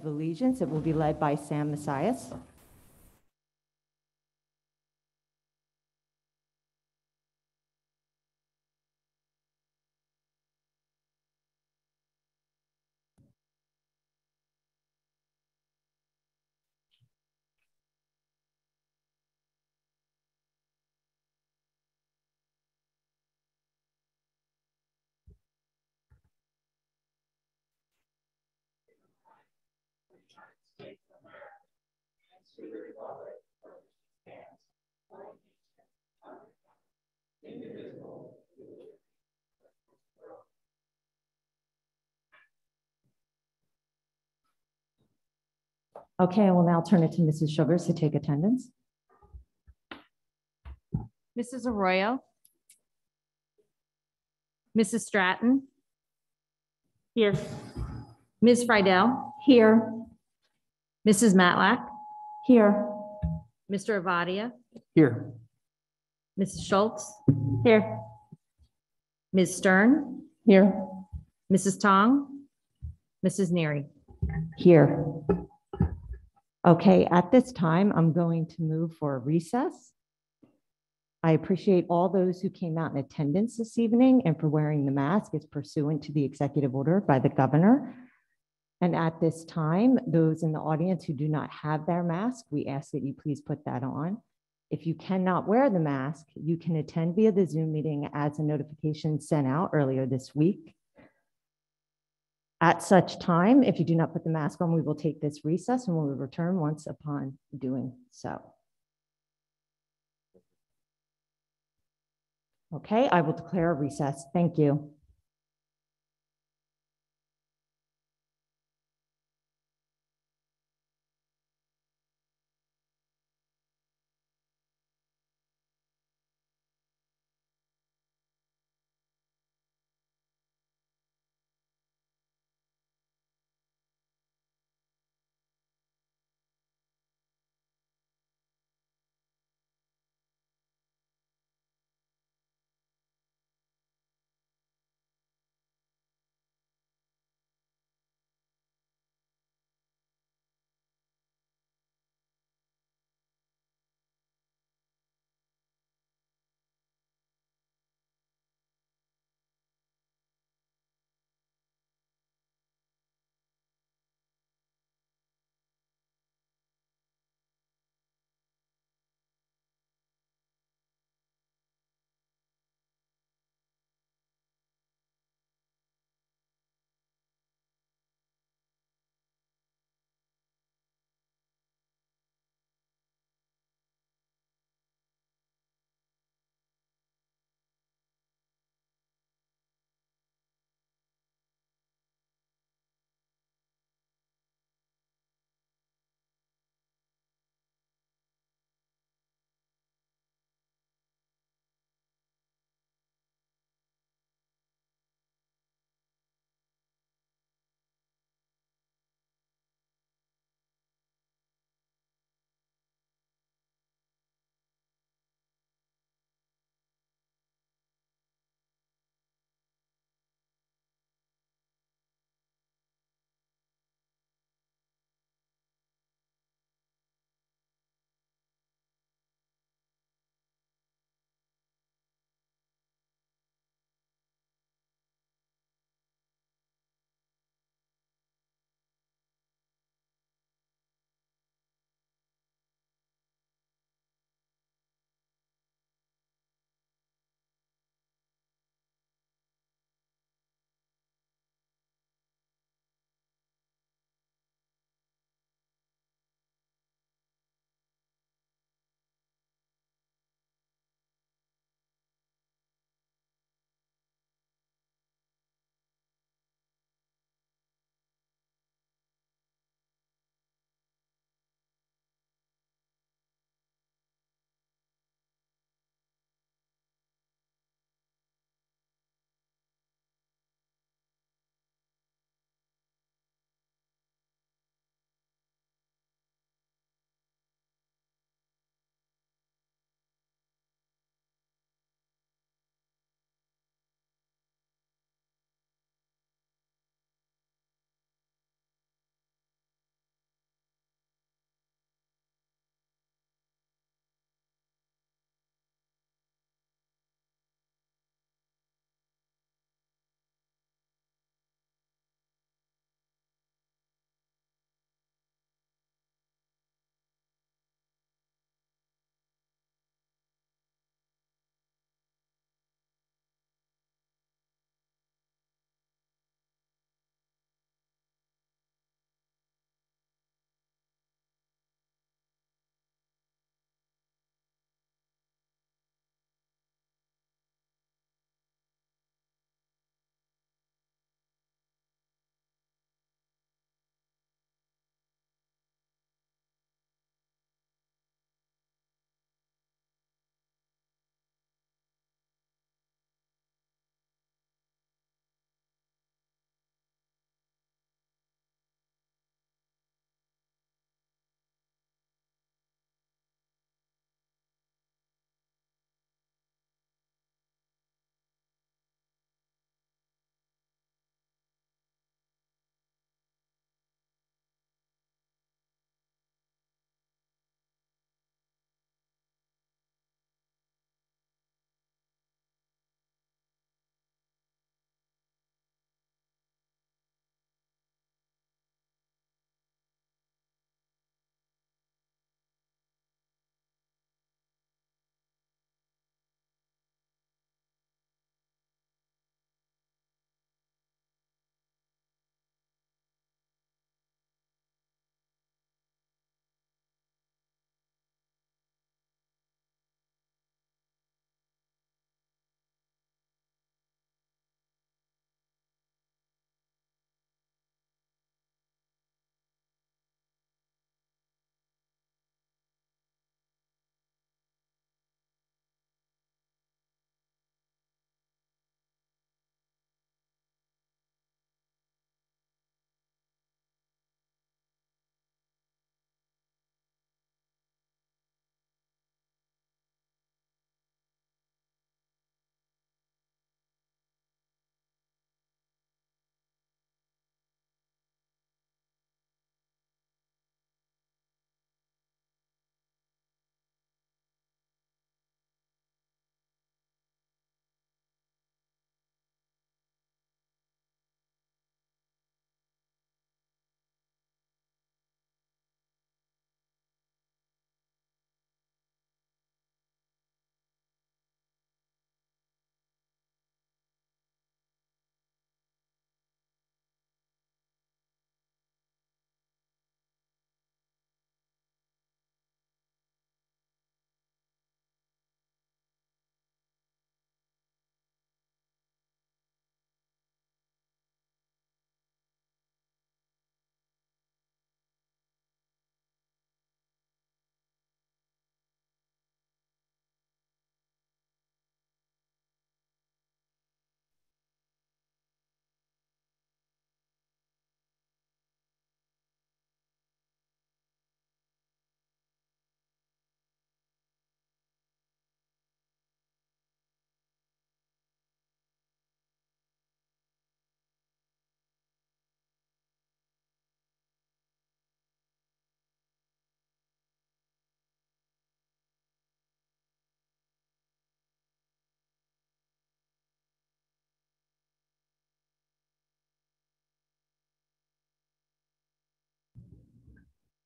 of Allegiance. It will be led by Sam Messias. Okay, I will now turn it to Mrs. Sugars to take attendance. Mrs. Arroyo. Mrs. Stratton. Here. Ms. Friedel. Here. Mrs. Matlack. Here. Mr. Avadia. Here. Mrs. Schultz. Here. Ms. Stern. Here. Mrs. Tong. Mrs. Neary. Here. Okay, at this time, I'm going to move for a recess. I appreciate all those who came out in attendance this evening and for wearing the mask as pursuant to the executive order by the governor. And at this time, those in the audience who do not have their mask, we ask that you please put that on. If you cannot wear the mask, you can attend via the Zoom meeting as a notification sent out earlier this week. At such time, if you do not put the mask on, we will take this recess and we will return once upon doing so. Okay, I will declare a recess. Thank you.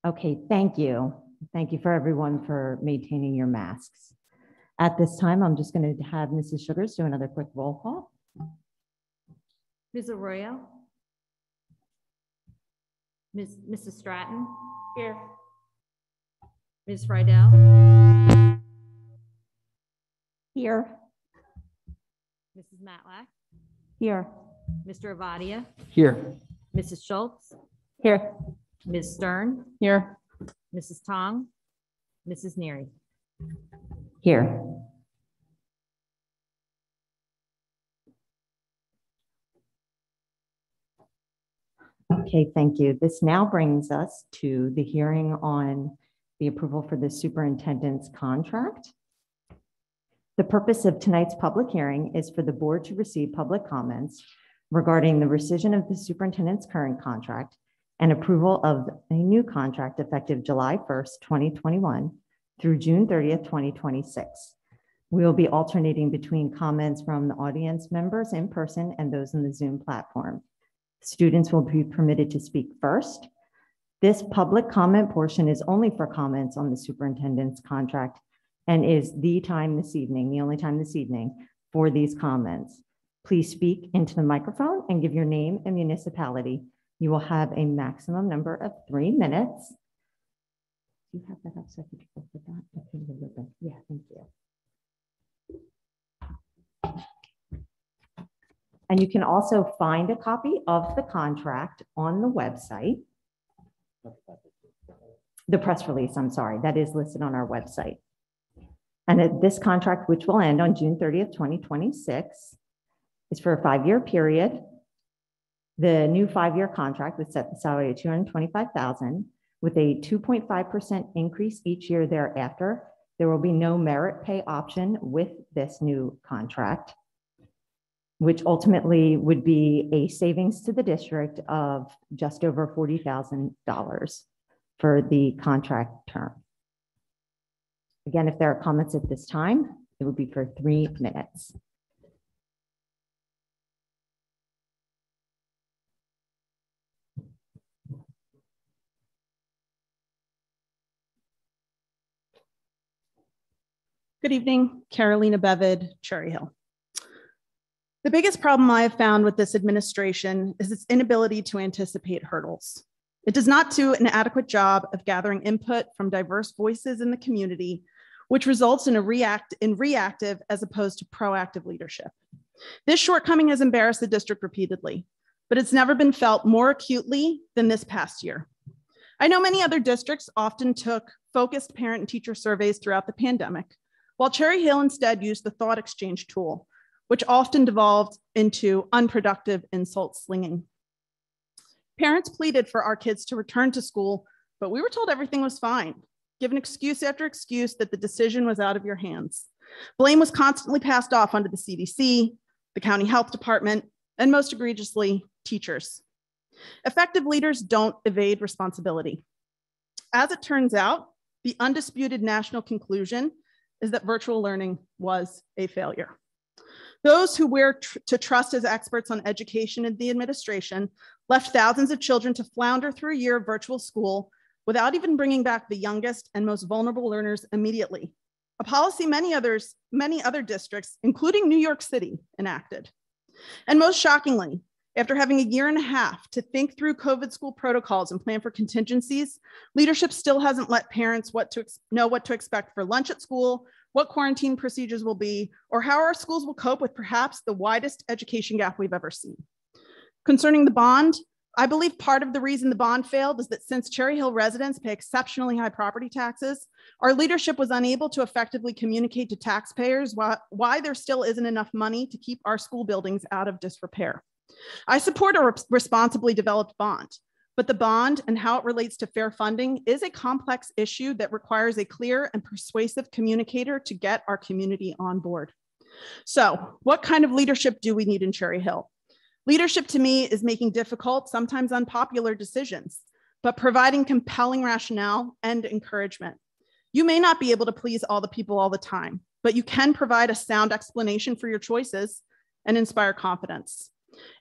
Okay, thank you. Thank you for everyone for maintaining your masks. At this time, I'm just going to have Mrs. Sugars do another quick roll call. Ms. Arroyo? Ms. Mrs. Stratton? Here. Ms. Rydell? Here. Mrs. Matlack? Here. Mr. Avadia? Here. Mrs. Schultz? Here. Ms. Stern? Here. Mrs. Tong? Mrs. Neary? Here. Okay, thank you. This now brings us to the hearing on the approval for the superintendent's contract. The purpose of tonight's public hearing is for the board to receive public comments regarding the rescission of the superintendent's current contract and approval of a new contract effective July 1st, 2021 through June 30th, 2026. We will be alternating between comments from the audience members in person and those in the Zoom platform. Students will be permitted to speak first. This public comment portion is only for comments on the superintendent's contract and is the time this evening, the only time this evening for these comments. Please speak into the microphone and give your name and municipality. You will have a maximum number of three minutes. Do you have that up so I can look at that? Okay, bit. Yeah, thank you. And you can also find a copy of the contract on the website. The press release, I'm sorry, that is listed on our website. And this contract, which will end on June 30th, 2026, is for a five-year period. The new five-year contract would set the salary at 225,000 with a 2.5% increase each year thereafter. There will be no merit pay option with this new contract, which ultimately would be a savings to the district of just over $40,000 for the contract term. Again, if there are comments at this time, it would be for three minutes. Good evening, Carolina Bevid, Cherry Hill. The biggest problem I have found with this administration is its inability to anticipate hurdles. It does not do an adequate job of gathering input from diverse voices in the community, which results in a react in reactive as opposed to proactive leadership. This shortcoming has embarrassed the district repeatedly, but it's never been felt more acutely than this past year. I know many other districts often took focused parent and teacher surveys throughout the pandemic, while Cherry Hill instead used the thought exchange tool, which often devolved into unproductive insult slinging. Parents pleaded for our kids to return to school, but we were told everything was fine, given excuse after excuse that the decision was out of your hands. Blame was constantly passed off onto the CDC, the county health department, and most egregiously, teachers. Effective leaders don't evade responsibility. As it turns out, the undisputed national conclusion is that virtual learning was a failure. Those who were tr to trust as experts on education in the administration left thousands of children to flounder through a year of virtual school without even bringing back the youngest and most vulnerable learners immediately. A policy many others, many other districts, including New York City, enacted. And most shockingly, after having a year and a half to think through COVID school protocols and plan for contingencies, leadership still hasn't let parents what to know what to expect for lunch at school, what quarantine procedures will be, or how our schools will cope with perhaps the widest education gap we've ever seen. Concerning the bond, I believe part of the reason the bond failed is that since Cherry Hill residents pay exceptionally high property taxes, our leadership was unable to effectively communicate to taxpayers why, why there still isn't enough money to keep our school buildings out of disrepair. I support a responsibly developed bond, but the bond and how it relates to fair funding is a complex issue that requires a clear and persuasive communicator to get our community on board. So what kind of leadership do we need in Cherry Hill? Leadership to me is making difficult, sometimes unpopular decisions, but providing compelling rationale and encouragement. You may not be able to please all the people all the time, but you can provide a sound explanation for your choices and inspire confidence.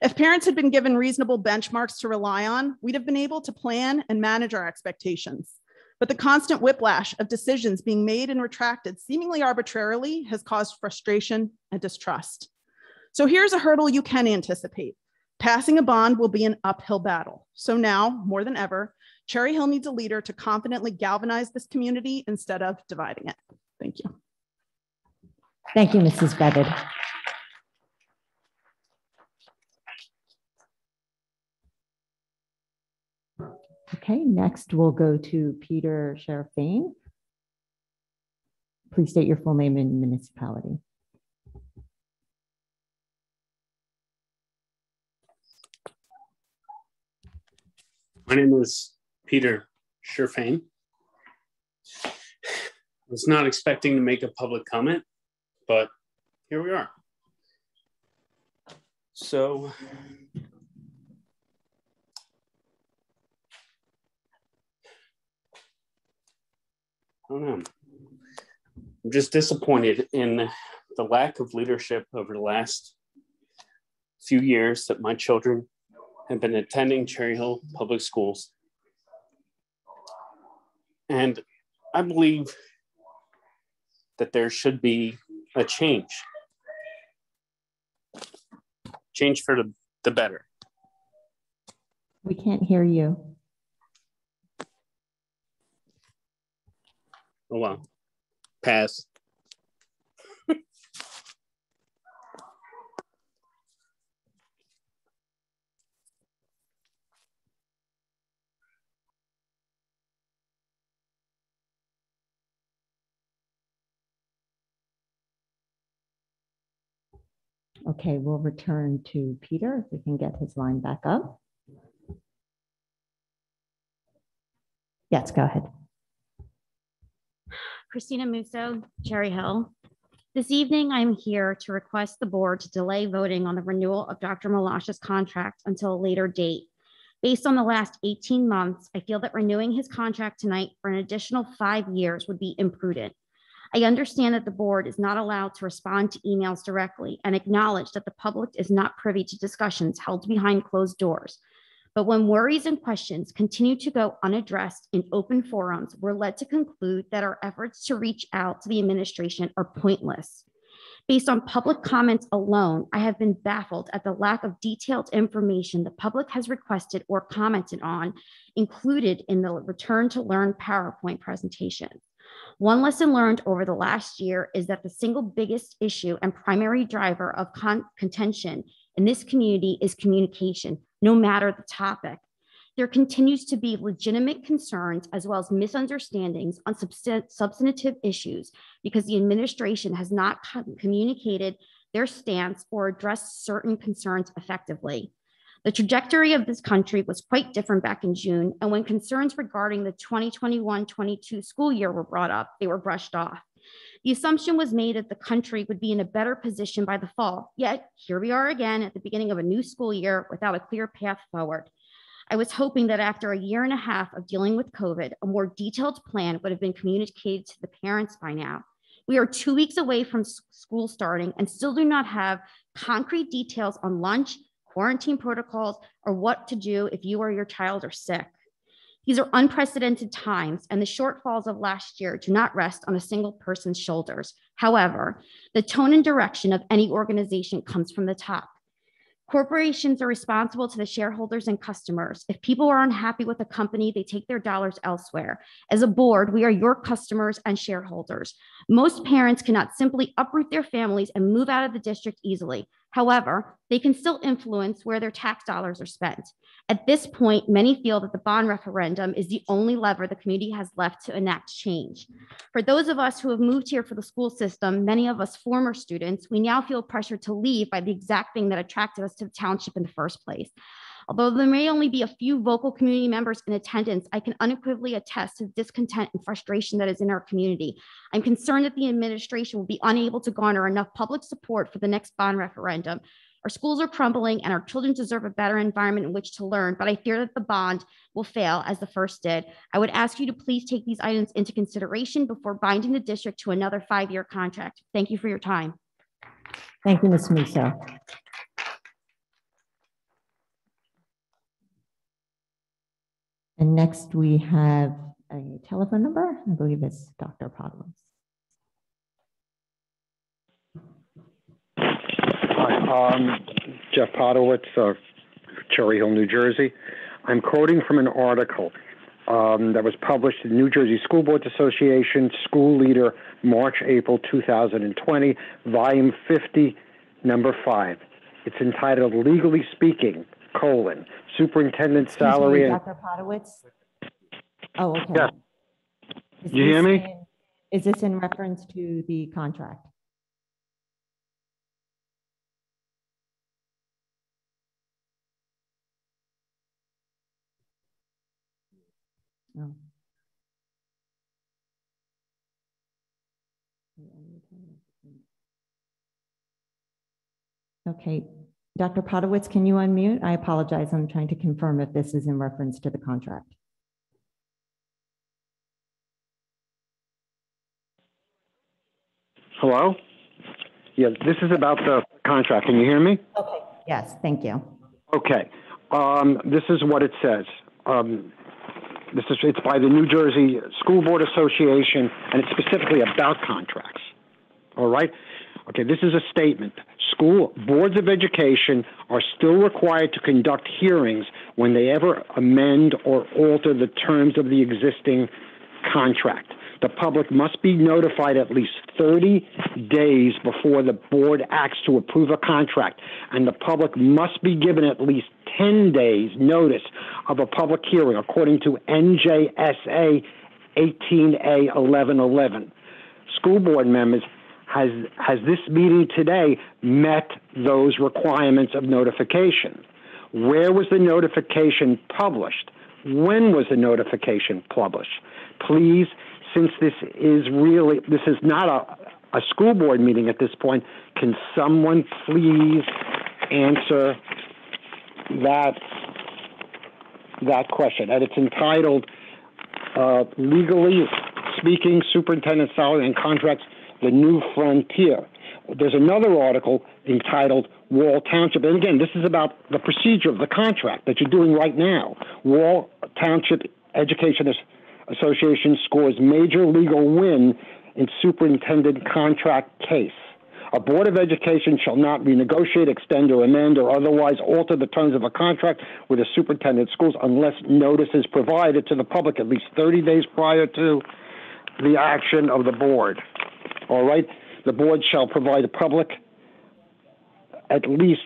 If parents had been given reasonable benchmarks to rely on, we'd have been able to plan and manage our expectations. But the constant whiplash of decisions being made and retracted seemingly arbitrarily has caused frustration and distrust. So here's a hurdle you can anticipate. Passing a bond will be an uphill battle. So now, more than ever, Cherry Hill needs a leader to confidently galvanize this community instead of dividing it. Thank you. Thank you, Mrs. Bevitt. Okay, next we'll go to Peter Sharifane. Please state your full name and municipality. My name is Peter Sherfane. I was not expecting to make a public comment, but here we are. So, don't know. I'm just disappointed in the lack of leadership over the last few years that my children have been attending Cherry Hill Public Schools. And I believe that there should be a change. Change for the, the better. We can't hear you. Oh, wow. Pass. Okay, we'll return to Peter if we can get his line back up. Yes, go ahead. Christina Musso, Cherry Hill. This evening, I'm here to request the board to delay voting on the renewal of Dr. Meloche's contract until a later date. Based on the last 18 months, I feel that renewing his contract tonight for an additional five years would be imprudent. I understand that the board is not allowed to respond to emails directly and acknowledge that the public is not privy to discussions held behind closed doors. But when worries and questions continue to go unaddressed in open forums, we're led to conclude that our efforts to reach out to the administration are pointless. Based on public comments alone, I have been baffled at the lack of detailed information the public has requested or commented on included in the Return to Learn PowerPoint presentation. One lesson learned over the last year is that the single biggest issue and primary driver of con- contention in this community is communication, no matter the topic. There continues to be legitimate concerns as well as misunderstandings on substan- substantive issues because the administration has not communicated their stance or addressed certain concerns effectively. The trajectory of this country was quite different back in June, and when concerns regarding the 2021 22 school year were brought up, they were brushed off. The assumption was made that the country would be in a better position by the fall, yet here we are again at the beginning of a new school year without a clear path forward. I was hoping that after a year and a half of dealing with COVID, a more detailed plan would have been communicated to the parents by now. We are two weeks away from school starting and still do not have concrete details on lunch, quarantine protocols, or what to do if you or your child are sick. These are unprecedented times, and the shortfalls of last year do not rest on a single person's shoulders. However, the tone and direction of any organization comes from the top. Corporations are responsible to the shareholders and customers. If people are unhappy with a company, they take their dollars elsewhere. As a board, we are your customers and shareholders. Most parents cannot simply uproot their families and move out of the district easily. However, they can still influence where their tax dollars are spent. At this point, many feel that the bond referendum is the only lever the community has left to enact change. For those of us who have moved here for the school system, many of us former students, we now feel pressured to leave by the exact thing that attracted us to the township in the first place. Although there may only be a few vocal community members in attendance, I can unequivocally attest to the discontent and frustration that is in our community. I'm concerned that the administration will be unable to garner enough public support for the next bond referendum. Our schools are crumbling and our children deserve a better environment in which to learn, but I fear that the bond will fail as the first did. I would ask you to please take these items into consideration before binding the district to another five-year contract. Thank you for your time. Thank you, Ms. Musso. And next we have a telephone number. I believe it's Dr. Podwitz. Hi, um, Jeff Podowitz, uh, Cherry Hill, New Jersey. I'm quoting from an article um, that was published in New Jersey School Boards Association School Leader, March, April 2020, volume 50, number 5. It's entitled Legally Speaking, colon, Superintendent Excuse me, Salary and Dr. Podowitz? Oh, okay. Is You hear me? in- Is this in reference to the contract? No. Okay, Dr. Podowitz, can you unmute? I apologize. I'm trying to confirm if this is in reference to the contract. Hello? Yeah, this is about the contract. Can you hear me? Okay. Yes, thank you. Okay, um, this is what it says. Um, this is, it's by the New Jersey School Board Association, and it's specifically about contracts. All right? Okay, this is a statement. School boards of education are still required to conduct hearings when they ever amend or alter the terms of the existing contract. The public must be notified at least 30 days before the board acts to approve a contract, and the public must be given at least 10 days notice of a public hearing according to NJSA 18A 1111. School board members has has this meeting today met those requirements of notification? Where was the notification published? When was the notification published? Please, since this is really this is not a, a school board meeting at this point, can someone please answer that that question? And it's entitled uh, legally speaking, superintendent salary and contracts, the new frontier. There's another article entitled Wall Township, and again, this is about the procedure of the contract that you're doing right now. Wall Township Education Association scores major legal win in superintendent contract case. A Board of Education shall not renegotiate, extend, or amend, or otherwise alter the terms of a contract with a superintendent of schools unless notice is provided to the public at least 30 days prior to the action of the board. All right? The board shall provide the public at least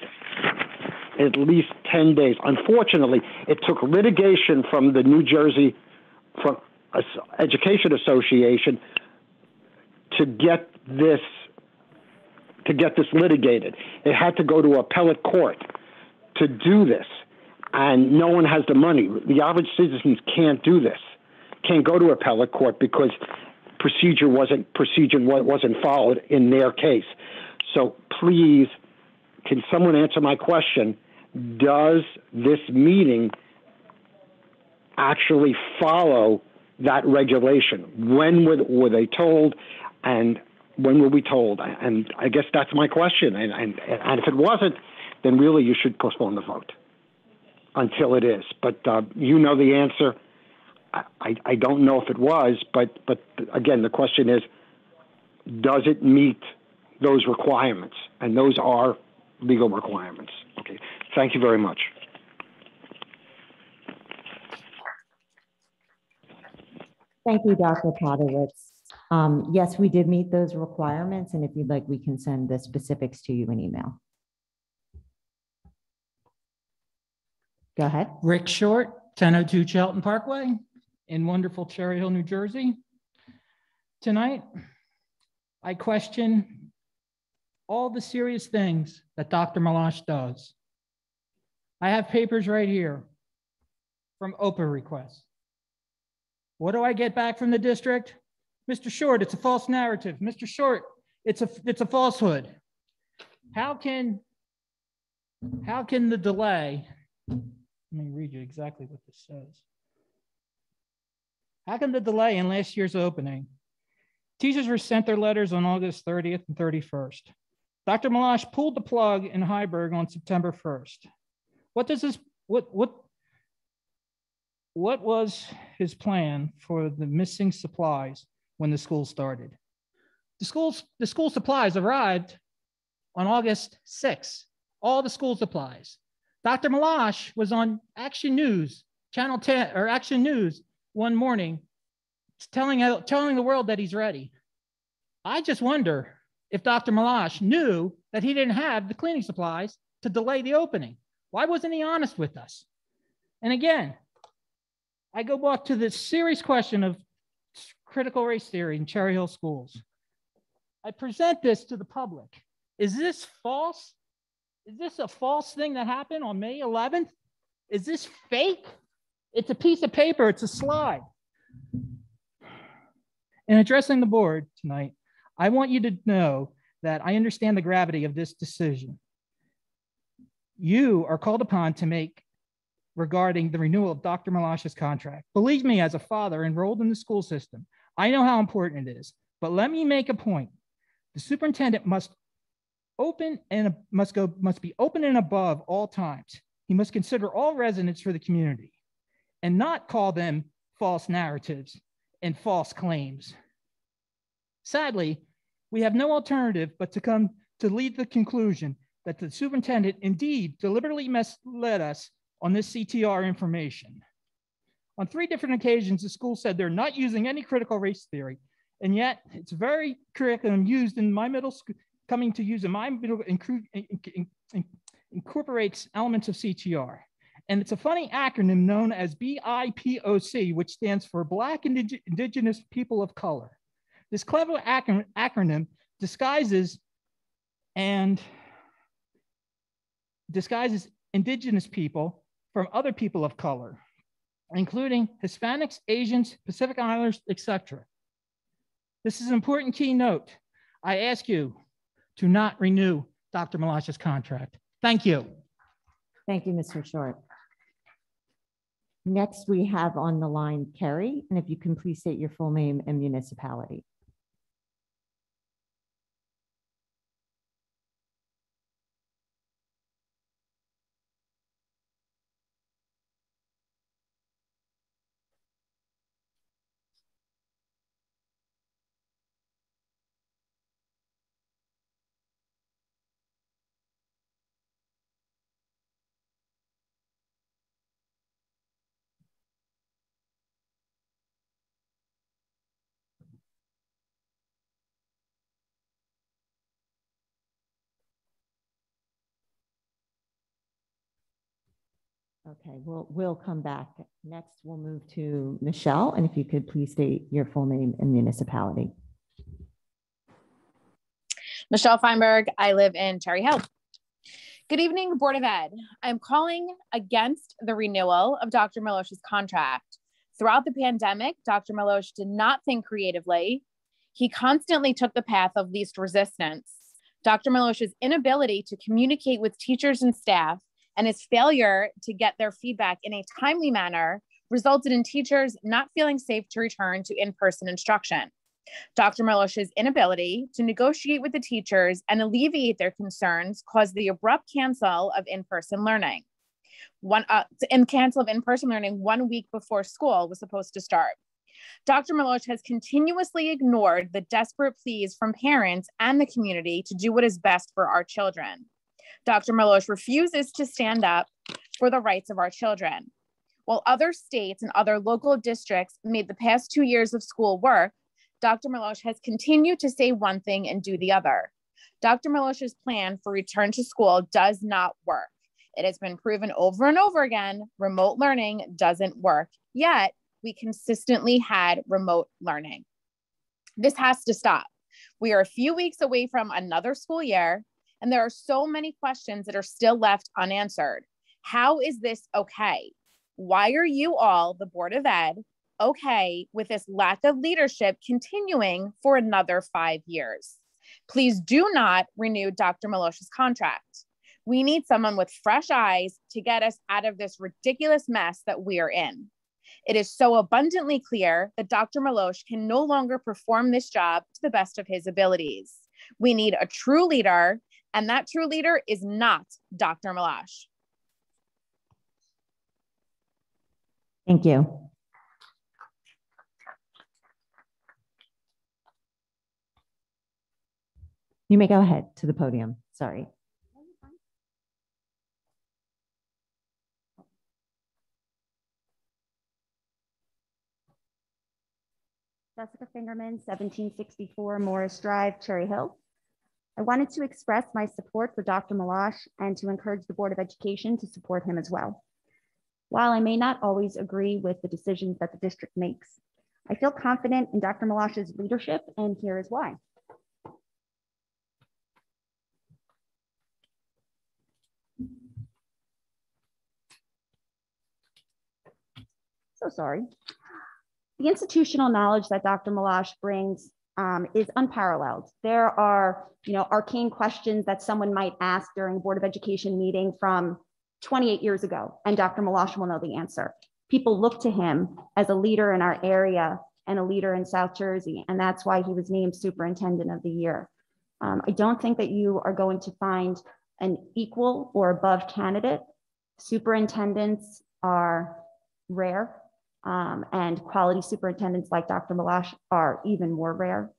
at least 10 days. Unfortunately, it took litigation from the New Jersey from Education Association to get this to get this litigated. It had to go to appellate court to do this, and no one has the money. The average citizens can't do this, can't go to appellate court because procedure wasn't procedure wasn't followed in their case. So please, can someone answer my question? Does this meeting actually follow that regulation? When were, were they told, and when were we told? And I guess that's my question. And, and, and if it wasn't, then really you should postpone the vote until it is. But uh, you know the answer. I, I, I don't know if it was, but, but again, the question is, does it meet those requirements? And those are legal requirements. Okay. Thank you very much. Thank you, Dr. Podowitz. Um, Yes, we did meet those requirements, and if you'd like, we can send the specifics to you in email. Go ahead. Rick Short, 1002 Chelton Parkway in wonderful Cherry Hill, New Jersey. Tonight, I question all the serious things that Dr. Meloche does. I have papers right here from OPRA requests. What do I get back from the district? Mr. Short, it's a false narrative. Mr. Short, it's a, it's a falsehood. How can, how can the delay, let me read you exactly what this says. How can the delay in last year's opening? Teachers were sent their letters on August 30th and 31st. Dr. Meloche pulled the plug in Hyberg on September 1st. What does this, what, what, what was his plan for the missing supplies when the school started? The schools, the school supplies arrived on August 6th, all the school supplies. Dr. Meloche was on Action News, Channel 10 or Action News one morning telling, telling the world that he's ready. I just wonder if Dr. Meloche knew that he didn't have the cleaning supplies to delay the opening. Why wasn't he honest with us? And again, I go back to this serious question of critical race theory in Cherry Hill schools. I present this to the public. Is this false? Is this a false thing that happened on May 11th? Is this fake? It's a piece of paper, it's a slide. In addressing the board tonight, I want you to know that I understand the gravity of this decision. You are called upon to make regarding the renewal of Dr. Meloche's contract. Believe me, as a father enrolled in the school system, I know how important it is. But let me make a point. The superintendent must open and must go must be open and above all times. He must consider all residents for the community and not call them false narratives and false claims. Sadly, we have no alternative but to come to lead the conclusion that the superintendent indeed deliberately misled us on this CTR information. On three different occasions, the school said they're not using any critical race theory, and yet it's very curriculum used in my middle school, coming to use in my middle, incorporates elements of CTR. And it's a funny acronym known as BIPOC, which stands for Black Indig Indigenous People of Color. This clever acronym disguises and disguises indigenous people from other people of color, including Hispanics, Asians, Pacific Islanders, etc. This is an important key note. I ask you to not renew Dr. Meloche's contract. Thank you. Thank you, Mr. Short. Next, we have on the line Kerry, and if you can please state your full name and municipality. Okay, we'll, we'll come back. Next, we'll move to Michelle, and if you could please state your full name and municipality. Michelle Feinberg, I live in Cherry Hill. Good evening, Board of Ed. I'm calling against the renewal of Dr. Meloche's contract. Throughout the pandemic, Dr. Meloche did not think creatively. He constantly took the path of least resistance. Dr. Meloche's inability to communicate with teachers and staff and his failure to get their feedback in a timely manner resulted in teachers not feeling safe to return to in-person instruction. Dr. Meloche's inability to negotiate with the teachers and alleviate their concerns caused the abrupt cancel of in-person learning. One uh, and cancel of in-person learning one week before school was supposed to start. Dr. Meloche has continuously ignored the desperate pleas from parents and the community to do what is best for our children. Dr. Meloche refuses to stand up for the rights of our children. While other states and other local districts made the past two years of school work, Dr. Meloche has continued to say one thing and do the other. Dr. Meloche's plan for return to school does not work. It has been proven over and over again remote learning doesn't work, yet we consistently had remote learning. This has to stop. We are a few weeks away from another school year. And there are so many questions that are still left unanswered. How is this okay? Why are you all, the Board of Ed, okay with this lack of leadership continuing for another five years? Please do not renew Dr. Meloche's contract. We need someone with fresh eyes to get us out of this ridiculous mess that we are in. It is so abundantly clear that Dr. Meloche can no longer perform this job to the best of his abilities. We need a true leader and that true leader is not Dr. Meloche. Thank you. You may go ahead to the podium. Sorry. Jessica Fingerman, 1764 Morris Drive, Cherry Hill. I wanted to express my support for Dr. Meloche and to encourage the Board of Education to support him as well. While I may not always agree with the decisions that the district makes, I feel confident in Dr. Meloche's leadership, and here is why. So sorry. The institutional knowledge that Dr. Meloche brings um, is unparalleled. There are, you know, arcane questions that someone might ask during a Board of Education meeting from 28 years ago, and Dr. Meloche will know the answer. People look to him as a leader in our area and a leader in South Jersey, and that's why he was named Superintendent of the Year. Um, I don't think that you are going to find an equal or above candidate. Superintendents are rare um, and quality superintendents like Dr. Meloche are even more rare.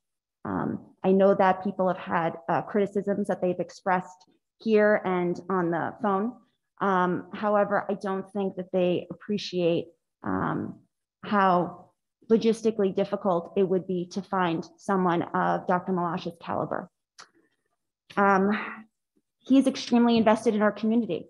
Um, I know that people have had uh, criticisms that they've expressed here and on the phone. Um, however, I don't think that they appreciate um, how logistically difficult it would be to find someone of Dr. Meloche's caliber. Um, he is extremely invested in our community.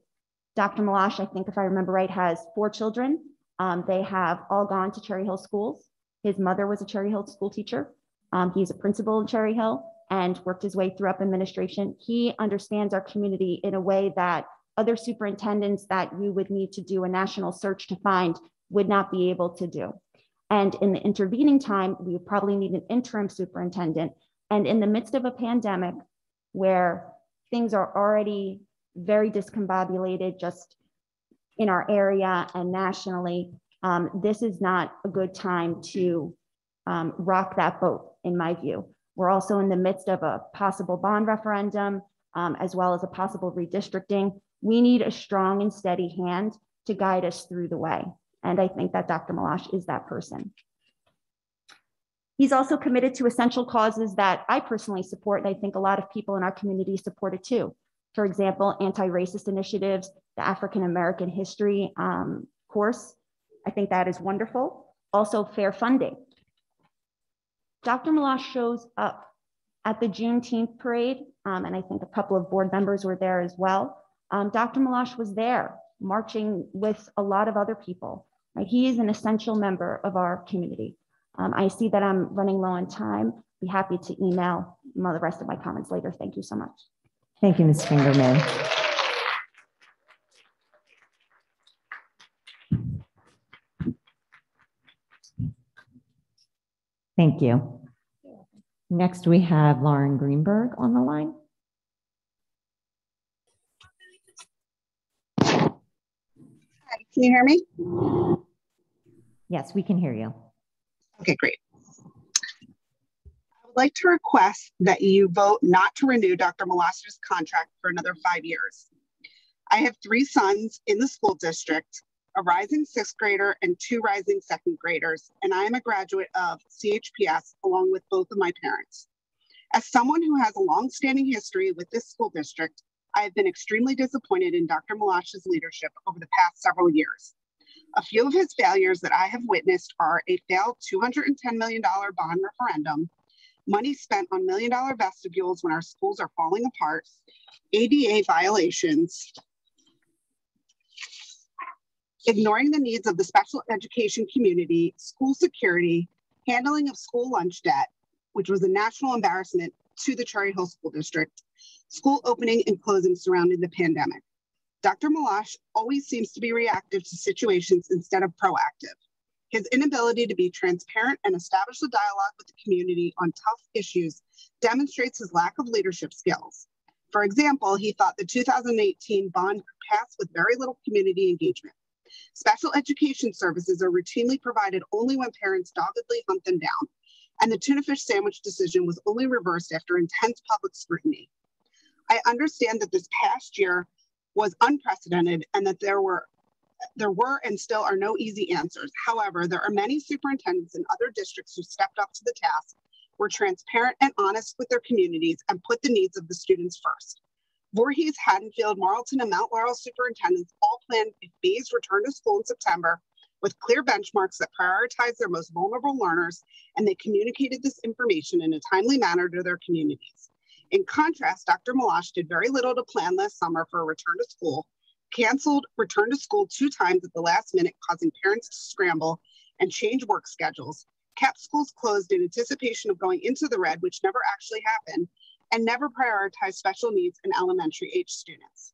Dr. Meloche, I think if I remember right, has four children um, they have all gone to Cherry Hill schools. His mother was a Cherry Hill school teacher. Um, he's a principal in Cherry Hill and worked his way through up administration. He understands our community in a way that other superintendents that you would need to do a national search to find would not be able to do. And in the intervening time, we would probably need an interim superintendent. And in the midst of a pandemic where things are already very discombobulated, just in our area and nationally, um, this is not a good time to um, rock that boat, in my view. We're also in the midst of a possible bond referendum, um, as well as a possible redistricting. We need a strong and steady hand to guide us through the way. And I think that Dr. Meloche is that person. He's also committed to essential causes that I personally support, and I think a lot of people in our community support it too. For example, anti-racist initiatives, the African American history um, course. I think that is wonderful. Also fair funding. Dr. Meloche shows up at the Juneteenth parade, um, and I think a couple of board members were there as well. Um, Dr. Meloche was there marching with a lot of other people. Right? He is an essential member of our community. Um, I see that I'm running low on time. Be happy to email the rest of my comments later. Thank you so much. Thank you, Ms. Fingerman. Thank you. Next, we have Lauren Greenberg on the line. Hi, can you hear me? Yes, we can hear you. Okay, great. I would like to request that you vote not to renew Dr. Meloche's contract for another five years. I have three sons in the school district a rising sixth grader and two rising second graders, and I am a graduate of CHPS along with both of my parents. As someone who has a long-standing history with this school district, I have been extremely disappointed in Dr. Meloche's leadership over the past several years. A few of his failures that I have witnessed are a failed $210 million bond referendum, money spent on million dollar vestibules when our schools are falling apart, ADA violations, ignoring the needs of the special education community, school security, handling of school lunch debt, which was a national embarrassment to the Cherry Hill School District, school opening and closing surrounding the pandemic. Dr. Meloche always seems to be reactive to situations instead of proactive. His inability to be transparent and establish a dialogue with the community on tough issues demonstrates his lack of leadership skills. For example, he thought the 2018 bond passed with very little community engagement. Special education services are routinely provided only when parents doggedly hunt them down, and the tuna fish sandwich decision was only reversed after intense public scrutiny. I understand that this past year was unprecedented and that there were there were and still are no easy answers. However, there are many superintendents in other districts who stepped up to the task, were transparent and honest with their communities, and put the needs of the students first. Voorhees, Haddonfield, Marlton, and Mount Laurel superintendents all planned a phased return to school in September with clear benchmarks that prioritize their most vulnerable learners, and they communicated this information in a timely manner to their communities. In contrast, Dr. Meloche did very little to plan last summer for a return to school, canceled return to school two times at the last minute, causing parents to scramble and change work schedules, kept schools closed in anticipation of going into the red, which never actually happened, and never prioritize special needs and elementary age students.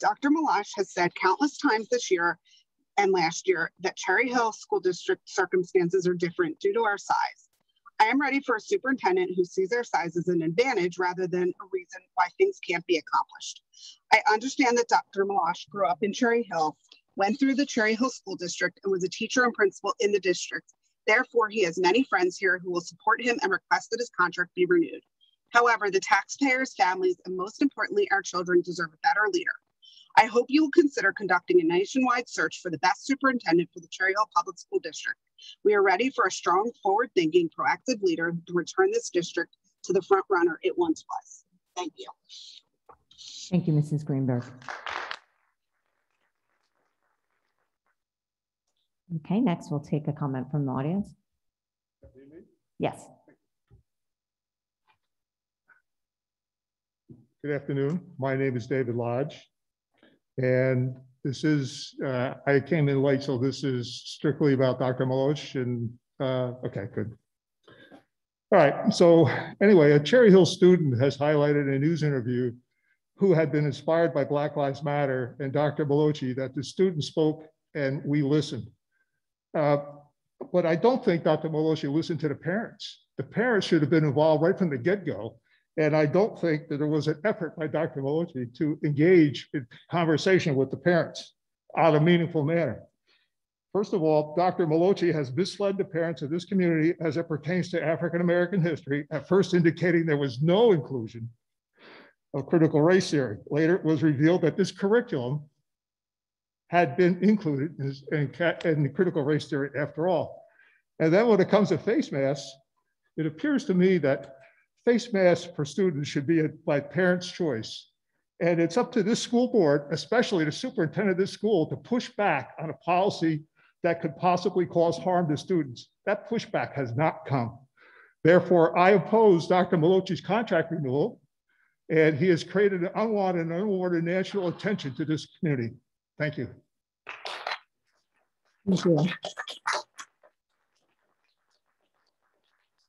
Dr. Meloche has said countless times this year and last year that Cherry Hill School District circumstances are different due to our size. I am ready for a superintendent who sees our size as an advantage rather than a reason why things can't be accomplished. I understand that Dr. Meloche grew up in Cherry Hill, went through the Cherry Hill School District, and was a teacher and principal in the district. Therefore, he has many friends here who will support him and request that his contract be renewed. However, the taxpayers, families, and most importantly, our children deserve a better leader. I hope you will consider conducting a nationwide search for the best superintendent for the Cherry Hill Public School District. We are ready for a strong, forward thinking, proactive leader to return this district to the front runner it once was. Thank you. Thank you, Mrs. Greenberg. Okay, next we'll take a comment from the audience. Yes. Good afternoon. My name is David Lodge. And this is, uh, I came in late, so this is strictly about Dr. Meloche and, uh, okay, good. All right, so anyway, a Cherry Hill student has highlighted in a news interview who had been inspired by Black Lives Matter and Dr. Malochi that the student spoke and we listened. Uh, but I don't think Dr. Malochi listened to the parents. The parents should have been involved right from the get-go and I don't think that there was an effort by Dr. Malochi to engage in conversation with the parents on a meaningful manner. First of all, Dr. Malochi has misled the parents of this community as it pertains to African-American history, at first indicating there was no inclusion of critical race theory. Later, it was revealed that this curriculum had been included in, in critical race theory after all. And then when it comes to face masks, it appears to me that face masks for students should be by parents' choice. And it's up to this school board, especially the superintendent of this school, to push back on a policy that could possibly cause harm to students. That pushback has not come. Therefore, I oppose Dr. Malochi's contract renewal, and he has created an unwanted and unwanted national attention to this community. Thank you. Thank you.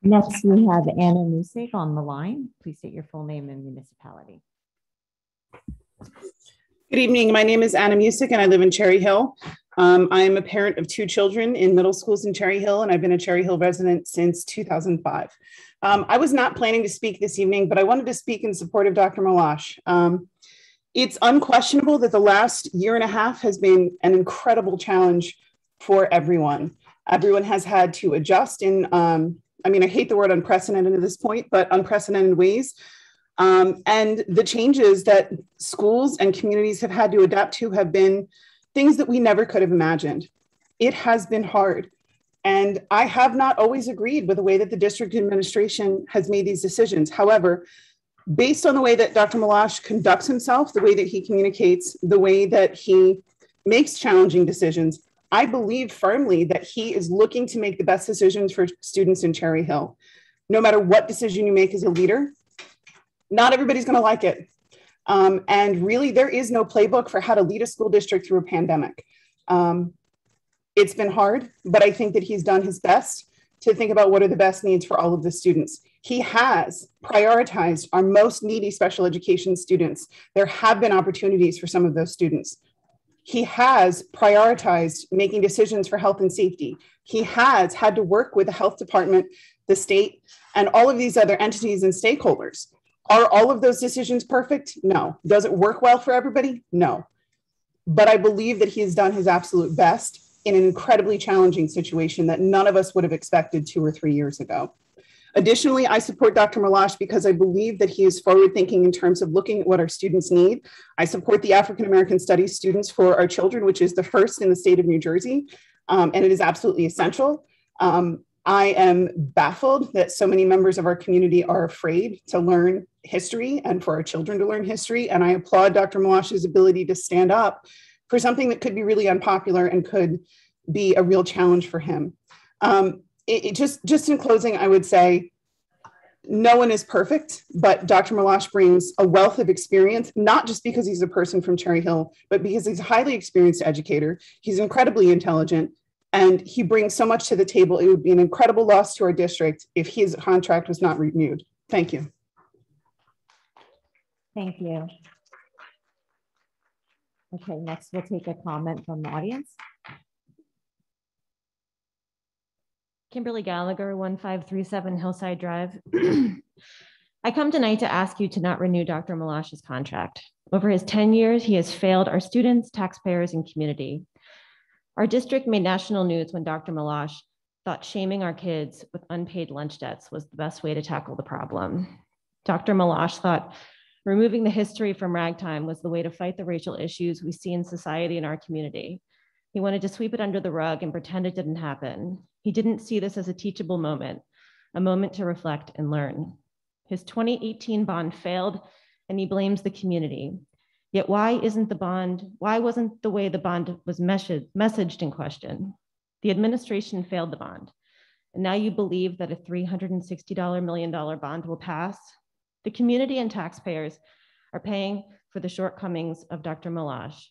Next, we have Anna Musig on the line. Please state your full name and municipality. Good evening. My name is Anna Music and I live in Cherry Hill. Um, I am a parent of two children in middle schools in Cherry Hill, and I've been a Cherry Hill resident since 2005. Um, I was not planning to speak this evening, but I wanted to speak in support of Dr. Meloche. Um, it's unquestionable that the last year and a half has been an incredible challenge for everyone. Everyone has had to adjust in I mean, I hate the word unprecedented at this point, but unprecedented ways. Um, and the changes that schools and communities have had to adapt to have been things that we never could have imagined. It has been hard. And I have not always agreed with the way that the district administration has made these decisions. However, based on the way that Dr. Meloche conducts himself, the way that he communicates, the way that he makes challenging decisions, I believe firmly that he is looking to make the best decisions for students in Cherry Hill. No matter what decision you make as a leader, not everybody's going to like it. Um, and really, there is no playbook for how to lead a school district through a pandemic. Um, it's been hard, but I think that he's done his best to think about what are the best needs for all of the students. He has prioritized our most needy special education students. There have been opportunities for some of those students he has prioritized making decisions for health and safety. He has had to work with the health department, the state, and all of these other entities and stakeholders. Are all of those decisions perfect? No. Does it work well for everybody? No. But I believe that he has done his absolute best in an incredibly challenging situation that none of us would have expected two or three years ago. Additionally, I support Dr. Meloche because I believe that he is forward thinking in terms of looking at what our students need. I support the African American Studies students for our children, which is the first in the state of New Jersey, um, and it is absolutely essential. Um, I am baffled that so many members of our community are afraid to learn history and for our children to learn history. And I applaud Dr. Meloche's ability to stand up for something that could be really unpopular and could be a real challenge for him. Um, it, it just, just in closing, I would say no one is perfect, but Dr. Meloche brings a wealth of experience, not just because he's a person from Cherry Hill, but because he's a highly experienced educator. He's incredibly intelligent and he brings so much to the table. It would be an incredible loss to our district if his contract was not renewed. Thank you. Thank you. Okay, next we'll take a comment from the audience. Kimberly Gallagher, 1537 Hillside Drive. I come tonight to ask you to not renew Dr. Meloche's contract. Over his 10 years, he has failed our students, taxpayers, and community. Our district made national news when Dr. Meloche thought shaming our kids with unpaid lunch debts was the best way to tackle the problem. Dr. Meloche thought removing the history from ragtime was the way to fight the racial issues we see in society and our community. He wanted to sweep it under the rug and pretend it didn't happen. He didn't see this as a teachable moment, a moment to reflect and learn. His 2018 bond failed and he blames the community. Yet why isn't the bond, why wasn't the way the bond was messaged in question? The administration failed the bond. And now you believe that a $360 million bond will pass? The community and taxpayers are paying for the shortcomings of Dr. Meloche.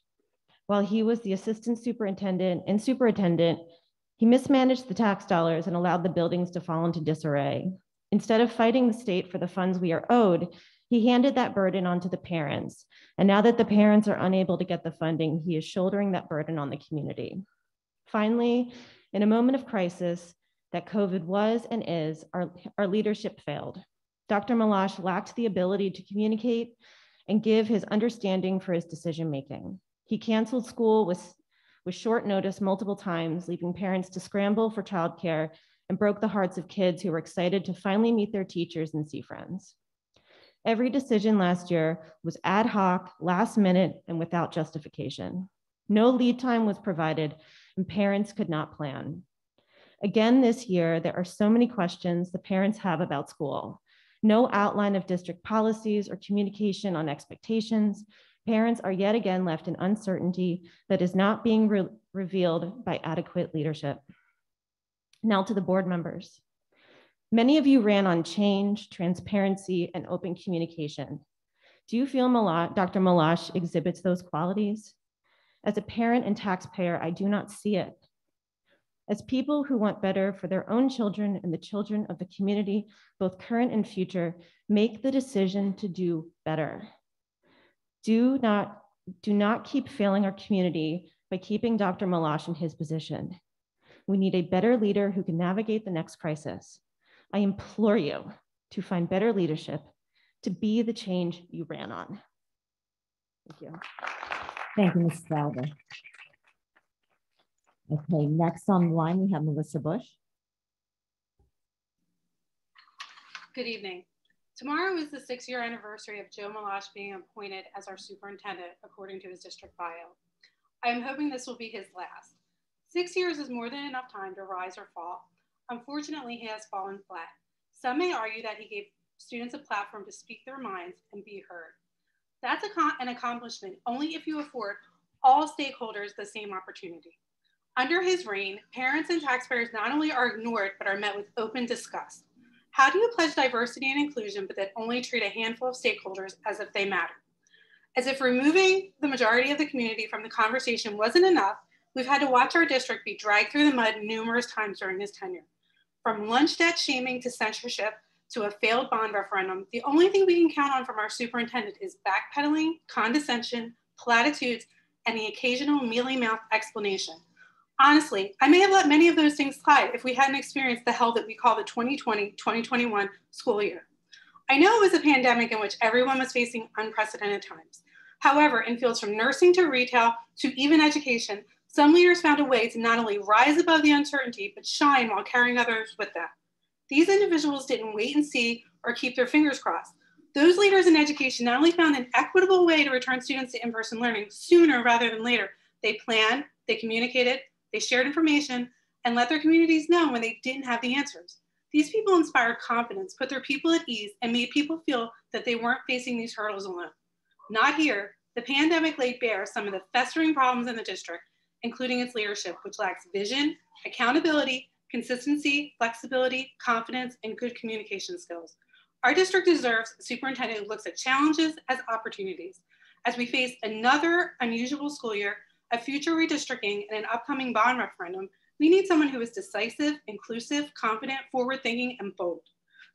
While he was the assistant superintendent and superintendent, he mismanaged the tax dollars and allowed the buildings to fall into disarray. Instead of fighting the state for the funds we are owed, he handed that burden onto the parents. And now that the parents are unable to get the funding, he is shouldering that burden on the community. Finally, in a moment of crisis that COVID was and is, our, our leadership failed. Dr. Meloche lacked the ability to communicate and give his understanding for his decision making. He canceled school with, with short notice multiple times, leaving parents to scramble for childcare and broke the hearts of kids who were excited to finally meet their teachers and see friends. Every decision last year was ad hoc, last minute, and without justification. No lead time was provided, and parents could not plan. Again, this year, there are so many questions the parents have about school. No outline of district policies or communication on expectations. Parents are yet again left in uncertainty that is not being re revealed by adequate leadership. Now to the board members. Many of you ran on change, transparency, and open communication. Do you feel Meloche, Dr. Meloche exhibits those qualities? As a parent and taxpayer, I do not see it. As people who want better for their own children and the children of the community, both current and future, make the decision to do better. Do not, do not keep failing our community by keeping Dr. Meloche in his position. We need a better leader who can navigate the next crisis. I implore you to find better leadership to be the change you ran on. Thank you. Thank you, Mrs. Gallagher. Okay, next on the line, we have Melissa Bush. Good evening. Tomorrow is the six year anniversary of Joe Meloche being appointed as our superintendent, according to his district bio. I am hoping this will be his last. Six years is more than enough time to rise or fall. Unfortunately, he has fallen flat. Some may argue that he gave students a platform to speak their minds and be heard. That's an accomplishment only if you afford all stakeholders the same opportunity. Under his reign, parents and taxpayers not only are ignored, but are met with open disgust. How do you pledge diversity and inclusion, but then only treat a handful of stakeholders as if they matter? As if removing the majority of the community from the conversation wasn't enough, we've had to watch our district be dragged through the mud numerous times during his tenure. From lunch debt shaming to censorship to a failed bond referendum, the only thing we can count on from our superintendent is backpedaling, condescension, platitudes, and the occasional mealy mouth explanation. Honestly, I may have let many of those things slide if we hadn't experienced the hell that we call the 2020 2021 school year. I know it was a pandemic in which everyone was facing unprecedented times. However, in fields from nursing to retail to even education, some leaders found a way to not only rise above the uncertainty, but shine while carrying others with them. These individuals didn't wait and see or keep their fingers crossed. Those leaders in education not only found an equitable way to return students to in-person learning sooner rather than later, they planned, they communicated, they shared information, and let their communities know when they didn't have the answers. These people inspired confidence, put their people at ease, and made people feel that they weren't facing these hurdles alone. Not here. The pandemic laid bare some of the festering problems in the district, including its leadership, which lacks vision, accountability, consistency, flexibility, confidence, and good communication skills. Our district deserves a superintendent who looks at challenges as opportunities. As we face another unusual school year, a future redistricting, and an upcoming bond referendum, we need someone who is decisive, inclusive, confident, forward-thinking, and bold.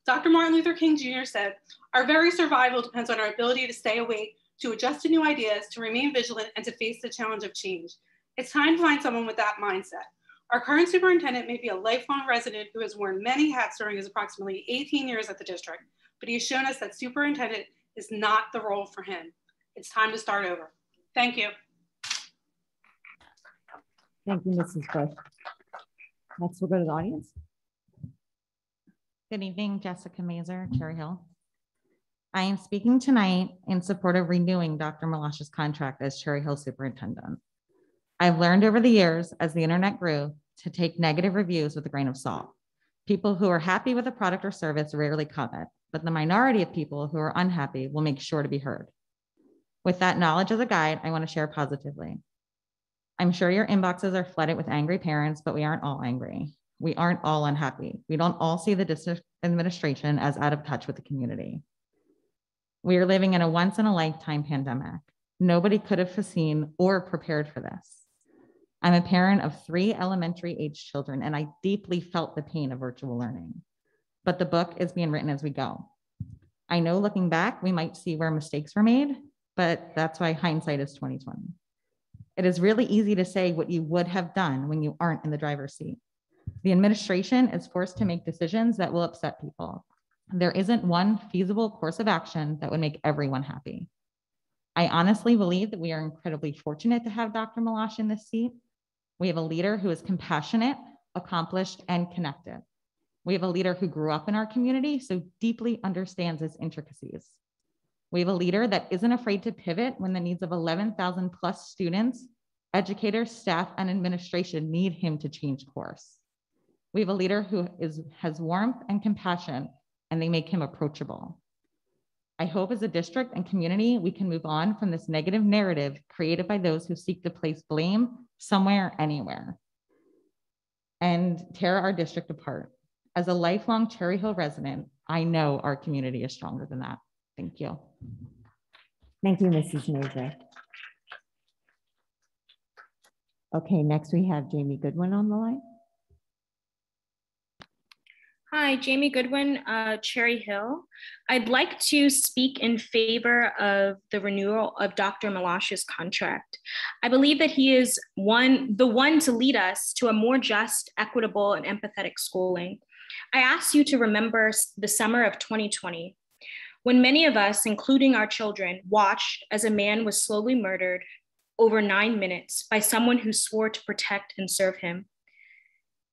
Dr. Martin Luther King Jr. said, our very survival depends on our ability to stay awake, to adjust to new ideas, to remain vigilant, and to face the challenge of change. It's time to find someone with that mindset. Our current superintendent may be a lifelong resident who has worn many hats during his approximately 18 years at the district, but he has shown us that superintendent is not the role for him. It's time to start over. Thank you. Thank you, Mrs. Bush. Next, we'll go to the audience. Good evening, Jessica Mazer, Cherry Hill. I am speaking tonight in support of renewing Dr. Meloche's contract as Cherry Hill Superintendent. I've learned over the years as the internet grew to take negative reviews with a grain of salt. People who are happy with a product or service rarely comment, but the minority of people who are unhappy will make sure to be heard. With that knowledge as a guide, I want to share positively. I'm sure your inboxes are flooded with angry parents, but we aren't all angry. We aren't all unhappy. We don't all see the district administration as out of touch with the community. We are living in a once in a lifetime pandemic. Nobody could have foreseen or prepared for this. I'm a parent of three elementary age children, and I deeply felt the pain of virtual learning. But the book is being written as we go. I know looking back, we might see where mistakes were made, but that's why hindsight is 2020. It is really easy to say what you would have done when you aren't in the driver's seat. The administration is forced to make decisions that will upset people. There isn't one feasible course of action that would make everyone happy. I honestly believe that we are incredibly fortunate to have Dr. Meloche in this seat. We have a leader who is compassionate, accomplished, and connected. We have a leader who grew up in our community, so deeply understands its intricacies. We have a leader that isn't afraid to pivot when the needs of 11,000 plus students, educators, staff, and administration need him to change course. We have a leader who is, has warmth and compassion, and they make him approachable. I hope as a district and community, we can move on from this negative narrative created by those who seek to place blame somewhere, anywhere, and tear our district apart. As a lifelong Cherry Hill resident, I know our community is stronger than that. Thank you. Thank you, Mrs. Mazer. Okay, next we have Jamie Goodwin on the line. Hi, Jamie Goodwin, uh, Cherry Hill. I'd like to speak in favor of the renewal of Dr. Meloche's contract. I believe that he is one, the one to lead us to a more just, equitable, and empathetic schooling. I ask you to remember the summer of 2020, when many of us, including our children, watched as a man was slowly murdered over nine minutes by someone who swore to protect and serve him.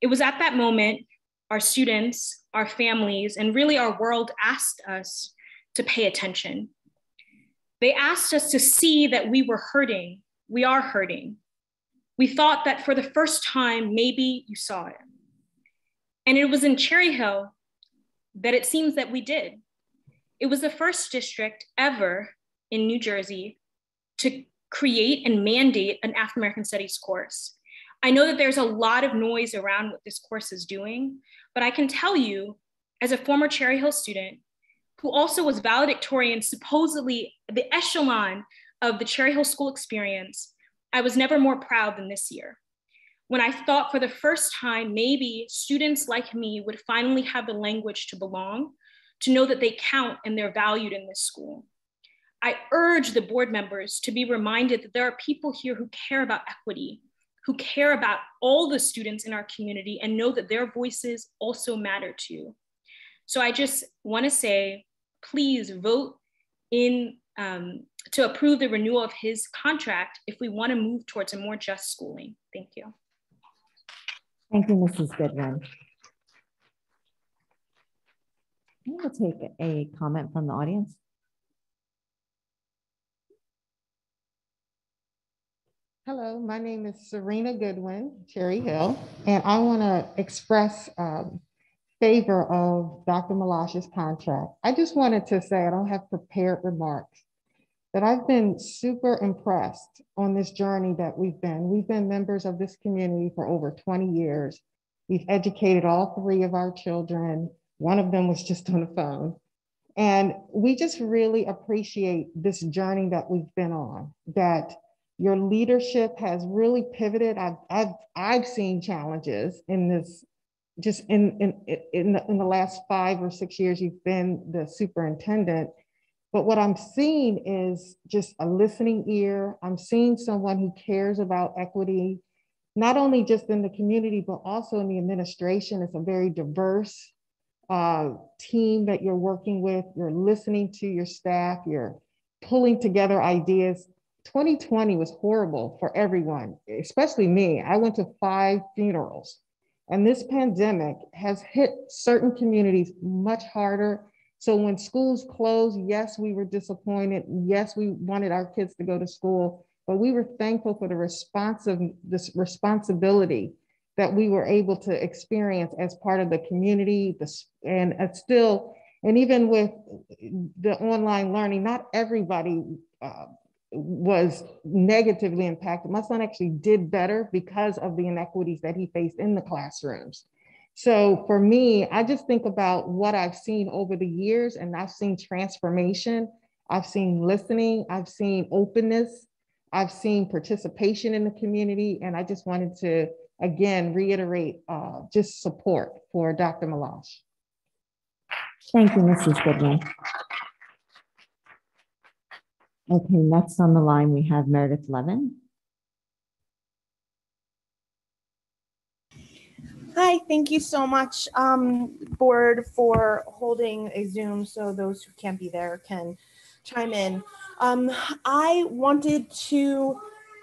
It was at that moment our students, our families, and really our world asked us to pay attention. They asked us to see that we were hurting. We are hurting. We thought that for the first time, maybe you saw it. And it was in Cherry Hill that it seems that we did. It was the first district ever in New Jersey to create and mandate an African American Studies course. I know that there's a lot of noise around what this course is doing, but I can tell you, as a former Cherry Hill student, who also was valedictorian, supposedly the echelon of the Cherry Hill School experience, I was never more proud than this year. When I thought for the first time, maybe students like me would finally have the language to belong to know that they count and they're valued in this school. I urge the board members to be reminded that there are people here who care about equity, who care about all the students in our community and know that their voices also matter too. So I just want to say, please vote in um, to approve the renewal of his contract if we want to move towards a more just schooling. Thank you. Thank you, Mrs. Goodwin. We'll take a comment from the audience. Hello, my name is Serena Goodwin, Cherry Hill, and I want to express um, favor of Dr. Meloche's contract. I just wanted to say, I don't have prepared remarks, that I've been super impressed on this journey that we've been. We've been members of this community for over 20 years. We've educated all three of our children. One of them was just on the phone. And we just really appreciate this journey that we've been on, that your leadership has really pivoted. I've, I've, I've seen challenges in this, just in, in, in, the, in the last five or six years you've been the superintendent. But what I'm seeing is just a listening ear. I'm seeing someone who cares about equity, not only just in the community, but also in the administration. It's a very diverse uh, team that you're working with. You're listening to your staff. You're pulling together ideas 2020 was horrible for everyone, especially me. I went to five funerals, and this pandemic has hit certain communities much harder. So when schools closed, yes, we were disappointed. Yes, we wanted our kids to go to school, but we were thankful for the responsive this responsibility that we were able to experience as part of the community. This and still, and even with the online learning, not everybody uh, was negatively impacted. My son actually did better because of the inequities that he faced in the classrooms. So for me, I just think about what I've seen over the years, and I've seen transformation. I've seen listening. I've seen openness. I've seen participation in the community. And I just wanted to, again, reiterate uh, just support for Dr. Meloche. Thank you, Mrs. Goodwin. Okay, next on the line, we have Meredith Levin. Hi, thank you so much, um, board, for holding a Zoom so those who can't be there can chime in. Um, I wanted to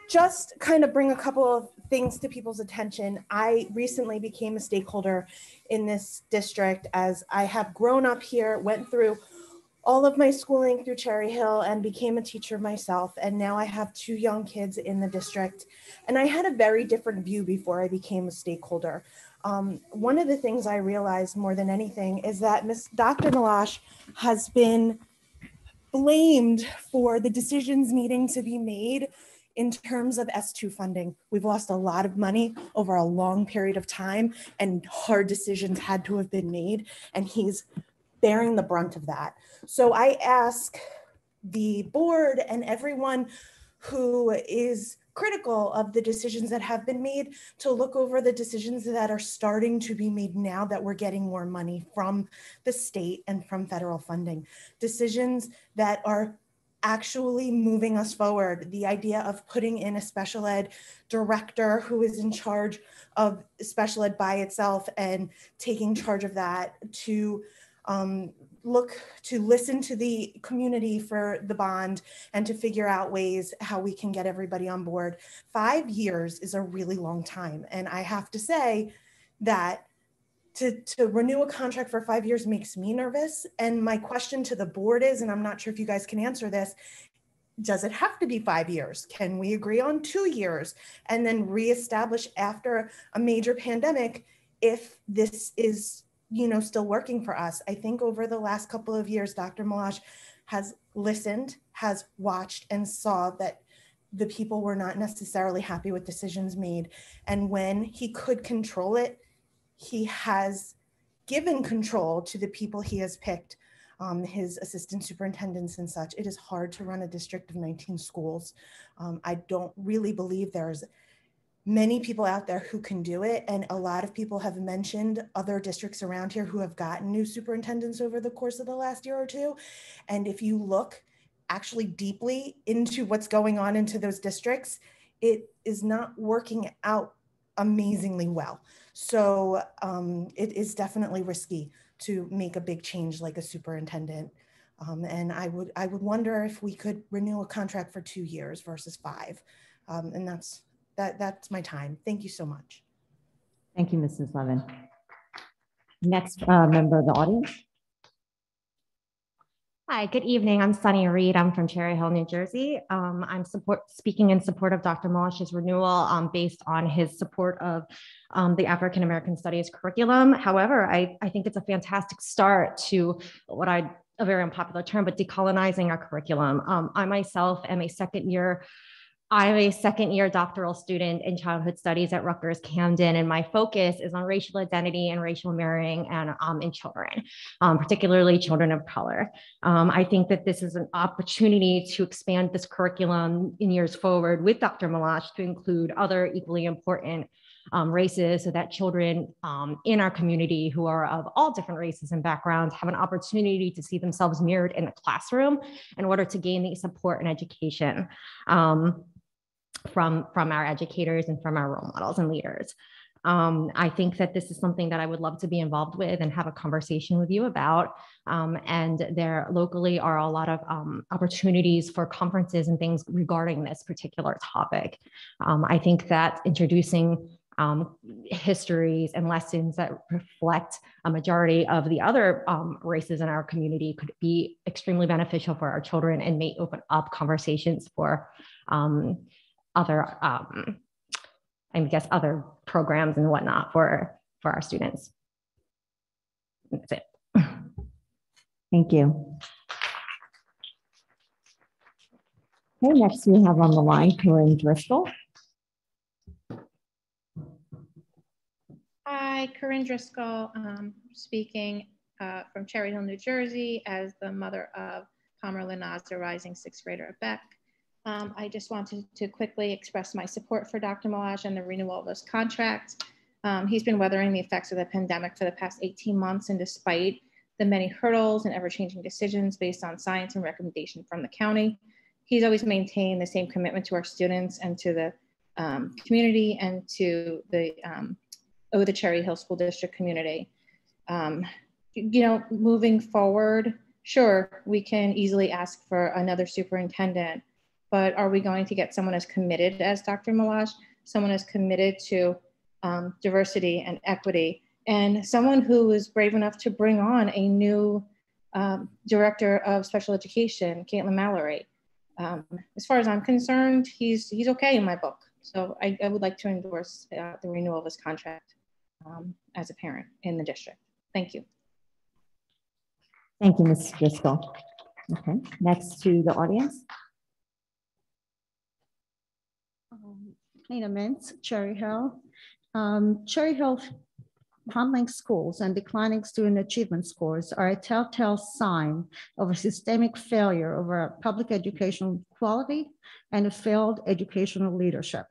just kind of bring a couple of things to people's attention. I recently became a stakeholder in this district as I have grown up here, went through all of my schooling through Cherry Hill and became a teacher myself. And now I have two young kids in the district. And I had a very different view before I became a stakeholder. Um, one of the things I realized more than anything is that Miss Dr. Meloche has been blamed for the decisions needing to be made in terms of S2 funding. We've lost a lot of money over a long period of time and hard decisions had to have been made. And he's bearing the brunt of that. So I ask the board and everyone who is critical of the decisions that have been made to look over the decisions that are starting to be made now that we're getting more money from the state and from federal funding. Decisions that are actually moving us forward. The idea of putting in a special ed director who is in charge of special ed by itself and taking charge of that to um, look to listen to the community for the bond and to figure out ways how we can get everybody on board. Five years is a really long time. And I have to say that to, to renew a contract for five years makes me nervous. And my question to the board is, and I'm not sure if you guys can answer this, does it have to be five years? Can we agree on two years and then reestablish after a major pandemic if this is you know, still working for us. I think over the last couple of years, Dr. Meloche has listened, has watched, and saw that the people were not necessarily happy with decisions made. And when he could control it, he has given control to the people he has picked, um, his assistant superintendents and such. It is hard to run a district of 19 schools. Um, I don't really believe there's many people out there who can do it. And a lot of people have mentioned other districts around here who have gotten new superintendents over the course of the last year or two. And if you look actually deeply into what's going on into those districts, it is not working out amazingly well. So um, it is definitely risky to make a big change like a superintendent. Um, and I would I would wonder if we could renew a contract for two years versus five. Um, and that's that, that's my time. Thank you so much. Thank you, Mrs. Levin. Next uh, member of the audience. Hi, good evening. I'm Sunny Reed. I'm from Cherry Hill, New Jersey. Um, I'm support, speaking in support of Dr. Meloche's renewal um, based on his support of um, the African American Studies curriculum. However, I, I think it's a fantastic start to what I a very unpopular term, but decolonizing our curriculum. Um, I myself am a second year I'm a second year doctoral student in childhood studies at Rutgers Camden, and my focus is on racial identity and racial mirroring and um, in children, um, particularly children of color. Um, I think that this is an opportunity to expand this curriculum in years forward with Dr. Meloche to include other equally important um, races so that children um, in our community who are of all different races and backgrounds have an opportunity to see themselves mirrored in the classroom in order to gain the support and education. Um, from, from our educators and from our role models and leaders. Um, I think that this is something that I would love to be involved with and have a conversation with you about. Um, and there locally are a lot of um, opportunities for conferences and things regarding this particular topic. Um, I think that introducing um, histories and lessons that reflect a majority of the other um, races in our community could be extremely beneficial for our children and may open up conversations for other, um, I guess, other programs and whatnot for, for our students. That's it. Thank you. Okay, next we have on the line Corinne Driscoll. Hi, Corinne Driscoll, um, speaking uh, from Cherry Hill, New Jersey, as the mother of Palmer Linaz, a rising sixth grader at Beck. Um, I just wanted to quickly express my support for Dr. Meloche and the renewal of his contract. Um, he's been weathering the effects of the pandemic for the past 18 months, and despite the many hurdles and ever-changing decisions based on science and recommendation from the county, he's always maintained the same commitment to our students and to the um, community and to the um, oh, the Cherry Hill School District community. Um, you know, moving forward, sure, we can easily ask for another superintendent, but are we going to get someone as committed as Dr. Meloche, someone as committed to um, diversity and equity, and someone who is brave enough to bring on a new um, director of special education, Caitlin Mallory. Um, as far as I'm concerned, he's he's okay in my book. So I, I would like to endorse uh, the renewal of his contract um, as a parent in the district. Thank you. Thank you, Ms. Driscoll. Okay, next to the audience. Nina Mintz, Cherry Hill. Um, Cherry Hill crumbling schools and declining student achievement scores are a telltale sign of a systemic failure our public educational quality and a failed educational leadership.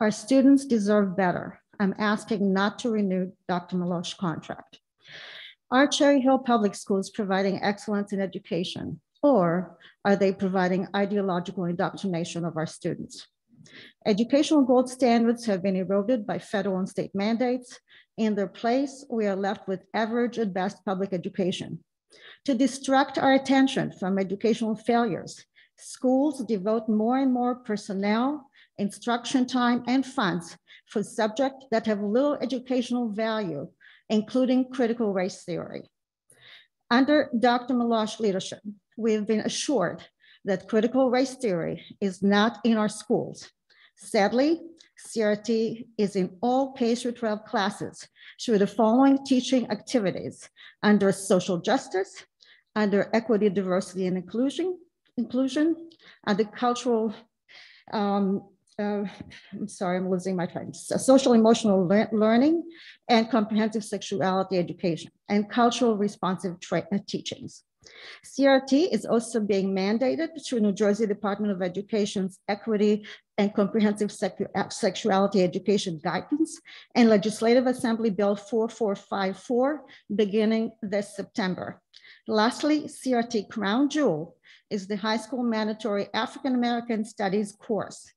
Our students deserve better. I'm asking not to renew Dr. Meloche's contract. Are Cherry Hill Public Schools providing excellence in education, or are they providing ideological indoctrination of our students? Educational gold standards have been eroded by federal and state mandates. In their place, we are left with average at best public education. To distract our attention from educational failures, schools devote more and more personnel, instruction time, and funds for subjects that have little educational value, including critical race theory. Under Dr. Meloche's leadership, we have been assured that critical race theory is not in our schools. Sadly, CRT is in all K through 12 classes through the following teaching activities under social justice, under equity, diversity, and inclusion, inclusion, under cultural, um, uh, I'm sorry, I'm losing my train, so social emotional le learning and comprehensive sexuality education and cultural responsive teachings. CRT is also being mandated through New Jersey Department of Education's Equity and Comprehensive Sexuality Education Guidance and Legislative Assembly Bill 4454 beginning this September. Lastly, CRT Crown Jewel is the high school mandatory African American Studies course.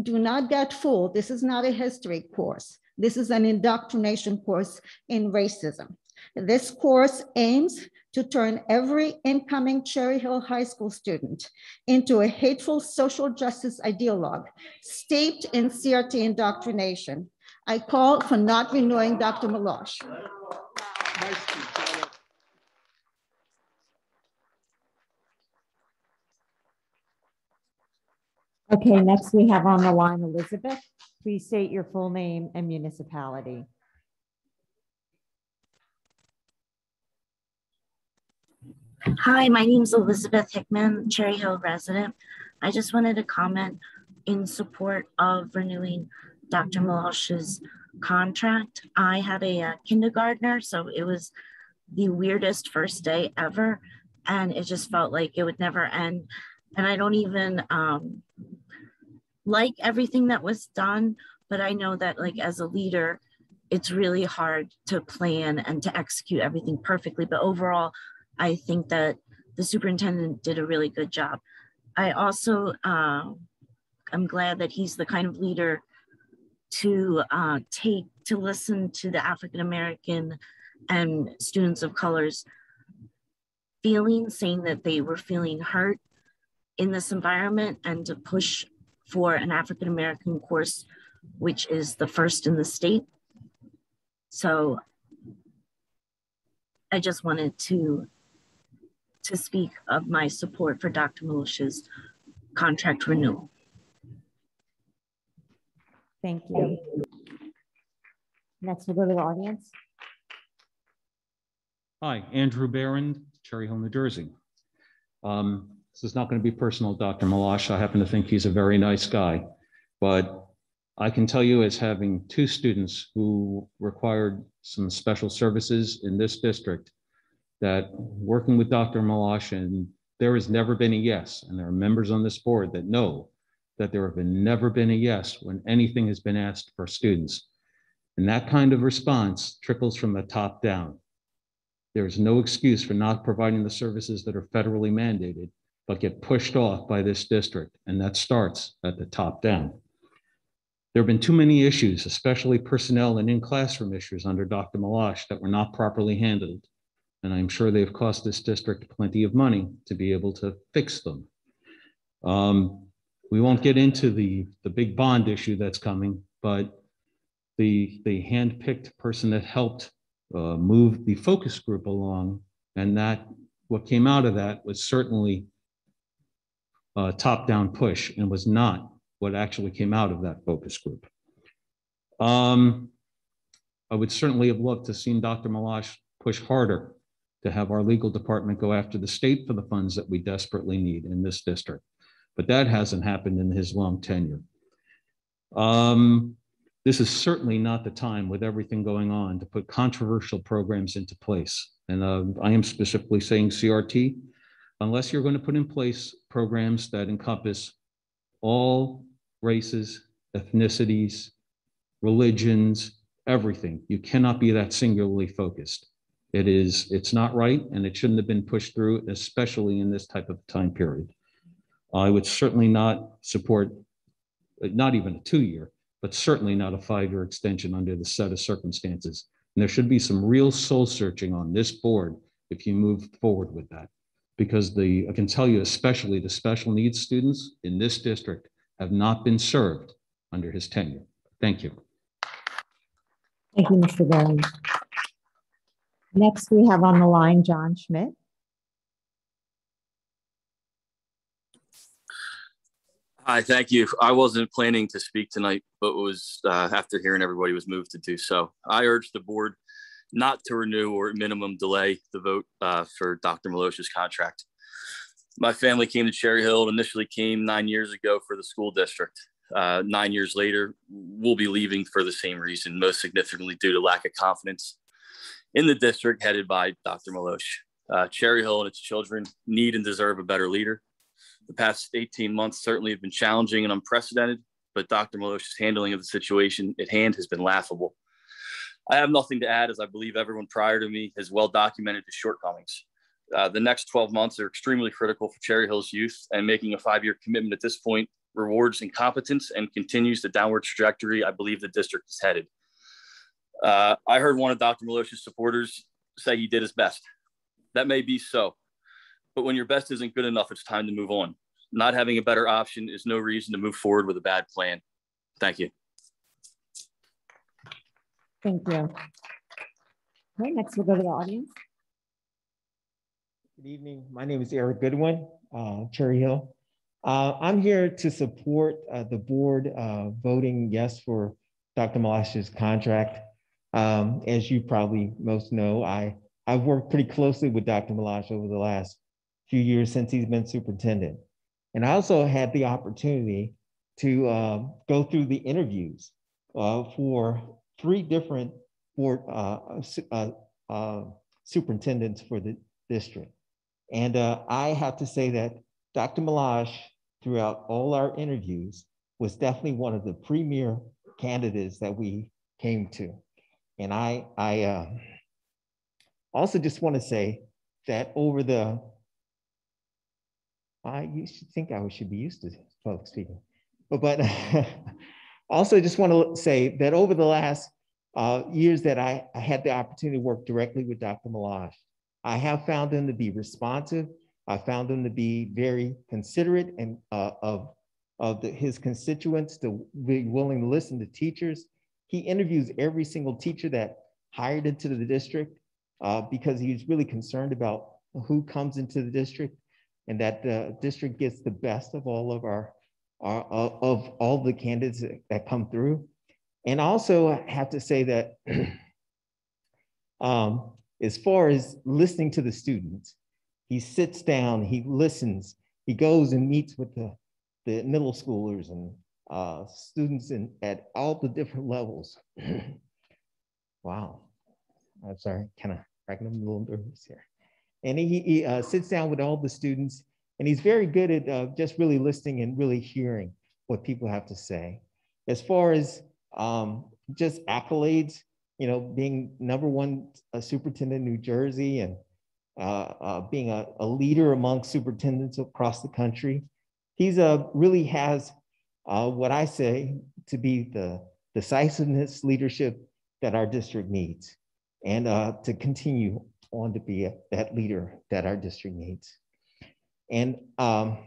Do not get fooled. This is not a history course. This is an indoctrination course in racism. This course aims to turn every incoming Cherry Hill High School student into a hateful social justice ideologue steeped in CRT indoctrination. I call for not renewing Dr. Meloche. Okay, next we have on the line Elizabeth. Please state your full name and municipality. Hi, my name is Elizabeth Hickman, Cherry Hill resident. I just wanted to comment in support of renewing Dr. Meloche's contract. I had a uh, kindergartner, so it was the weirdest first day ever. And it just felt like it would never end. And I don't even um, like everything that was done, but I know that, like, as a leader, it's really hard to plan and to execute everything perfectly. But overall, I think that the superintendent did a really good job. I also, uh, I'm glad that he's the kind of leader to uh, take, to listen to the African American and students of colors feeling, saying that they were feeling hurt in this environment and to push for an African American course, which is the first in the state. So I just wanted to to speak of my support for Dr. Meloche's contract renewal. Thank you. Next, we'll go to the audience. Hi, Andrew Barron, Cherry Hill, New Jersey. Um, this is not going to be personal, Dr. Meloche. I happen to think he's a very nice guy, but I can tell you as having two students who required some special services in this district, that working with Dr. Meloche and there has never been a yes, and there are members on this board that know that there have been never been a yes when anything has been asked for students. And that kind of response trickles from the top down. There is no excuse for not providing the services that are federally mandated, but get pushed off by this district. And that starts at the top down. There have been too many issues, especially personnel and in-classroom issues under Dr. Meloche that were not properly handled. And I'm sure they've cost this district plenty of money to be able to fix them. Um, we won't get into the, the big bond issue that's coming, but the, the hand-picked person that helped uh, move the focus group along, and that what came out of that was certainly a top-down push and was not what actually came out of that focus group. Um, I would certainly have loved to seen Dr. Meloche push harder to have our legal department go after the state for the funds that we desperately need in this district. But that hasn't happened in his long tenure. Um, this is certainly not the time with everything going on to put controversial programs into place. And uh, I am specifically saying CRT, unless you're going to put in place programs that encompass all races, ethnicities, religions, everything. You cannot be that singularly focused. It is, it's not right, and it shouldn't have been pushed through, especially in this type of time period. I would certainly not support, not even a two-year, but certainly not a five-year extension under the set of circumstances. And there should be some real soul searching on this board if you move forward with that. Because the, I can tell you, especially the special needs students in this district have not been served under his tenure. Thank you. Thank you, Mr. Barron. Next, we have on the line John Schmidt. Hi, thank you. I wasn't planning to speak tonight, but was uh, after hearing everybody was moved to do so. I urge the board not to renew or minimum delay the vote uh, for Dr. Meloche's contract. My family came to Cherry Hill initially came nine years ago for the school district. Uh, nine years later, we'll be leaving for the same reason, most significantly due to lack of confidence in the district headed by Dr. Meloche. Uh, Cherry Hill and its children need and deserve a better leader. The past 18 months certainly have been challenging and unprecedented, but Dr. Meloche's handling of the situation at hand has been laughable. I have nothing to add as I believe everyone prior to me has well documented his shortcomings. Uh, the next 12 months are extremely critical for Cherry Hill's youth, and making a five year commitment at this point rewards incompetence and continues the downward trajectory I believe the district is headed. Uh, I heard one of Dr. Meloche's supporters say he did his best. That may be so, but when your best isn't good enough, it's time to move on. Not having a better option is no reason to move forward with a bad plan. Thank you. Thank you. All right, next we'll go to the audience. Good evening. My name is Eric Goodwin, uh, Cherry Hill. Uh, I'm here to support uh, the board uh, voting yes for Dr. Meloche's contract. Um, as you probably most know, I, I've worked pretty closely with Dr. Meloche over the last few years since he's been superintendent. And I also had the opportunity to uh, go through the interviews uh, for three different board uh, uh, uh, superintendents for the district. And uh, I have to say that Dr. Meloche, throughout all our interviews, was definitely one of the premier candidates that we came to. And I, I uh, also just want to say that over the, I you should think I should be used to public speaking, but, but also just want to say that over the last uh, years that I, I had the opportunity to work directly with Dr. Meloche, I have found them to be responsive. I found them to be very considerate and uh, of, of the, his constituents, to be willing to listen to teachers. He interviews every single teacher that hired into the district uh, because he's really concerned about who comes into the district and that the district gets the best of all of our, our of all the candidates that come through. And also I have to say that um, as far as listening to the students, he sits down, he listens, he goes and meets with the, the middle schoolers and uh, students in, at all the different levels. wow. I'm sorry, kind of cracking up a little nervous here. And he, he uh, sits down with all the students and he's very good at uh, just really listening and really hearing what people have to say. As far as um, just accolades, you know, being number one superintendent in New Jersey and uh, uh, being a, a, leader among superintendents across the country. He's uh, really has uh, what I say to be the decisiveness leadership that our district needs and uh, to continue on to be a, that leader that our district needs. And um,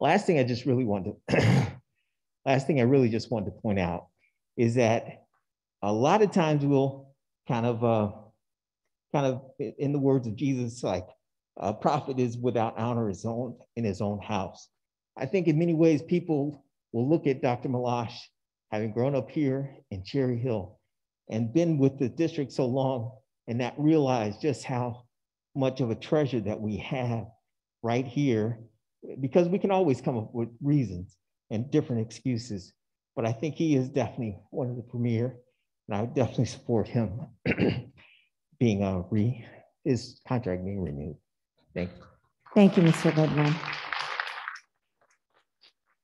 last thing I just really wanted to, last thing I really just wanted to point out is that a lot of times we'll kind of, uh, kind of, in the words of Jesus, like a prophet is without honor his own in his own house. I think in many ways people will look at Dr. Meloche, having grown up here in Cherry Hill and been with the district so long, and not realize just how much of a treasure that we have right here, because we can always come up with reasons and different excuses. But I think he is definitely one of the premier and I would definitely support him being uh, re his contract being renewed. Thank you. Thank you, Mr. Goodman.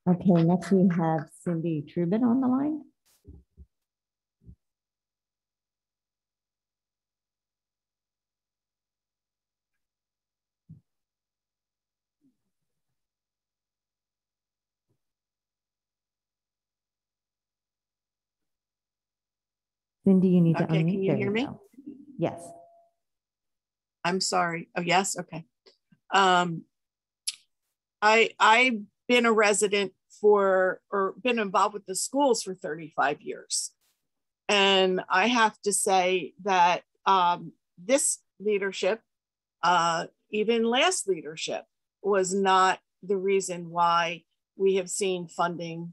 Okay, next we have Cindy Trubin on the line. Cindy, you need to Okay, unmute. can you There hear me? Yes. I'm sorry. Oh, yes. Okay. Um, I I've been a resident for or been involved with the schools for 35 years, and I have to say that um, this leadership, uh, even last leadership, was not the reason why we have seen funding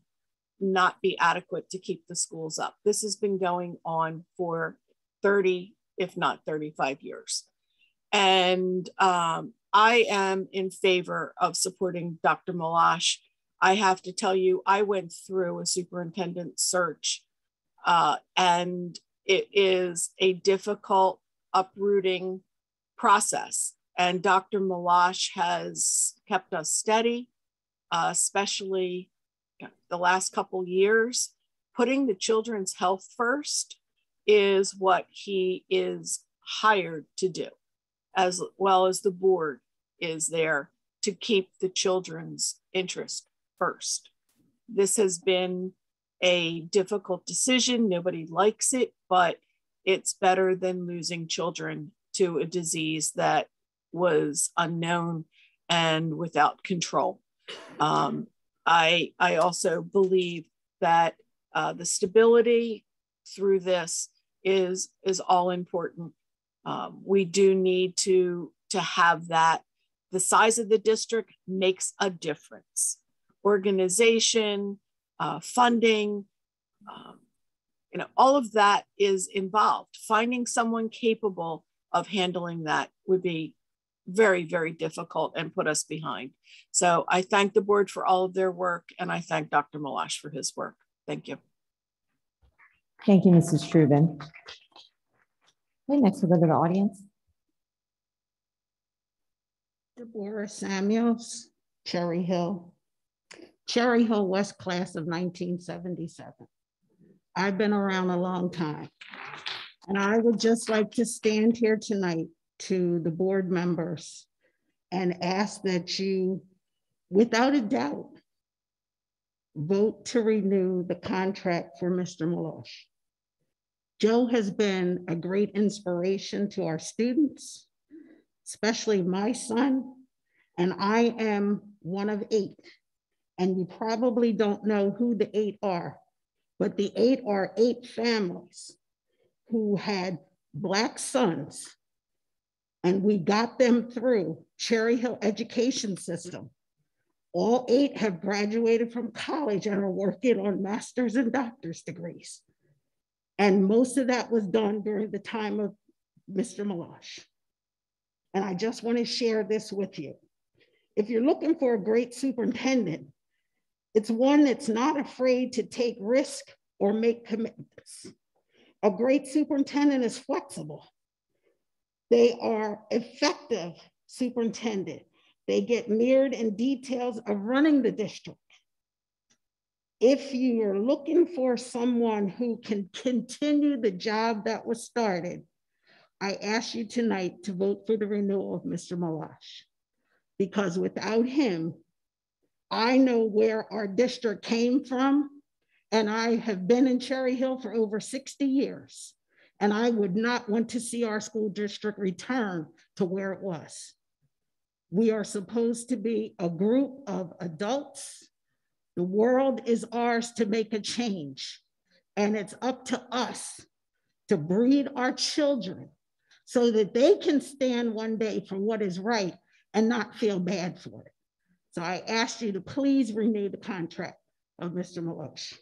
not be adequate to keep the schools up. This has been going on for 30, if not 35 years. And um, I am in favor of supporting Dr. Meloche. I have to tell you, I went through a superintendent search uh, and it is a difficult uprooting process. And Dr. Meloche has kept us steady, uh, especially the last couple years, putting the children's health first is what he is hired to do, as well as the board is there to keep the children's interest first. This has been a difficult decision. Nobody likes it, but it's better than losing children to a disease that was unknown and without control. Um, I, I also believe that uh, the stability through this is, is all important. Um, we do need to, to have that the size of the district makes a difference. Organization, uh, funding, um, you know, all of that is involved. Finding someone capable of handling that would be very, very difficult and put us behind. So I thank the board for all of their work and I thank Dr. Meloche for his work. Thank you. Thank you, Mrs. Truben. Okay, next we'll go to the audience. Deborah Samuels, Cherry Hill. Cherry Hill West class of 1977. I've been around a long time. And I would just like to stand here tonight to the board members and ask that you, without a doubt, vote to renew the contract for Mr. Meloche. Joe has been a great inspiration to our students, especially my son, and I am one of eight. And you probably don't know who the eight are, but the eight are eight families who had Black sons, and we got them through Cherry Hill Education System. All eight have graduated from college and are working on master's and doctor's degrees. And most of that was done during the time of Mr. Meloche. And I just want to share this with you. If you're looking for a great superintendent, it's one that's not afraid to take risk or make commitments. A great superintendent is flexible. They are effective superintendent. They get mirrored in details of running the district. If you are looking for someone who can continue the job that was started, I ask you tonight to vote for the renewal of Mr. Meloche. Because without him, I know where our district came from, and I have been in Cherry Hill for over 60 years. And I would not want to see our school district return to where it was. We are supposed to be a group of adults. The world is ours to make a change. And it's up to us to breed our children so that they can stand one day for what is right and not feel bad for it. So I ask you to please renew the contract of Mr. Meloche.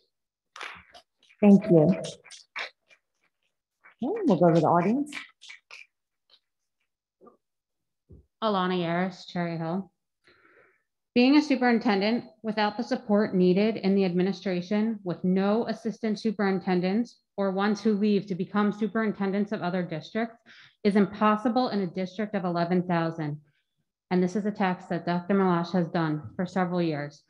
Thank you. Okay, we'll go to the audience. Alana Yaris, Cherry Hill. Being a superintendent without the support needed in the administration with no assistant superintendents or ones who leave to become superintendents of other districts is impossible in a district of 11,000. And this is a tax that Dr. Meloche has done for several years.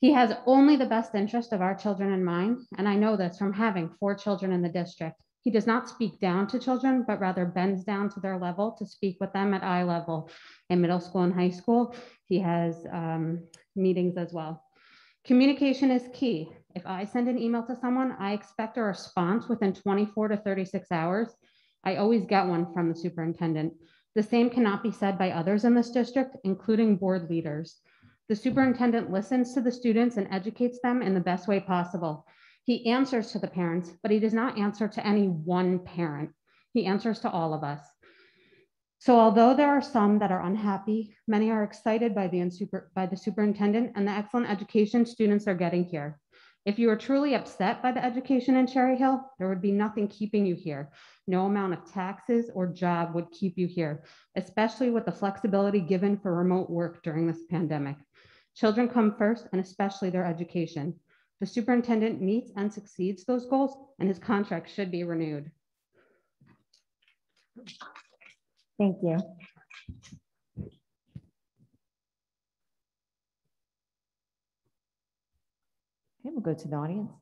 He has only the best interest of our children in mind, and I know this from having four children in the district. He does not speak down to children, but rather bends down to their level to speak with them at eye level in middle school and high school. He has um, meetings as well. Communication is key. If I send an email to someone, I expect a response within 24 to 36 hours. I always get one from the superintendent. The same cannot be said by others in this district, including board leaders. The superintendent listens to the students and educates them in the best way possible. He answers to the parents, but he does not answer to any one parent. He answers to all of us. So although there are some that are unhappy, many are excited by the, by the superintendent and the excellent education students are getting here. If you are truly upset by the education in Cherry Hill, there would be nothing keeping you here. No amount of taxes or job would keep you here, especially with the flexibility given for remote work during this pandemic. Children come first and especially their education. The superintendent meets and succeeds those goals and his contract should be renewed. Thank you. Okay, we'll go to the audience.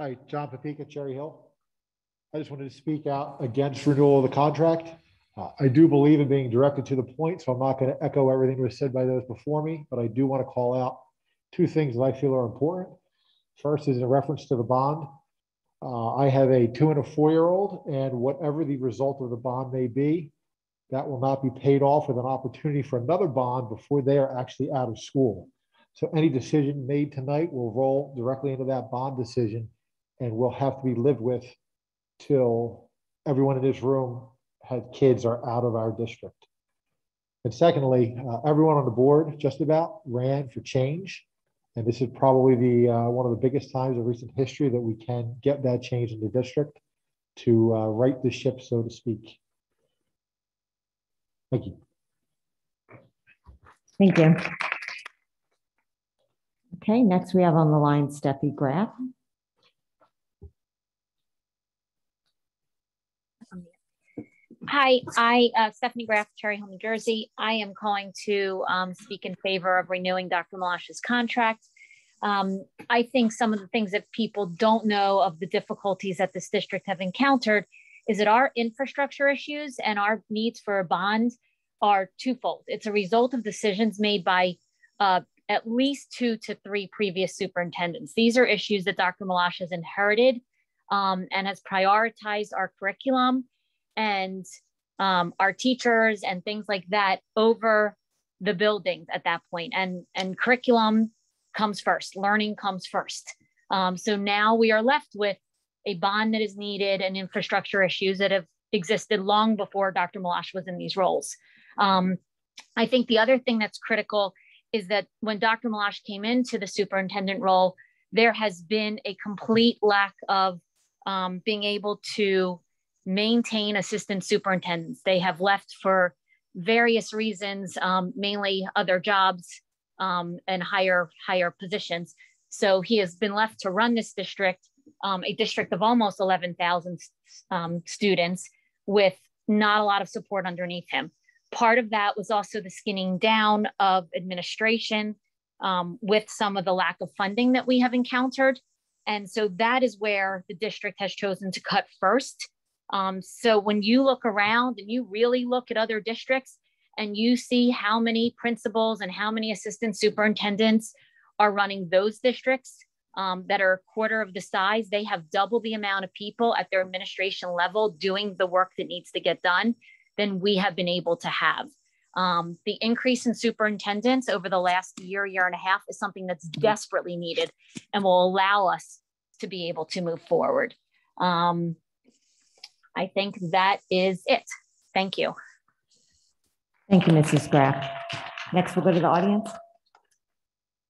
Hi, John Papica, Cherry Hill. I just wanted to speak out against renewal of the contract. Uh, I do believe in being directed to the point, so I'm not going to echo everything that was said by those before me, but I do want to call out two things that I feel are important. First is in reference to the bond. Uh, I have a two and a four year old, and whatever the result of the bond may be, that will not be paid off with an opportunity for another bond before they are actually out of school. So any decision made tonight will roll directly into that bond decision and will have to be lived with till everyone in this room had kids are out of our district. And secondly, uh, everyone on the board just about ran for change. And this is probably the uh, one of the biggest times of recent history that we can get that change in the district to uh, right the ship, so to speak. Thank you. Thank you. Okay, next we have on the line Steffi Graf. Hi, I, uh, Stephanie Graff, Cherry Hill, New Jersey. I am calling to um, speak in favor of renewing Dr. Meloche's contract. Um, I think some of the things that people don't know of the difficulties that this district have encountered is that our infrastructure issues and our needs for a bond are twofold. It's a result of decisions made by uh, at least two to three previous superintendents. These are issues that Dr. Meloche has inherited um, and has prioritized our curriculum and um, our teachers and things like that over the buildings at that point. And, and curriculum comes first, learning comes first. Um, so now we are left with a bond that is needed and infrastructure issues that have existed long before Dr. Meloche was in these roles. Um, I think the other thing that's critical is that when Dr. Meloche came into the superintendent role, there has been a complete lack of um, being able to maintain assistant superintendents. They have left for various reasons, um, mainly other jobs um, and higher higher positions. So he has been left to run this district, um, a district of almost 11,000 um, students with not a lot of support underneath him. Part of that was also the skinning down of administration um, with some of the lack of funding that we have encountered. And so that is where the district has chosen to cut first um, so when you look around and you really look at other districts and you see how many principals and how many assistant superintendents are running those districts um, that are a quarter of the size, they have double the amount of people at their administration level doing the work that needs to get done than we have been able to have. Um, the increase in superintendents over the last year, year and a half is something that's desperately needed and will allow us to be able to move forward. Um, I think that is it. Thank you. Thank you, Mrs. Graff. Next, we'll go to the audience.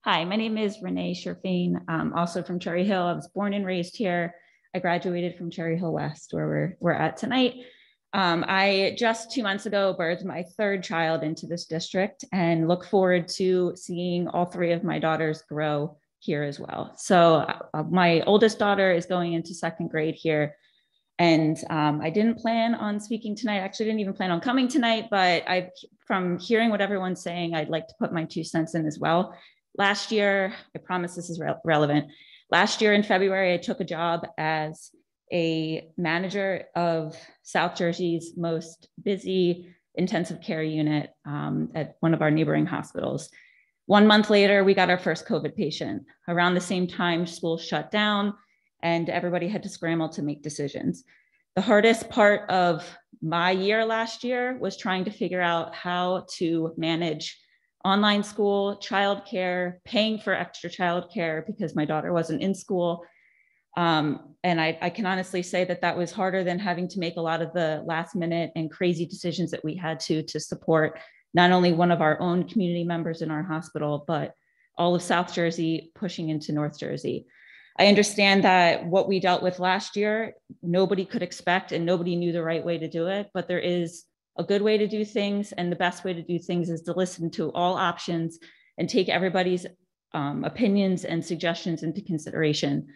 Hi, my name is Renee Sherfane, um, also from Cherry Hill. I was born and raised here. I graduated from Cherry Hill West, where we're, we're at tonight. Um, I just two months ago birthed my third child into this district and look forward to seeing all three of my daughters grow here as well. So uh, my oldest daughter is going into second grade here and um, I didn't plan on speaking tonight. Actually didn't even plan on coming tonight, but I, from hearing what everyone's saying, I'd like to put my two cents in as well. Last year, I promise this is re relevant. Last year in February, I took a job as a manager of South Jersey's most busy intensive care unit um, at one of our neighboring hospitals. One month later, we got our first COVID patient. Around the same time, school shut down and everybody had to scramble to make decisions. The hardest part of my year last year was trying to figure out how to manage online school, childcare, paying for extra childcare because my daughter wasn't in school. Um, and I, I, can honestly say that that was harder than having to make a lot of the last minute and crazy decisions that we had to to support not only one of our own community members in our hospital, but all of South Jersey pushing into North Jersey. I understand that what we dealt with last year, nobody could expect and nobody knew the right way to do it, but there is a good way to do things. And the best way to do things is to listen to all options and take everybody's um, opinions and suggestions into consideration.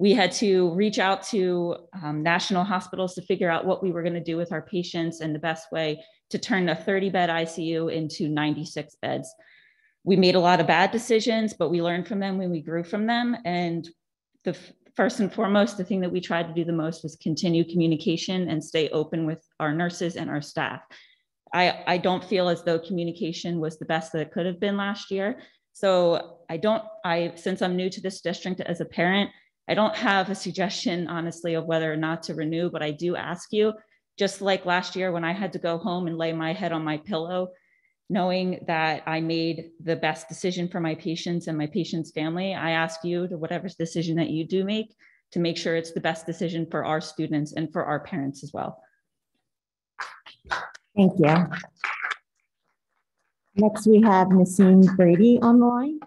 We had to reach out to um, national hospitals to figure out what we were going to do with our patients and the best way to turn a 30 bed ICU into 96 beds. We made a lot of bad decisions, but we learned from them when we grew from them. And the first and foremost, the thing that we tried to do the most was continue communication and stay open with our nurses and our staff. I, I don't feel as though communication was the best that it could have been last year. So I don't, I, since I'm new to this district as a parent, I don't have a suggestion, honestly, of whether or not to renew, but I do ask you, just like last year when I had to go home and lay my head on my pillow knowing that I made the best decision for my patients and my patient's family, I ask you to whatever decision that you do make to make sure it's the best decision for our students and for our parents as well. Thank you. Next, we have Nassim Brady on the line.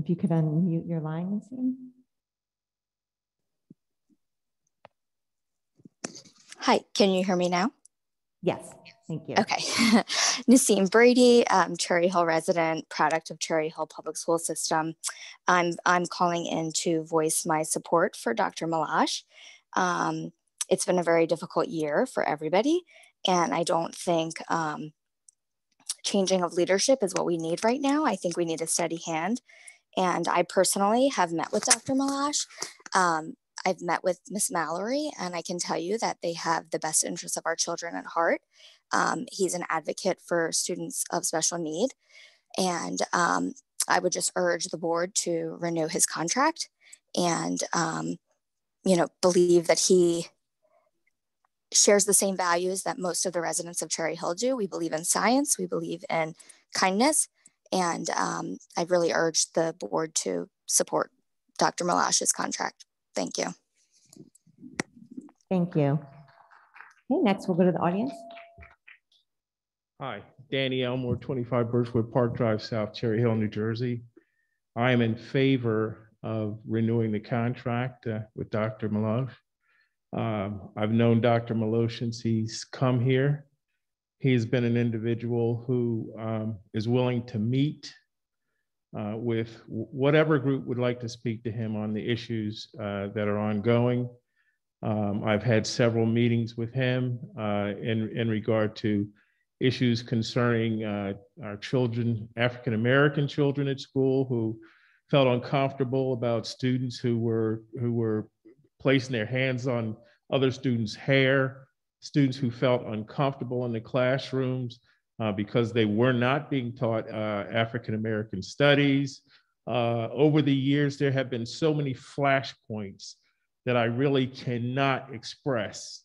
If you could unmute your line, Nassim. Hi, can you hear me now? Yes, thank you. Okay. Nassim Brady, um, Cherry Hill resident, product of Cherry Hill Public School System. I'm, I'm calling in to voice my support for Dr. Meloche. Um, it's been a very difficult year for everybody, and I don't think um, changing of leadership is what we need right now. I think we need a steady hand. And I personally have met with Dr. Meloche. Um, I've met with Miss Mallory, and I can tell you that they have the best interests of our children at heart. Um, he's an advocate for students of special need, and um, I would just urge the board to renew his contract and, um, you know, believe that he shares the same values that most of the residents of Cherry Hill do. We believe in science, we believe in kindness, and um, I really urge the board to support Dr. Meloche's contract. Thank you. Thank you. Okay, next we'll go to the audience. Hi, Danny Elmore, 25 Birchwood Park Drive, South Cherry Hill, New Jersey. I am in favor of renewing the contract uh, with Dr. Meloche. Um, I've known Dr. Meloche since he's come here. He's been an individual who um, is willing to meet uh, with whatever group would like to speak to him on the issues uh, that are ongoing. Um, I've had several meetings with him uh, in, in regard to issues concerning uh, our children, African American children at school who felt uncomfortable about students who were who were placing their hands on other students' hair, students who felt uncomfortable in the classrooms uh, because they were not being taught uh, African American studies. Uh, over the years, there have been so many flashpoints that I really cannot express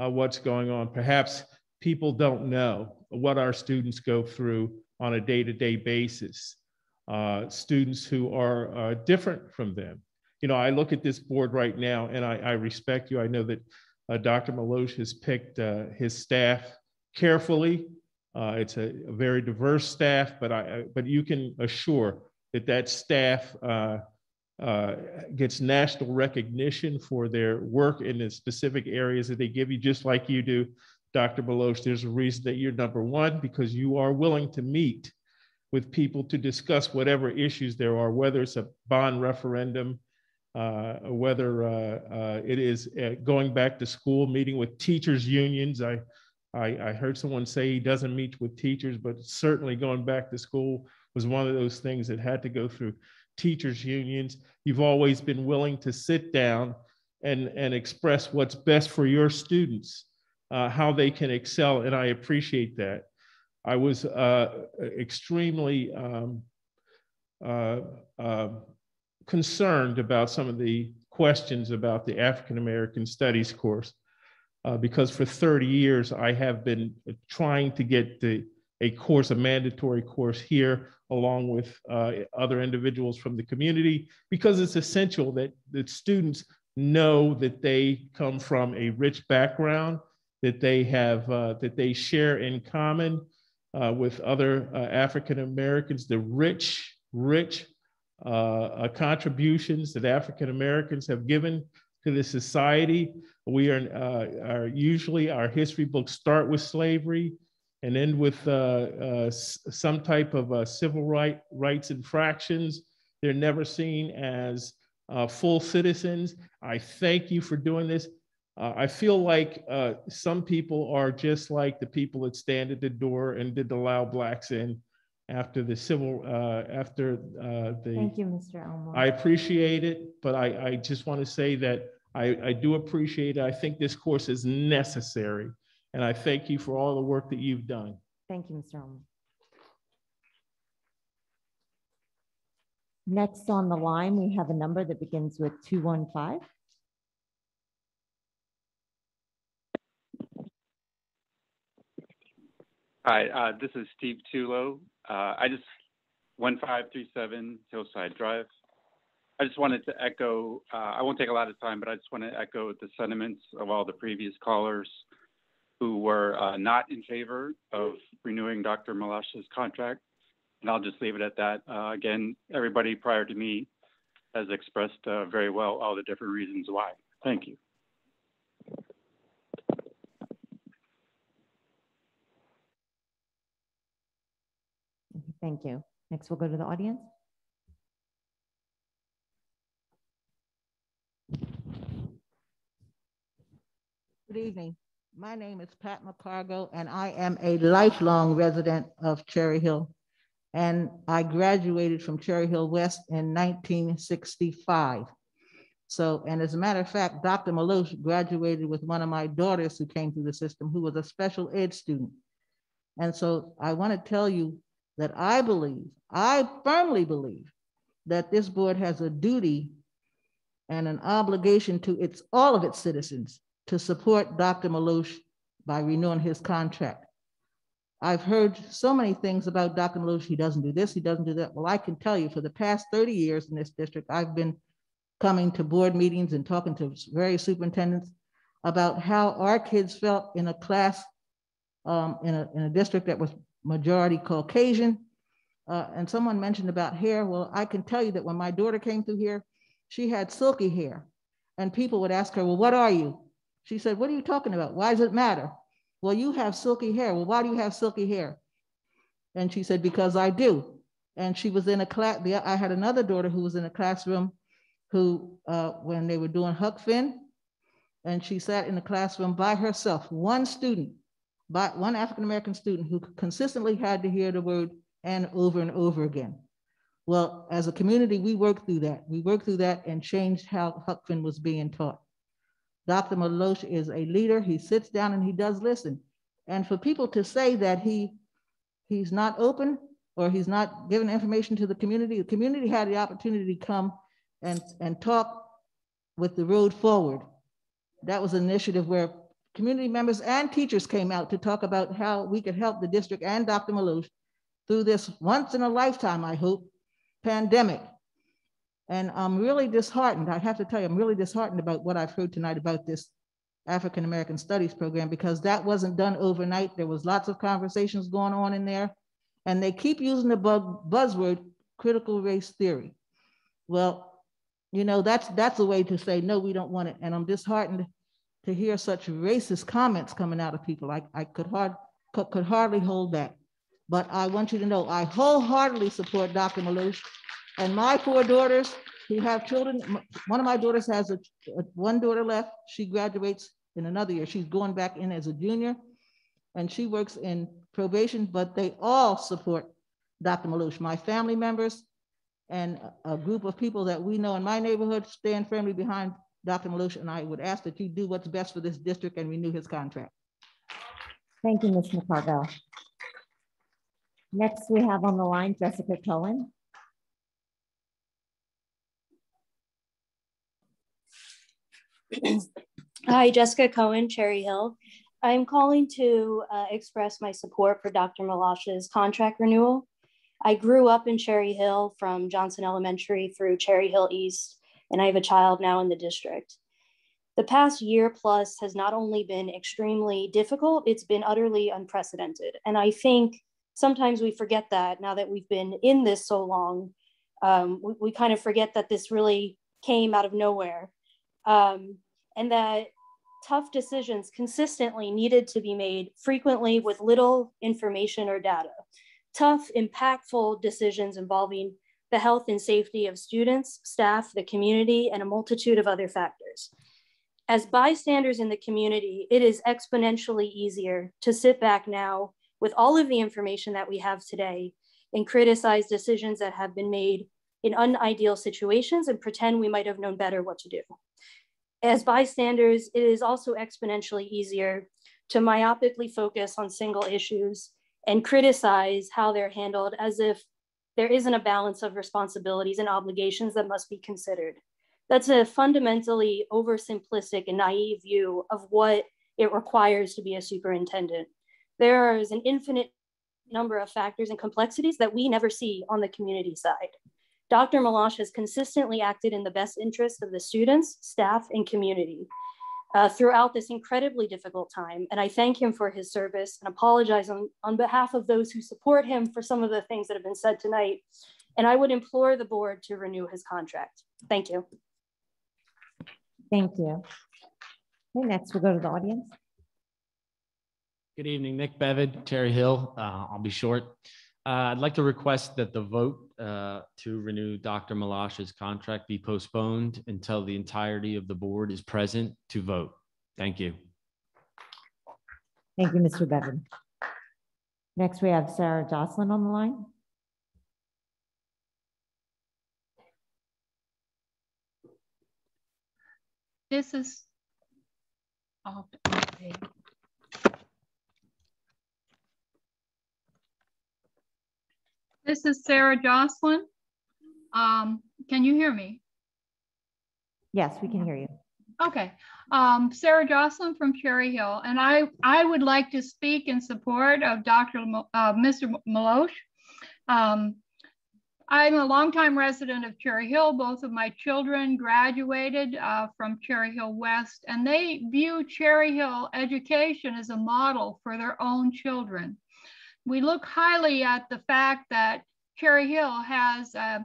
uh, what's going on. Perhaps people don't know what our students go through on a day-to-day basis. Uh, students who are uh, different from them. You know, I look at this board right now and I, I respect you. I know that Dr. Meloche has picked uh, his staff carefully. Uh, it's a, a, very diverse staff, but I, but you can assure that that staff uh, uh, gets national recognition for their work in the specific areas that they give you, just like you do, Dr. Meloche. There's a reason that you're number one because you are willing to meet with people to discuss whatever issues there are, whether it's a bond referendum, uh, whether uh, uh, it is uh, going back to school, meeting with teachers' unions. I, I, I, heard someone say he doesn't meet with teachers, but certainly going back to school was one of those things that had to go through teachers unions. You've always been willing to sit down and, and express what's best for your students, uh, how they can excel, and I appreciate that. I was uh, extremely um, uh, um, concerned about some of the questions about the African American Studies course uh, because for 30 years I have been trying to get the a course, a mandatory course here, along with uh, other individuals from the community, because it's essential that, that students know that they come from a rich background, that they have, uh, that they share in common uh, with other uh, African Americans, the rich, rich uh, uh, contributions that African Americans have given to the society. We are, are usually our history books start with slavery and end with uh, uh, some type of uh, civil right, rights infractions. They're never seen as uh, full citizens. I thank you for doing this. Uh, I feel like uh, some people are just like the people that stand at the door and did allow blacks in after the civil, uh, after uh, the. Thank you, Mr. Elmore. I appreciate it, but I, I just want to say that I, I do appreciate it. I think this course is necessary. And I thank you for all the work that you've done. Thank you, Mr. Ullman. Next on the line, we have a number that begins with 215. Hi, uh, this is Steve Tulo. Uh, I just, 1537 Hillside Drive. I just wanted to echo, uh, I won't take a lot of time, but I just want to echo the sentiments of all the previous callers who were uh, not in favor of renewing Dr. Meloche's contract. And I'll just leave it at that. Uh, again, everybody prior to me has expressed uh, very well all the different reasons why. Thank you. Thank you. Next, we'll go to the audience. Good evening. My name is Pat McCargo, and I am a lifelong resident of Cherry Hill. And I graduated from Cherry Hill West in 1965. So, and as a matter of fact, Dr. Meloche graduated with one of my daughters who came through the system, who was a special ed student. And so I want to tell you that I believe, I firmly believe that this board has a duty and an obligation to its all of its citizens to support Dr. Meloche by renewing his contract. I've heard so many things about Dr. Meloche. He doesn't do this, he doesn't do that. Well, I can tell you for the past 30 years in this district, I've been coming to board meetings and talking to various superintendents about how our kids felt in a class um, in, a, in a district that was majority Caucasian. Uh, and someone mentioned about hair. Well, I can tell you that when my daughter came through here, she had silky hair. And people would ask her, Well, what are you? She said, What are you talking about? Why does it matter? Well, you have silky hair. Well, why do you have silky hair? And she said, Because I do. And she was in a class. I had another daughter who was in a classroom who, uh, when they were doing Huck Finn, and she sat in the classroom by herself, one student, by one African American student who consistently had to hear the word and over and over again. Well, as a community, we worked through that. We worked through that and changed how Huck Finn was being taught. Dr. Meloche is a leader. He sits down and he does listen. And for people to say that he he's not open or he's not giving information to the community, the community had the opportunity to come and, and talk with the road forward. That was an initiative where community members and teachers came out to talk about how we could help the district and Dr. Meloche through this once in a lifetime, I hope, pandemic. And I'm really disheartened. I have to tell you, I'm really disheartened about what I've heard tonight about this African American Studies program because that wasn't done overnight. There was lots of conversations going on in there, and they keep using the buzzword critical race theory. Well, you know that's that's a way to say no, we don't want it. And I'm disheartened to hear such racist comments coming out of people. I, I could hard could, could hardly hold back. But I want you to know I wholeheartedly support Dr. Meloche and my four daughters who have children, one of my daughters has a, a, one daughter left. She graduates in another year. She's going back in as a junior and she works in probation, but they all support Dr. Meloche. My family members and a group of people that we know in my neighborhood stand firmly behind Dr. Meloche, and I would ask that you do what's best for this district and renew his contract. Thank you, Ms. McCarville. Next, we have on the line Jessica Cohen. Hi, Jessica Cohen, Cherry Hill. I'm calling to uh, express my support for Dr. Meloche's contract renewal. I grew up in Cherry Hill from Johnson Elementary through Cherry Hill East, and I have a child now in the district. The past year plus has not only been extremely difficult, it's been utterly unprecedented. And I think sometimes we forget that now that we've been in this so long, um, we, we kind of forget that this really came out of nowhere um, and that tough decisions consistently needed to be made frequently with little information or data. Tough, impactful decisions involving the health and safety of students, staff, the community, and a multitude of other factors. As bystanders in the community, it is exponentially easier to sit back now with all of the information that we have today and criticize decisions that have been made in unideal situations and pretend we might have known better what to do. As bystanders, it is also exponentially easier to myopically focus on single issues and criticize how they're handled as if there isn't a balance of responsibilities and obligations that must be considered. That's a fundamentally oversimplistic and naive view of what it requires to be a superintendent. There is an infinite number of factors and complexities that we never see on the community side. Dr. Meloche has consistently acted in the best interest of the students, staff, and community uh, throughout this incredibly difficult time. And I thank him for his service and apologize on, on behalf of those who support him for some of the things that have been said tonight. And I would implore the board to renew his contract. Thank you. Thank you. Okay, next we'll go to the audience. Good evening, Nick Bevid, Cherry Hill. Uh, I'll be short. Uh, I'd like to request that the vote uh, to renew Dr. Meloche's contract be postponed until the entirety of the board is present to vote. Thank you. Thank you, Mr. Bevan. Next, we have Sarah Jocelyn on the line. This is, oh, okay. This is Sarah Jocelyn. Um, can you hear me? Yes, we can hear you. Okay. Um, Sarah Jocelyn from Cherry Hill, and I, I would like to speak in support of Dr. Mo, uh, Mr. Meloche. Um, I'm a longtime resident of Cherry Hill. Both of my children graduated uh, from Cherry Hill West, and they view Cherry Hill education as a model for their own children. We look highly at the fact that Cherry Hill has uh,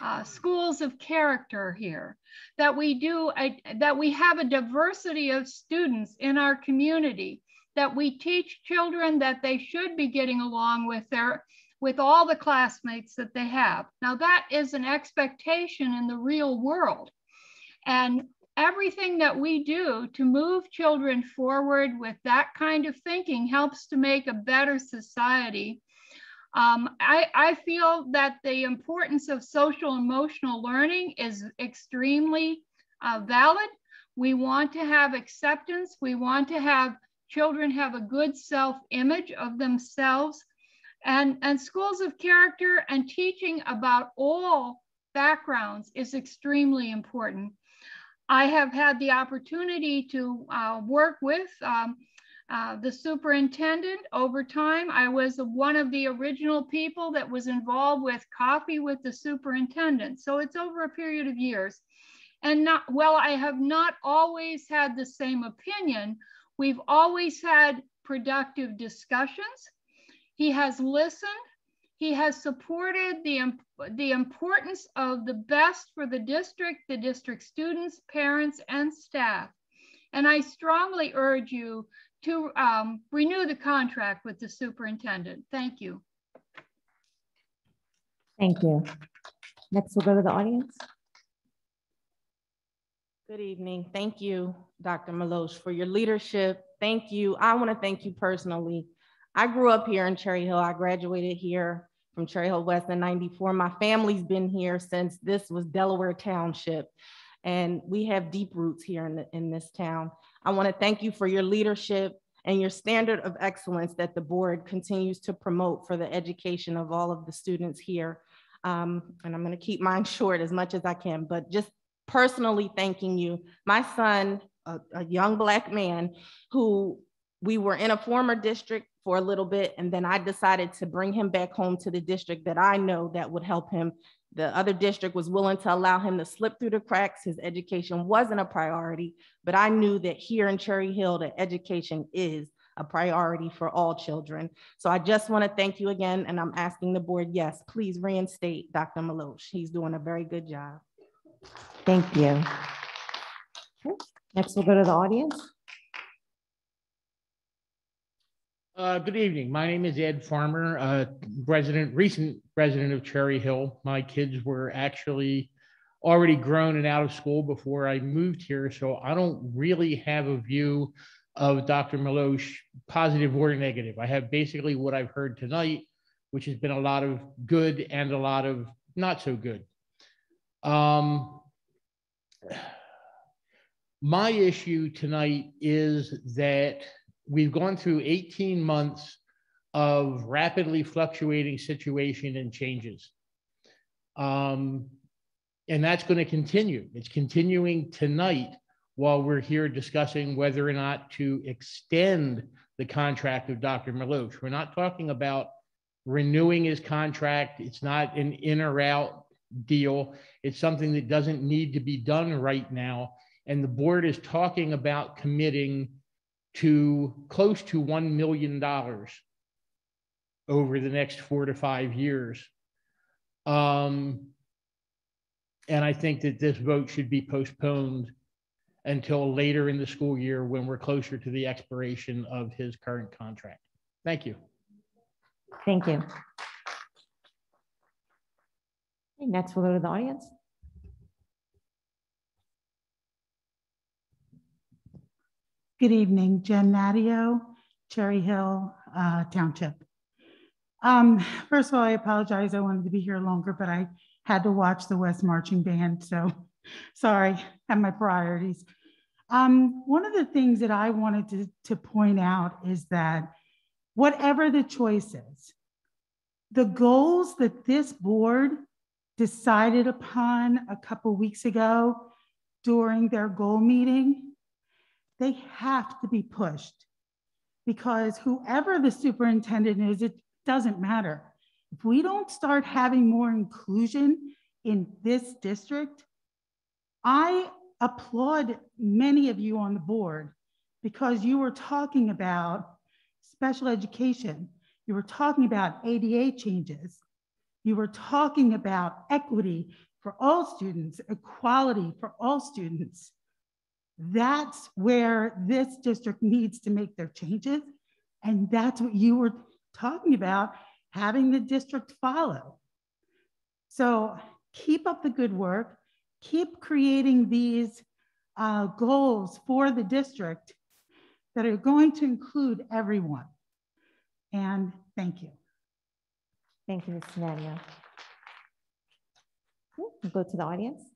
uh, schools of character here, that we do a, that we have a diversity of students in our community, that we teach children that they should be getting along with their with all the classmates that they have. Now that is an expectation in the real world. And everything that we do to move children forward with that kind of thinking helps to make a better society. Um, I, I feel that the importance of social emotional learning is extremely uh, valid. We want to have acceptance. We want to have children have a good self image of themselves and, and schools of character and teaching about all backgrounds is extremely important. I have had the opportunity to uh, work with um, uh, the superintendent over time. I was one of the original people that was involved with coffee with the superintendent. So it's over a period of years. And not, well, I have not always had the same opinion. We've always had productive discussions. He has listened. He has supported the, the importance of the best for the district, the district students, parents, and staff. And I strongly urge you to um, renew the contract with the superintendent. Thank you. Thank you. Next, we'll go to the audience. Good evening. Thank you, Dr. Meloche, for your leadership. Thank you. I want to thank you personally I grew up here in Cherry Hill. I graduated here from Cherry Hill West in 94. My family's been here since this was Delaware Township. And we have deep roots here in, the, in this town. I want to thank you for your leadership and your standard of excellence that the board continues to promote for the education of all of the students here. Um, and I'm going to keep mine short as much as I can, but just personally thanking you. My son, a, a young Black man who we were in a former district for a little bit. And then I decided to bring him back home to the district that I know that would help him. The other district was willing to allow him to slip through the cracks. His education wasn't a priority, but I knew that here in Cherry Hill, that education is a priority for all children. So I just want to thank you again. And I'm asking the board, yes, please reinstate Dr. Meloche. He's doing a very good job. Thank you. Next, we'll go to the audience. Uh, good evening. My name is Ed Farmer, uh, resident, recent resident of Cherry Hill. My kids were actually already grown and out of school before I moved here, so I don't really have a view of Dr. Meloche, positive or negative. I have basically what I've heard tonight, which has been a lot of good and a lot of not so good. Um, my issue tonight is that we've gone through 18 months of rapidly fluctuating situation and changes. Um, and that's going to continue. It's continuing tonight while we're here discussing whether or not to extend the contract of Dr. Meloche. We're not talking about renewing his contract. It's not an in or out deal. It's something that doesn't need to be done right now. And the board is talking about committing to close to $1 million over the next four to five years. Um, and I think that this vote should be postponed until later in the school year when we're closer to the expiration of his current contract. Thank you. Thank you. Next, we'll go to the audience. Good evening, Jen Nadio, Cherry Hill uh, Township. Um, First of all, I apologize. I wanted to be here longer, but I had to watch the West Marching Band, so sorry, have my priorities. Um, One of the things that I wanted to, to point out is that whatever the choice is, the goals that this board decided upon a couple weeks ago during their goal meeting they have to be pushed because whoever the superintendent is, it doesn't matter. If we don't start having more inclusion in this district, I applaud many of you on the board because you were talking about special education. You were talking about ADA changes. You were talking about equity for all students, equality for all students. That's where this district needs to make their changes. And that's what you were talking about, having the district follow. So keep up the good work. Keep creating these uh, goals for the district that are going to include everyone. And thank you. Thank you, Ms. We'll go to the audience.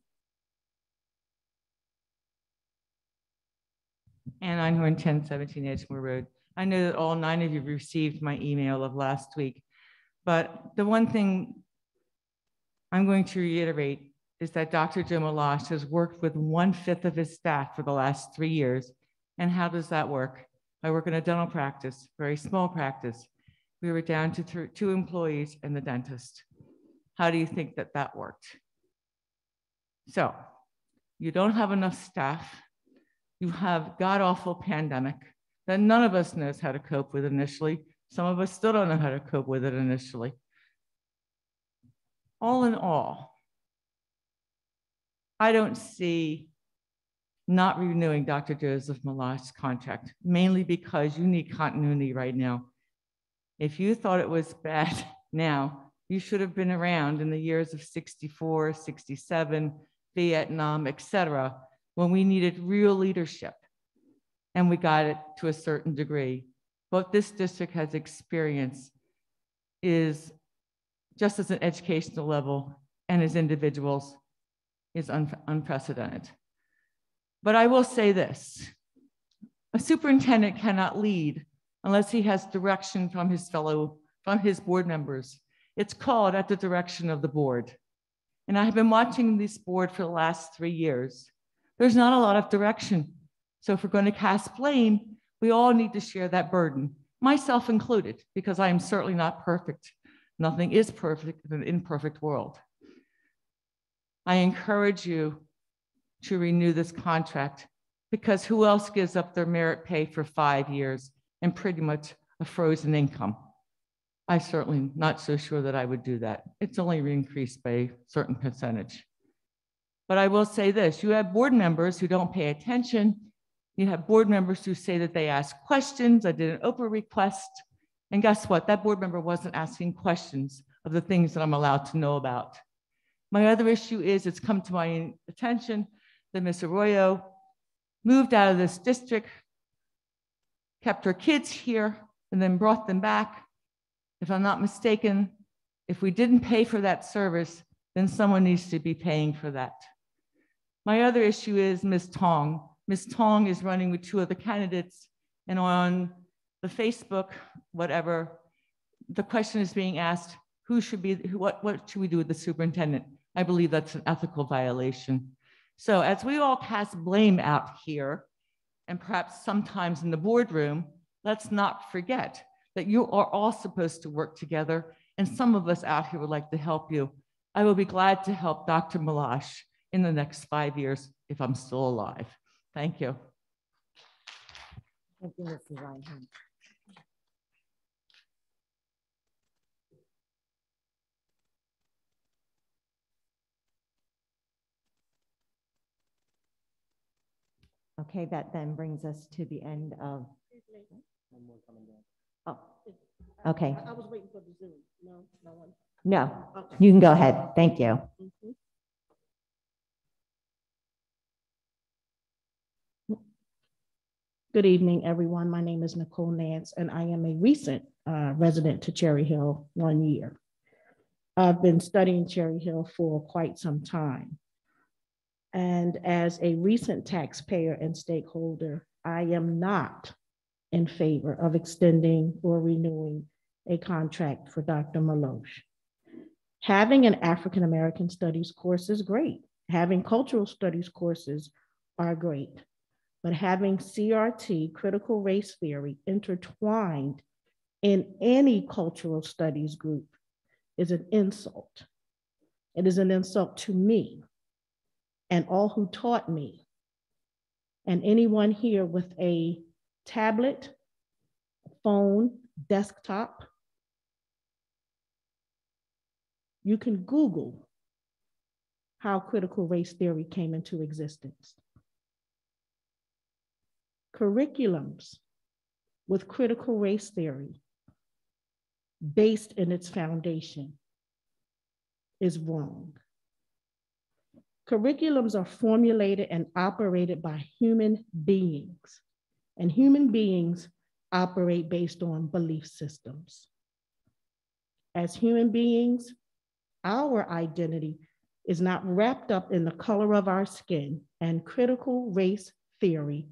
Ann Einhorn, 1017 Edgemore Road. I know that all nine of you received my email of last week, but the one thing I'm going to reiterate is that Dr. Joe Meloche has worked with one fifth of his staff for the last three years. And how does that work? I work in a dental practice, very small practice. We were down to th two employees and the dentist. How do you think that that worked? So you don't have enough staff you have god awful pandemic that none of us knows how to cope with initially. Some of us still don't know how to cope with it initially. All in all, I don't see not renewing Dr. Joseph Meloche's contract, mainly because you need continuity right now. If you thought it was bad now, you should have been around in the years of 64, 67, Vietnam, et cetera, when we needed real leadership and we got it to a certain degree. What this district has experienced is just as an educational level and as individuals is un unprecedented. But I will say this, a superintendent cannot lead unless he has direction from his fellow, from his board members. It's called at the direction of the board. And I have been watching this board for the last three years there's not a lot of direction. So if we're going to cast blame, we all need to share that burden, myself included, because I am certainly not perfect. Nothing is perfect in an imperfect world. I encourage you to renew this contract because who else gives up their merit pay for five years and pretty much a frozen income? I certainly not so sure that I would do that. It's only increased by a certain percentage. But I will say this, you have board members who don't pay attention. You have board members who say that they ask questions. I did an OPRA request. And guess what? That board member wasn't asking questions of the things that I'm allowed to know about. My other issue is it's come to my attention that Ms. Arroyo moved out of this district, kept her kids here, and then brought them back. If I'm not mistaken, if we didn't pay for that service, then someone needs to be paying for that. My other issue is Ms. Tong. Ms. Tong is running with two other candidates, and on the Facebook, whatever, the question is being asked, who should be, what, what should we do with the superintendent? I believe that's an ethical violation. So as we all cast blame out here, and perhaps sometimes in the boardroom, let's not forget that you are all supposed to work together. And some of us out here would like to help you. I will be glad to help Dr. Meloche in the next five years if I'm still alive. Thank you. Thank you, Mrs. Reinhardt. Okay, that then brings us to the end of, oh, okay. I was waiting for the Zoom. No, no one. No, Okay. you can go ahead. Thank you. Mhm. Good evening, everyone. My name is Nicole Nance, and I am a recent uh, resident to Cherry Hill, one year. I've been studying Cherry Hill for quite some time. And as a recent taxpayer and stakeholder, I am not in favor of extending or renewing a contract for Dr. Meloche. Having an African American Studies course is great. Having cultural studies courses are great. But having CRT, critical race theory, intertwined in any cultural studies group is an insult. It is an insult to me and all who taught me. And anyone here with a tablet, phone, desktop, you can Google how critical race theory came into existence. Curriculums with critical race theory based in its foundation is wrong. Curriculums are formulated and operated by human beings, and human beings operate based on belief systems. As human beings, our identity is not wrapped up in the color of our skin, and critical race theory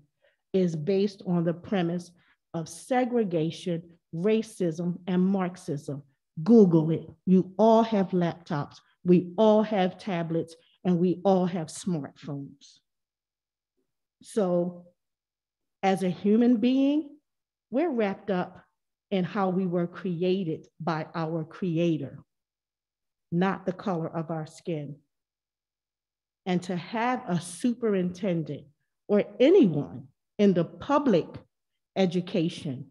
is based on the premise of segregation, racism, and Marxism. Google it. You all have laptops. We all have tablets and we all have smartphones. So, as a human being, we're wrapped up in how we were created by our Creator, not the color of our skin. And to have a superintendent or anyone in the public education,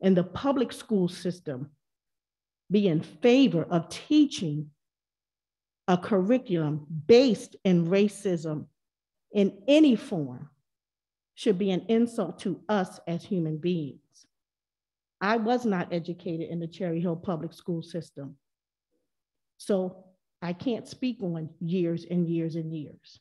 in the public school system, be in favor of teaching a curriculum based in racism in any form should be an insult to us as human beings. I was not educated in the Cherry Hill public school system. So I can't speak on years and years and years.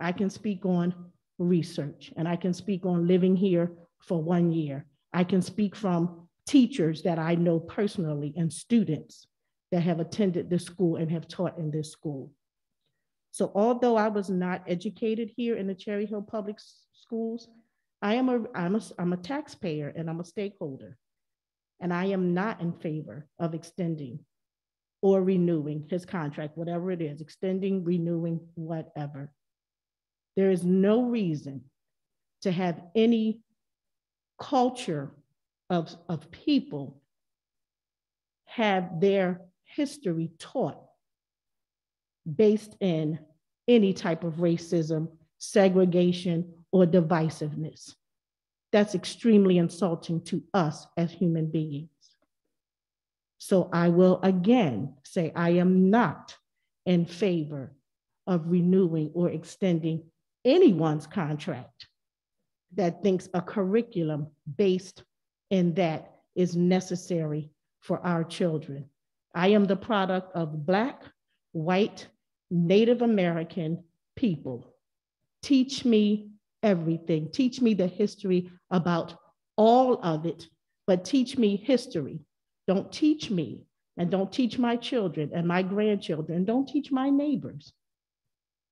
I can speak on research and I can speak on living here for one year. I can speak from teachers that I know personally and students that have attended this school and have taught in this school. So although I was not educated here in the Cherry Hill Public Schools, I am a, I'm a, I'm a taxpayer and I'm a stakeholder. And I am not in favor of extending or renewing his contract, whatever it is, extending, renewing, whatever. There is no reason to have any culture of, of people have their history taught based in any type of racism, segregation, or divisiveness. That's extremely insulting to us as human beings. So I will again say I am not in favor of renewing or extending anyone's contract that thinks a curriculum based in that is necessary for our children. I am the product of Black, white, Native American people. Teach me everything. Teach me the history about all of it, but teach me history. Don't teach me and don't teach my children and my grandchildren. Don't teach my neighbors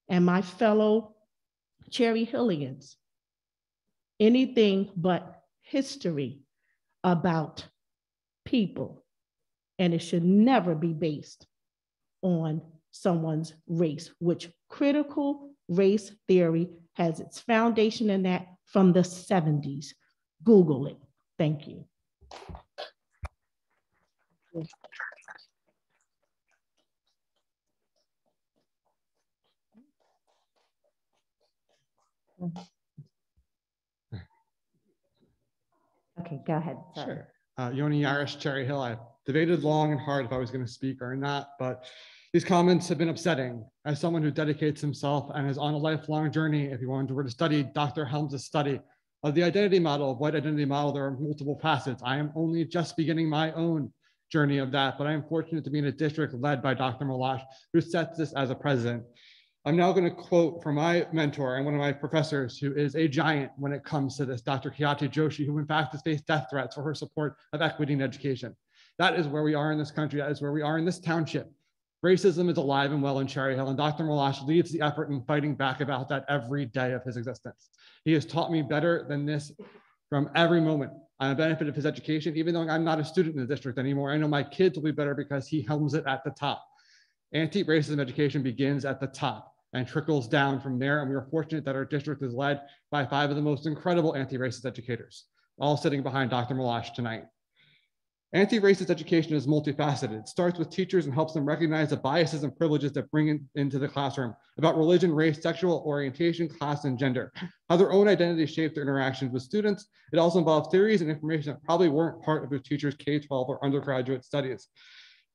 and my fellow Cherry Hillians anything but history about people and it should never be based on someone's race, which critical race theory has its foundation in that from the 70s. Google it. Thank you. Okay, go ahead. Sorry. Sure. Uh, Yoni Yaris, Cherry Hill. I debated long and hard if I was going to speak or not, but these comments have been upsetting. As someone who dedicates himself and is on a lifelong journey, if you wanted were to study Dr. Helms' study of the identity model, of white identity model, there are multiple facets. I am only just beginning my own journey of that, but I am fortunate to be in a district led by Dr. Meloche, who sets this as a president. I'm now going to quote from my mentor and one of my professors, who is a giant when it comes to this, Dr. Khyati Joshi, who in fact has faced death threats for her support of equity in education. That is where we are in this country. That is where we are in this township. Racism is alive and well in Cherry Hill, and Dr. Meloche leads the effort in fighting back about that every day of his existence. He has taught me better than this from every moment on the benefit of his education, even though I'm not a student in the district anymore. I know my kids will be better because he helms it at the top. Anti-racism education begins at the top and trickles down from there. And we are fortunate that our district is led by five of the most incredible anti-racist educators, all sitting behind Dr. Meloche tonight. Anti-racist education is multifaceted. It starts with teachers and helps them recognize the biases and privileges that bring in, into the classroom about religion, race, sexual orientation, class, and gender, how their own identities shape their interactions with students. It also involves theories and information that probably weren't part of their teacher's K-12 or undergraduate studies.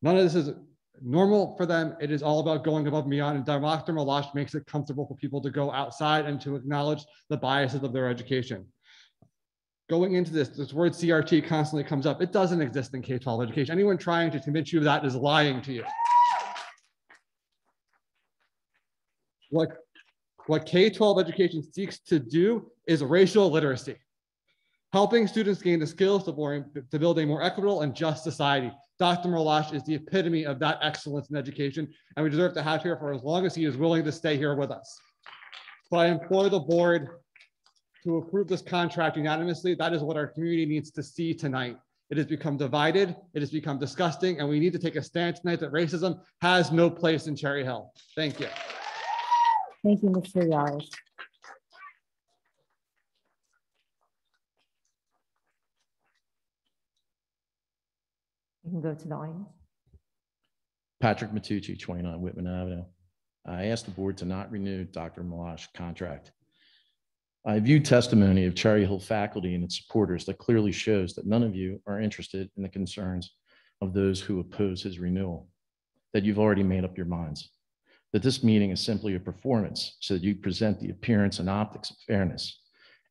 None of this is normal for them. It is all about going above and beyond. And Dr. Meloche makes it comfortable for people to go outside and to acknowledge the biases of their education going into this, this word CRT constantly comes up. It doesn't exist in K-12 education. Anyone trying to convince you of that is lying to you. What, what K-12 education seeks to do is racial literacy, helping students gain the skills to, to build a more equitable and just society. Dr. Meloche is the epitome of that excellence in education, and we deserve to have here for as long as he is willing to stay here with us. So I implore the board to approve this contract unanimously. That is what our community needs to see tonight. It has become divided, it has become disgusting, and we need to take a stand tonight that racism has no place in Cherry Hill. Thank you. Thank you, Mr. Yaris. You can go to the audience. Patrick Matucci, 29 Whitman Avenue. I asked the board to not renew Dr. Meloche contract. I view testimony of Cherry Hill faculty and its supporters that clearly shows that none of you are interested in the concerns of those who oppose his renewal, that you've already made up your minds, that this meeting is simply a performance so that you present the appearance and optics of fairness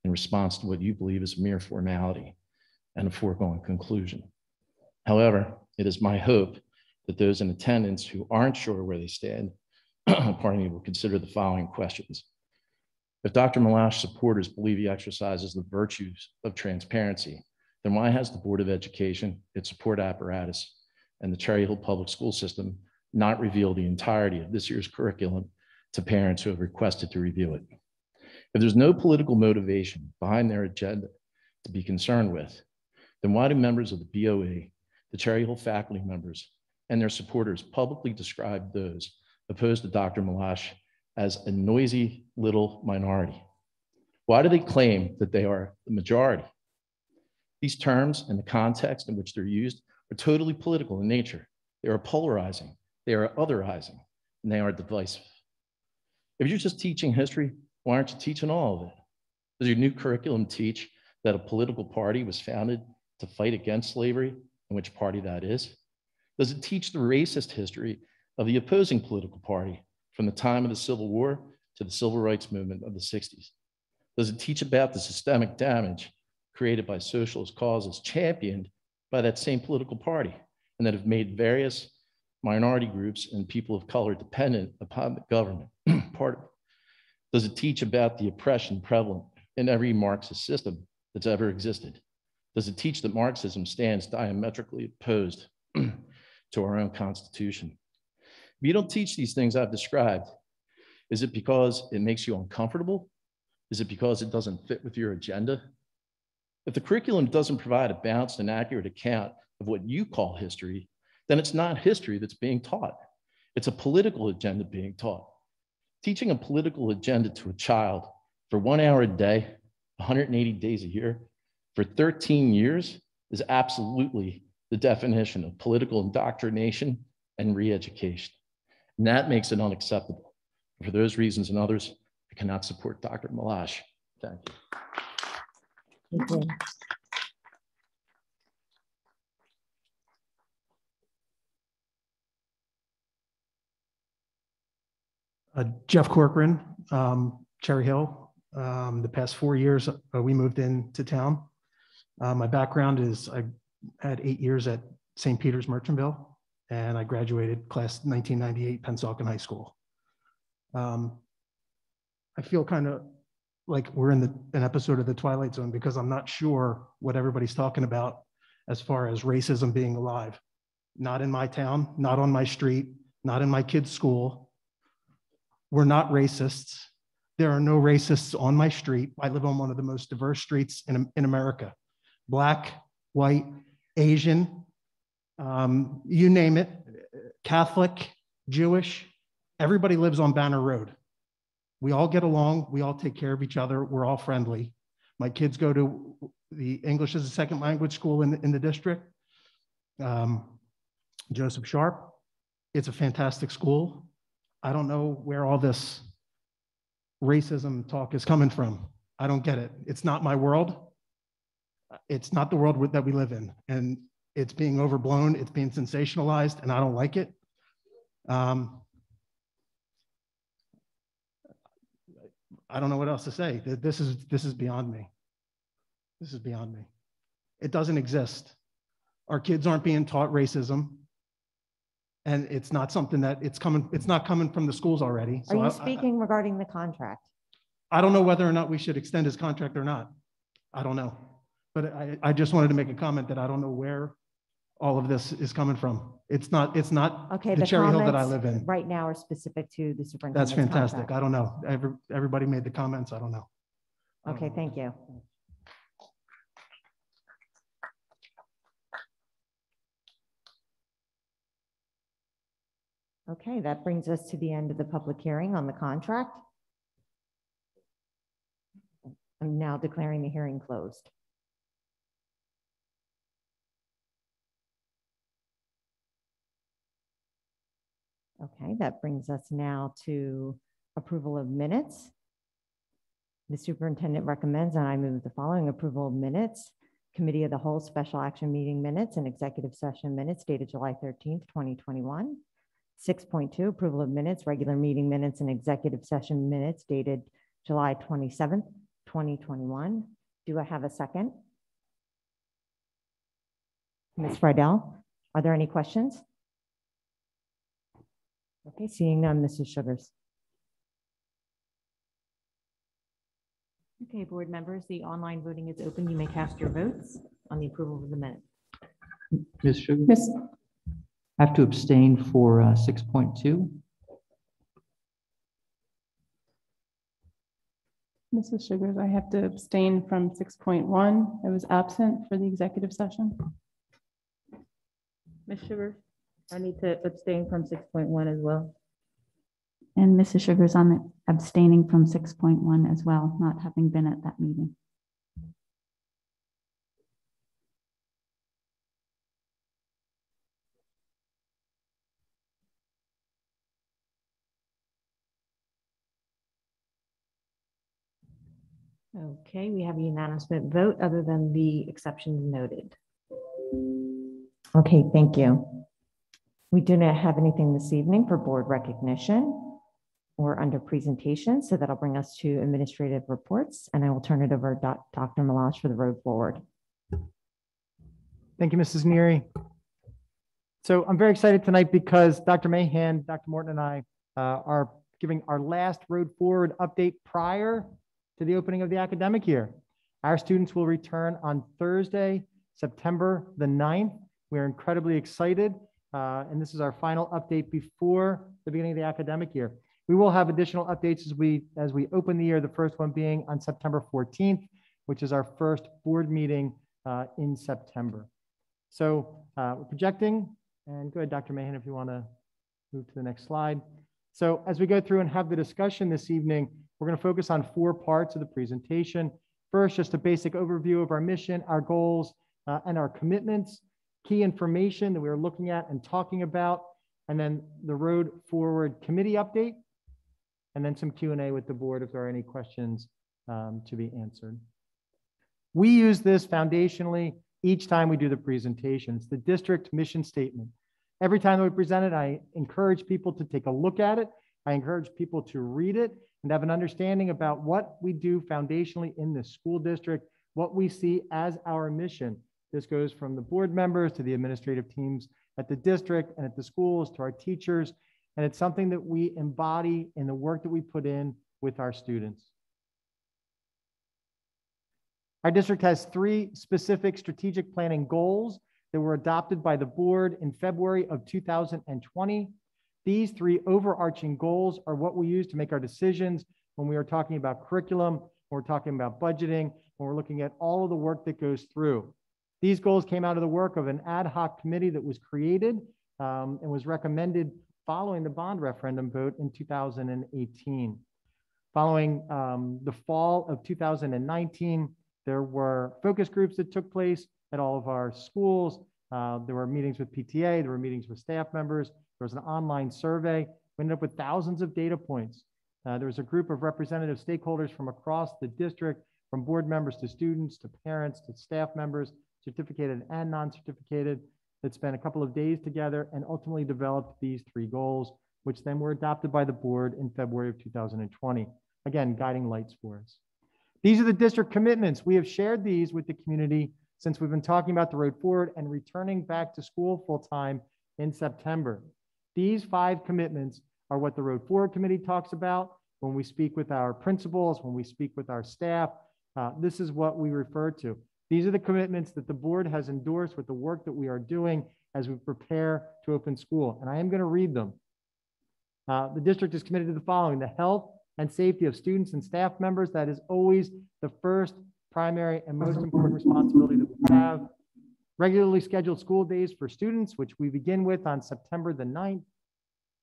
in response to what you believe is mere formality and a foregone conclusion. However, it is my hope that those in attendance who aren't sure where they stand, pardon me, will consider the following questions. If Dr. Meloche supporters believe he exercises the virtues of transparency, then why has the Board of Education, its support apparatus, and the Cherry Hill Public School System not revealed the entirety of this year's curriculum to parents who have requested to review it? If there's no political motivation behind their agenda to be concerned with, then why do members of the BOE, the Cherry Hill faculty members, and their supporters publicly describe those opposed to Dr. Meloche as a noisy little minority? Why do they claim that they are the majority? These terms and the context in which they're used are totally political in nature. They are polarizing, they are otherizing, and they are divisive. If you're just teaching history, why aren't you teaching all of it? Does your new curriculum teach that a political party was founded to fight against slavery, and which party that is? Does it teach the racist history of the opposing political party from the time of the Civil War to the Civil Rights Movement of the 60s? Does it teach about the systemic damage created by socialist causes championed by that same political party and that have made various minority groups and people of color dependent upon the government? Part of it. Does it teach about the oppression prevalent in every Marxist system that's ever existed? Does it teach that Marxism stands diametrically opposed to our own Constitution? If you don't teach these things I've described, is it because it makes you uncomfortable? Is it because it doesn't fit with your agenda? If the curriculum doesn't provide a balanced and accurate account of what you call history, then it's not history that's being taught. It's a political agenda being taught. Teaching a political agenda to a child for one hour a day, 180 days a year, for 13 years is absolutely the definition of political indoctrination and re-education. And that makes it unacceptable. For those reasons and others, I cannot support Dr. Meloche. Thank you. Thank you. Uh, Jeff Corcoran, um, Cherry Hill. Um, the past four years, uh, we moved into town. Uh, my background is I had eight years at St. Peter's Merchantville, and I graduated class 1998 Pennsauken High School. Um, I feel kind of like we're in the, an episode of the Twilight Zone because I'm not sure what everybody's talking about as far as racism being alive. Not in my town, not on my street, not in my kid's school. We're not racists. There are no racists on my street. I live on one of the most diverse streets in, in America. Black, white, Asian, um, you name it, Catholic, Jewish, everybody lives on Banner Road. We all get along. We all take care of each other. We're all friendly. My kids go to the English as a second language school in, in the district. Um, Joseph Sharp. It's a fantastic school. I don't know where all this racism talk is coming from. I don't get it. It's not my world. It's not the world that we live in. And it's being overblown, it's being sensationalized, and I don't like it. Um, I don't know what else to say. This is this is beyond me. This is beyond me. It doesn't exist. Our kids aren't being taught racism, and it's not something that it's coming. It's not coming from the schools already. Are you I- I- speaking regarding the contract? I don't know whether or not we should extend his contract or not. I don't know. But I, I just wanted to make a comment that I don't know where all of this is coming from. It's not, it's not Okay, the the Cherry Hill that I comments live in. right now are specific to the superintendent. That's superintendent's fantastic. contract. I don't know. Every, everybody made the comments. I don't know. Okay, thank you. Okay, that brings us to the end of the public hearing on the contract. I'm now declaring the hearing closed. Okay, that brings us now to approval of minutes. The superintendent recommends, and I move the following approval of minutes. Committee of the Whole Special Action Meeting Minutes and Executive Session Minutes dated July 13th, 2021. 6.2, approval of minutes, regular meeting minutes and executive session minutes dated July 27th, 2021. Do I have a second? Ms. Friedel, are there any questions? Okay, seeing none, Mrs. Sugars. Okay, board members, the online voting is open. You may cast your votes on the approval of the minutes. Ms. Sugars? Miss- I have to abstain for uh, 6.2. Mrs. Sugars, I have to abstain from six point one. I was absent for the executive session. Ms. Sugar, I need to abstain from six point one as well. And Mrs. Sugars, I'm abstaining from six point one as well, not having been at that meeting. Okay, we have a unanimous vote other than the exceptions noted. Okay, thank you. We do not have anything this evening for board recognition or under presentation, so that'll bring us to administrative reports, and I will turn it over to Dr. Meloche for the road forward. Thank you, Mrs. Neary. So I'm very excited tonight because Dr. Mahan, Dr. Morton, and I uh, are giving our last Road Forward update prior to the opening of the academic year. Our students will return on Thursday, September the 9th. We're incredibly excited, uh, and this is our final update before the beginning of the academic year. We will have additional updates as we as we open the year. The first one being on September 14th, which is our first board meeting uh, in September. So uh, we're projecting, and go ahead, Dr. Mahan, if you want to move to the next slide. So as we go through and have the discussion this evening, we're going to focus on four parts of the presentation. First, just a basic overview of our mission, our goals, uh, and our commitments, key information that we are looking at and talking about, and then the road forward committee update, and then some Q and A with the board if there are any questions um, to be answered. We use this foundationally each time we do the presentations, the district mission statement. Every time that we present it, I encourage people to take a look at it. I encourage people to read it and have an understanding about what we do foundationally in this school district, what we see as our mission. This goes from the board members to the administrative teams at the district and at the schools to our teachers. And it's something that we embody in the work that we put in with our students. Our district has three specific strategic planning goals that were adopted by the board in February of 2020. These three overarching goals are what we use to make our decisions when we are talking about curriculum, when we're talking about budgeting, when we're looking at all of the work that goes through. These goals came out of the work of an ad hoc committee that was created um, and was recommended following the bond referendum vote in 2018. Following um, the fall of 2019, there were focus groups that took place at all of our schools. Uh, there were meetings with PTA, there were meetings with staff members, there was an online survey. We ended up with thousands of data points. Uh, there was a group of representative stakeholders from across the district, from board members to students to parents to staff members, certificated and non-certificated, that spent a couple of days together and ultimately developed these three goals, which then were adopted by the board in February of 2020. Again, guiding lights for us. These are the district commitments. We have shared these with the community since we've been talking about the road forward and returning back to school full time in September. These five commitments are what the Road Forward Committee talks about when we speak with our principals, when we speak with our staff. Uh, this is what we refer to. These are the commitments that the board has endorsed with the work that we are doing as we prepare to open school. And I am going to read them. Uh, the district is committed to the following the health and safety of students and staff members. That is always the first primary and most important responsibility that we have. Regularly scheduled school days for students, which we begin with on September the 9th.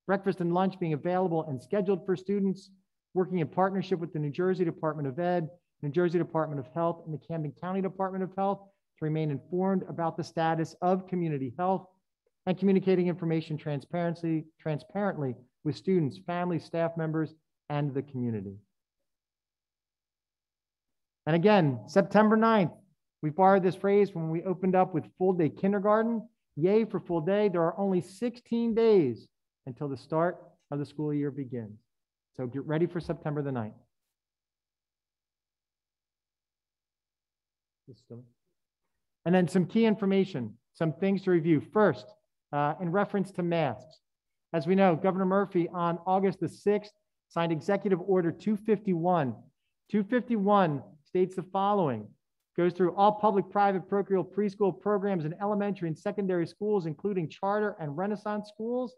Breakfast and lunch being available and scheduled for students. Working in partnership with the New Jersey Department of Ed, New Jersey Department of Health, and the Camden County Department of Health to remain informed about the status of community health and communicating information transparency, transparently with students, families, staff members, and the community. And again, September 9th, we borrowed this phrase when we opened up with full day kindergarten. Yay for full day. There are only 16 days until the start of the school year begins. So get ready for September the 9th. And then some key information, some things to review. First, uh, in reference to masks. As we know, Governor Murphy on August the 6th signed Executive Order 251. 251 states the following goes through all public, private, parochial, preschool programs in elementary and secondary schools, including charter and Renaissance schools,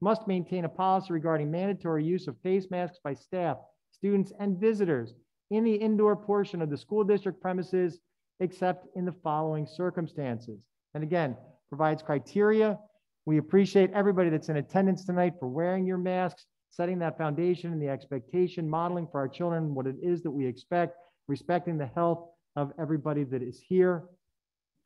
must maintain a policy regarding mandatory use of face masks by staff, students, and visitors in the indoor portion of the school district premises, except in the following circumstances. And again, provides criteria. We appreciate everybody that's in attendance tonight for wearing your masks setting that foundation and the expectation, modeling for our children what it is that we expect, respecting the health of everybody that is here.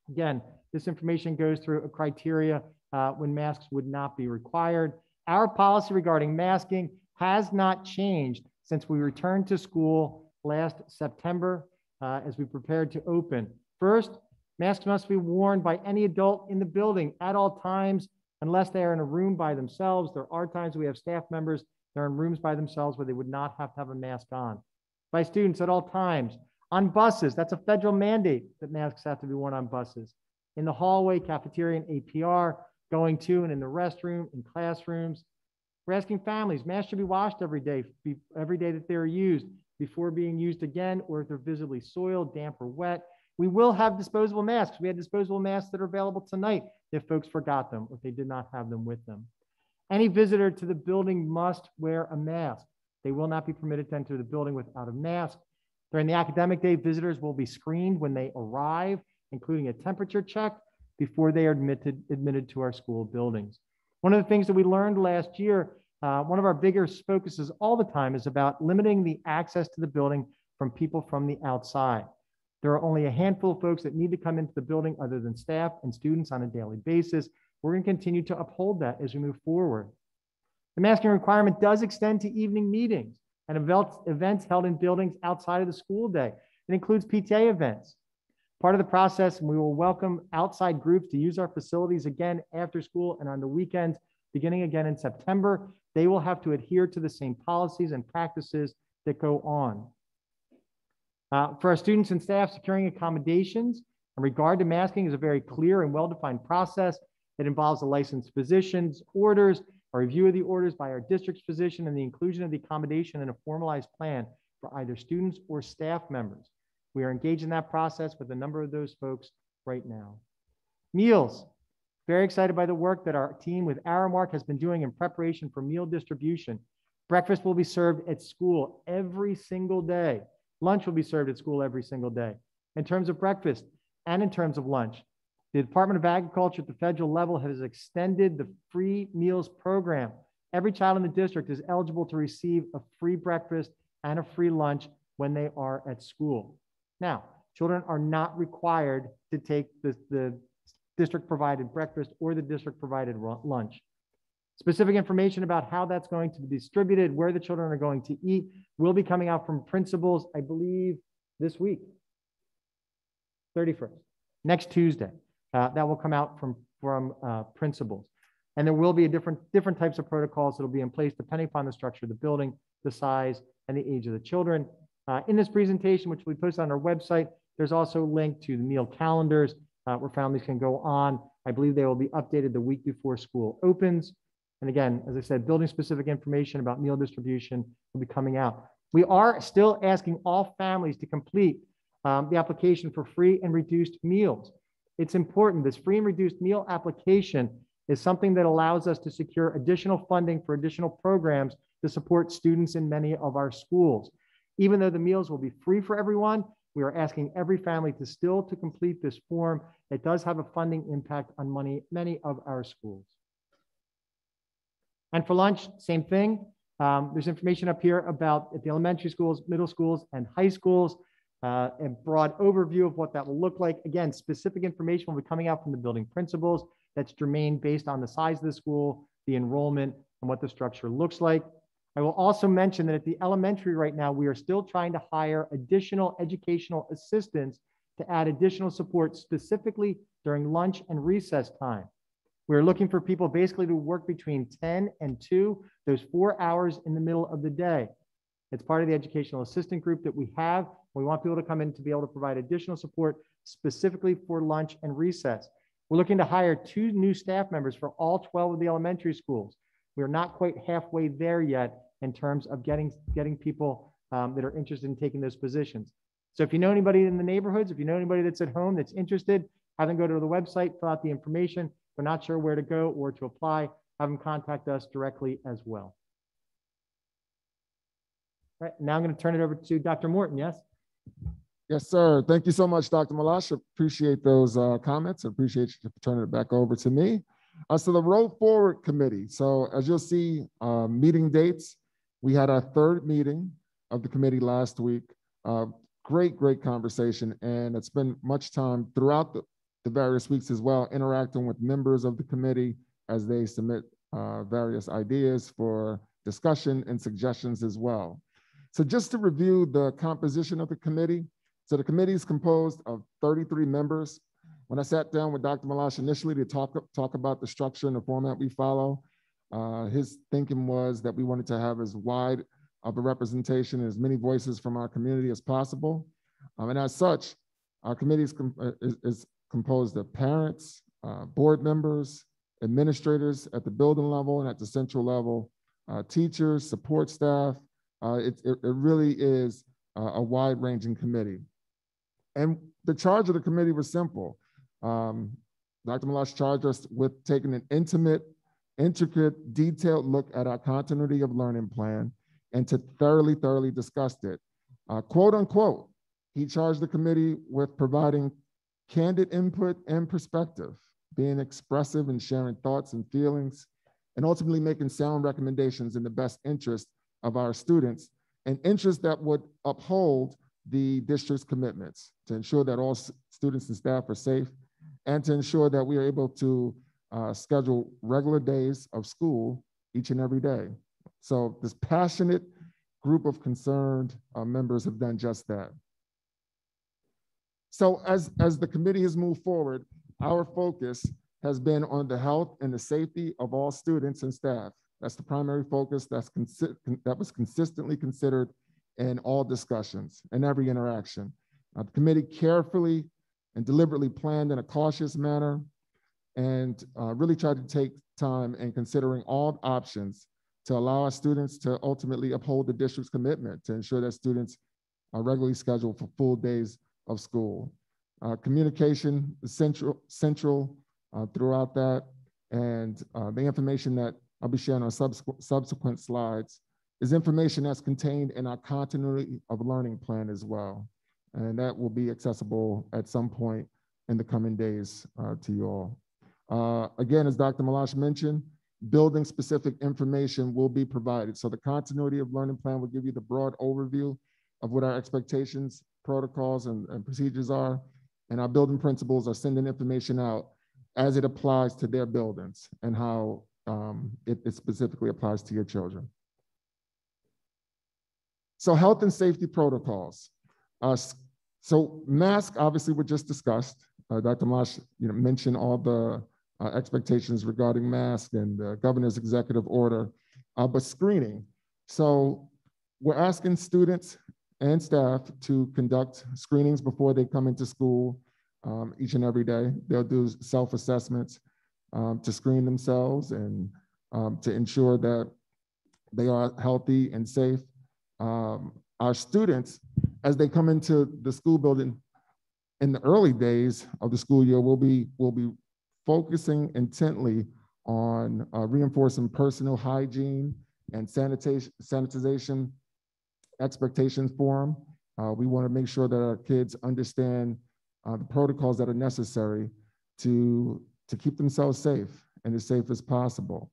Again, this information goes through a criteria uh, when masks would not be required. Our policy regarding masking has not changed since we returned to school last September uh, as we prepared to open. First, masks must be worn by any adult in the building at all times unless they are in a room by themselves. There are times we have staff members they're in rooms by themselves where they would not have to have a mask on. By students at all times. On buses, that's a federal mandate that masks have to be worn on buses. In the hallway, cafeteria, and APR, going to and in the restroom, in classrooms. We're asking families, masks should be washed every day, every day that they're used before being used again, or if they're visibly soiled, damp, or wet. We will have disposable masks. We had disposable masks that are available tonight if folks forgot them, or if they did not have them with them. Any visitor to the building must wear a mask. They will not be permitted to enter the building without a mask. During the academic day, visitors will be screened when they arrive, including a temperature check before they are admitted, admitted to our school buildings. One of the things that we learned last year, uh, one of our bigger focuses all the time is about limiting the access to the building from people from the outside. There are only a handful of folks that need to come into the building other than staff and students on a daily basis. We're going to continue to uphold that as we move forward. The masking requirement does extend to evening meetings and events, held in buildings outside of the school day. It includes PTA events. Part of the process, we will welcome outside groups to use our facilities again after school and on the weekends, beginning again in September. They will have to adhere to the same policies and practices that go on. Uh, for our students and staff, securing accommodations in regard to masking is a very clear and well-defined process. It involves a licensed physician's orders, a review of the orders by our district's physician, and the inclusion of the accommodation in a formalized plan for either students or staff members. We are engaged in that process with a number of those folks right now. Meals. Very excited by the work that our team with Aramark has been doing in preparation for meal distribution. Breakfast will be served at school every single day. Lunch will be served at school every single day. In terms of breakfast and in terms of lunch, the Department of Agriculture at the federal level has extended the free meals program. Every child in the district is eligible to receive a free breakfast and a free lunch when they are at school. Now, children are not required to take the, the district provided breakfast or the district provided lunch. Specific information about how that's going to be distributed, where the children are going to eat, will be coming out from principals, I believe, this week, 31st, next Tuesday. Uh, that will come out from, from uh, principals. And there will be a different, different types of protocols that will be in place depending upon the structure of the building, the size, and the age of the children. Uh, in this presentation, which we posted on our website, there's also a link to the meal calendars uh, where families can go on. I believe they will be updated the week before school opens. And again, as I said, building specific information about meal distribution will be coming out. We are still asking all families to complete um, the application for free and reduced meals. It's important. This free and reduced meal application is something that allows us to secure additional funding for additional programs to support students in many of our schools. Even though the meals will be free for everyone, we are asking every family to still to complete this form. It does have a funding impact on money, many of our schools. And for lunch, same thing. Um, there's information up here about the elementary schools, middle schools, and high schools, uh, a broad overview of what that will look like. Again, specific information will be coming out from the building principals that's germane based on the size of the school, the enrollment, and what the structure looks like. I will also mention that at the elementary right now, we are still trying to hire additional educational assistants to add additional support specifically during lunch and recess time. We're looking for people basically to work between 10 and 2, those four hours in the middle of the day. It's part of the educational assistant group that we have. We want people to come in to be able to provide additional support specifically for lunch and recess. We're looking to hire two new staff members for all 12 of the elementary schools. We're not quite halfway there yet in terms of getting, getting people um, that are interested in taking those positions. So if you know anybody in the neighborhoods, if you know anybody that's at home that's interested, have them go to the website, fill out the information, If they're not sure where to go or to apply, have them contact us directly as well. All right, now I'm going to turn it over to Dr. Morton, yes? Yes, sir. Thank you so much, Dr. Meloche. Appreciate those uh, comments. Appreciate you turning it back over to me. Uh, so the Road Forward Committee. So as you'll see, uh, meeting dates, we had our third meeting of the committee last week. Uh, great, great conversation. And it's been much time throughout the, the various weeks as well, interacting with members of the committee as they submit uh, various ideas for discussion and suggestions as well. So just to review the composition of the committee, so the committee is composed of 33 members. When I sat down with Dr. Meloche initially to talk, talk about the structure and the format we follow, uh, his thinking was that we wanted to have as wide of a representation, and as many voices from our community as possible. Um, and as such, our committee is, com uh, is, is composed of parents, uh, board members, administrators at the building level and at the central level, uh, teachers, support staff. Uh, it, it, it, really is a wide ranging committee. And the charge of the committee was simple. Um, Dr. Meloche charged us with taking an intimate, intricate, detailed look at our continuity of learning plan and to thoroughly, thoroughly discuss it. Uh, quote unquote, he charged the committee with providing candid input and perspective, being expressive and sharing thoughts and feelings, and ultimately making sound recommendations in the best interest of our students, an interest that would uphold the district's commitments to ensure that all students and staff are safe and to ensure that we are able to uh, schedule regular days of school each and every day. So this passionate group of concerned uh, members have done just that. So as, as the committee has moved forward, our focus has been on the health and the safety of all students and staff. That's the primary focus that's that was consistently considered in all discussions and every interaction. Uh, the committee carefully and deliberately planned in a cautious manner and uh, really tried to take time in considering all options to allow our students to ultimately uphold the district's commitment to ensure that students are regularly scheduled for full days of school. Uh, communication is central, central uh, throughout that, and uh, the information that I'll be sharing on subsequent, subsequent slides is information that's contained in our continuity of learning plan as well. And that will be accessible at some point in the coming days uh, to you all. Uh, again, as Dr. Meloche mentioned, building specific information will be provided. So the continuity of learning plan will give you the broad overview of what our expectations, protocols, and, and procedures are. And our building principals are sending information out as it applies to their buildings and how um, it, it specifically applies to your children. So health and safety protocols. Uh, so mask, obviously, we just discussed. Uh, Dr. Marsh, you know, mentioned all the uh, expectations regarding mask and the governor's executive order, uh, but screening. So we're asking students and staff to conduct screenings before they come into school um, each and every day. They'll do self-assessments um, to screen themselves and um, to ensure that they are healthy and safe. Um, our students, as they come into the school building in the early days of the school year, we'll be we'll be focusing intently on uh, reinforcing personal hygiene and sanitation, sanitization expectations for them. Uh, we want to make sure that our kids understand uh, the protocols that are necessary to, to keep themselves safe and as safe as possible.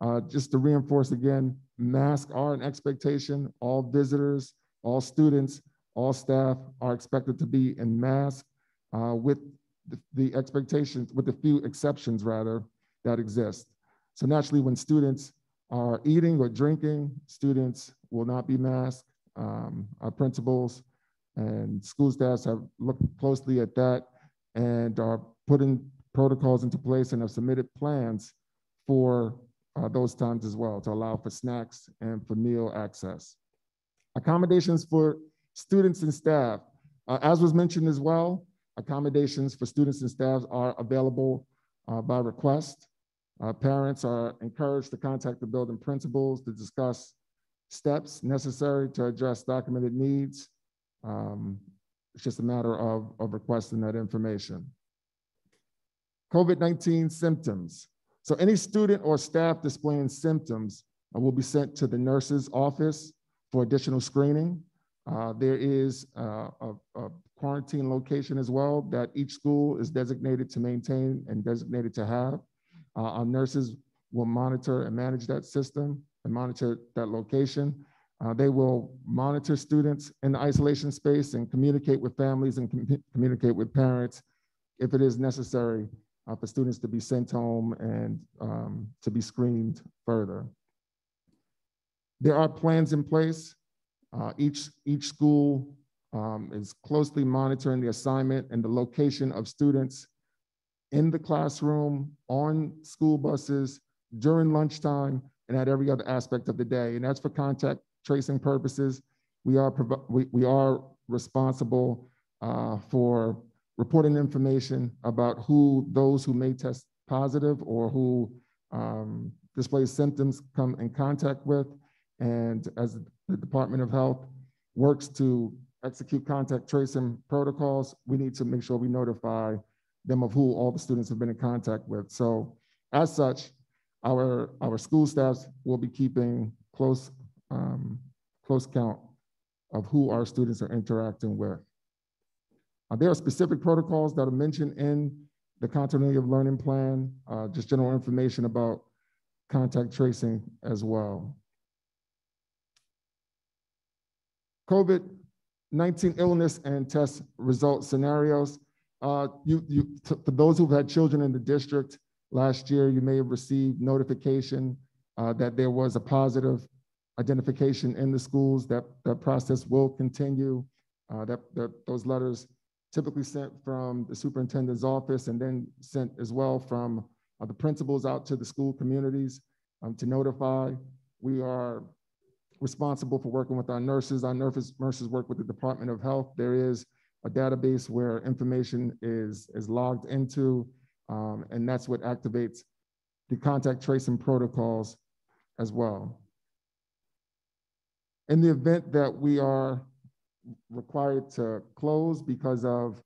Uh, just to reinforce again, masks are an expectation. All visitors, all students, all staff are expected to be in mask uh, with the, the expectations, with the few exceptions rather, that exist. So naturally, when students are eating or drinking, students will not be masked. Um, our principals and school staffs have looked closely at that and are putting protocols into place and have submitted plans for uh, those times as well to allow for snacks and for meal access. Accommodations for students and staff. Uh, as was mentioned as well, accommodations for students and staff are available uh, by request. Uh, parents are encouraged to contact the building principals to discuss steps necessary to address documented needs. Um, it's just a matter of, of requesting that information. COVID-19 symptoms. So any student or staff displaying symptoms uh, will be sent to the nurse's office for additional screening. Uh, there is uh, a, a quarantine location as well that each school is designated to maintain and designated to have. Uh, our nurses will monitor and manage that system and monitor that location. Uh, they will monitor students in the isolation space and communicate with families and com communicate with parents if it is necessary for students to be sent home and um, to be screened further. There are plans in place. Uh, each, each school um, is closely monitoring the assignment and the location of students in the classroom, on school buses, during lunchtime, and at every other aspect of the day. And that's for contact tracing purposes. We are, we, we are responsible uh, for reporting information about who those who may test positive or who um, display symptoms come in contact with. And as the Department of Health works to execute contact tracing protocols, we need to make sure we notify them of who all the students have been in contact with. So as such, our, our school staffs will be keeping close, um, close count of who our students are interacting with. Uh, there are specific protocols that are mentioned in the continuity of learning plan, uh, just general information about contact tracing as well. COVID 19 illness and test result scenarios. Uh, you, you, those who've had children in the district last year, you may have received notification uh, that there was a positive identification in the schools. That, that process will continue. Uh, that, that, those letters typically sent from the superintendent's office and then sent as well from uh, the principals out to the school communities um, to notify. We are responsible for working with our nurses. Our nurses, nurses work with the Department of Health. There is a database where information is, is logged into, um, and that's what activates the contact tracing protocols as well. In the event that we are required to close because of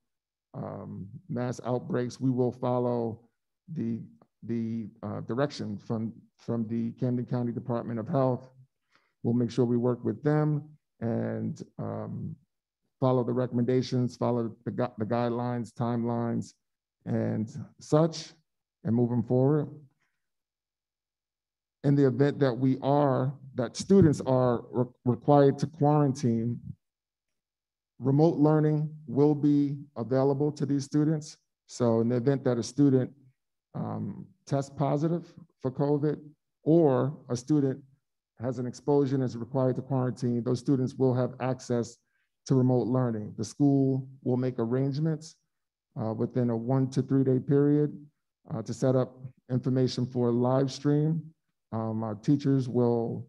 um, mass outbreaks, we will follow the, the uh, direction from, from the Camden County Department of Health. We'll make sure we work with them and um, follow the recommendations, follow the, gu- the guidelines, timelines, and such, and moving forward. In the event that we are, that students are re- required to quarantine, remote learning will be available to these students. So in the event that a student um, tests positive for COVID or a student has an exposure is required to quarantine, those students will have access to remote learning. The school will make arrangements uh, within a one to three day period uh, to set up information for a live stream. Um, our teachers will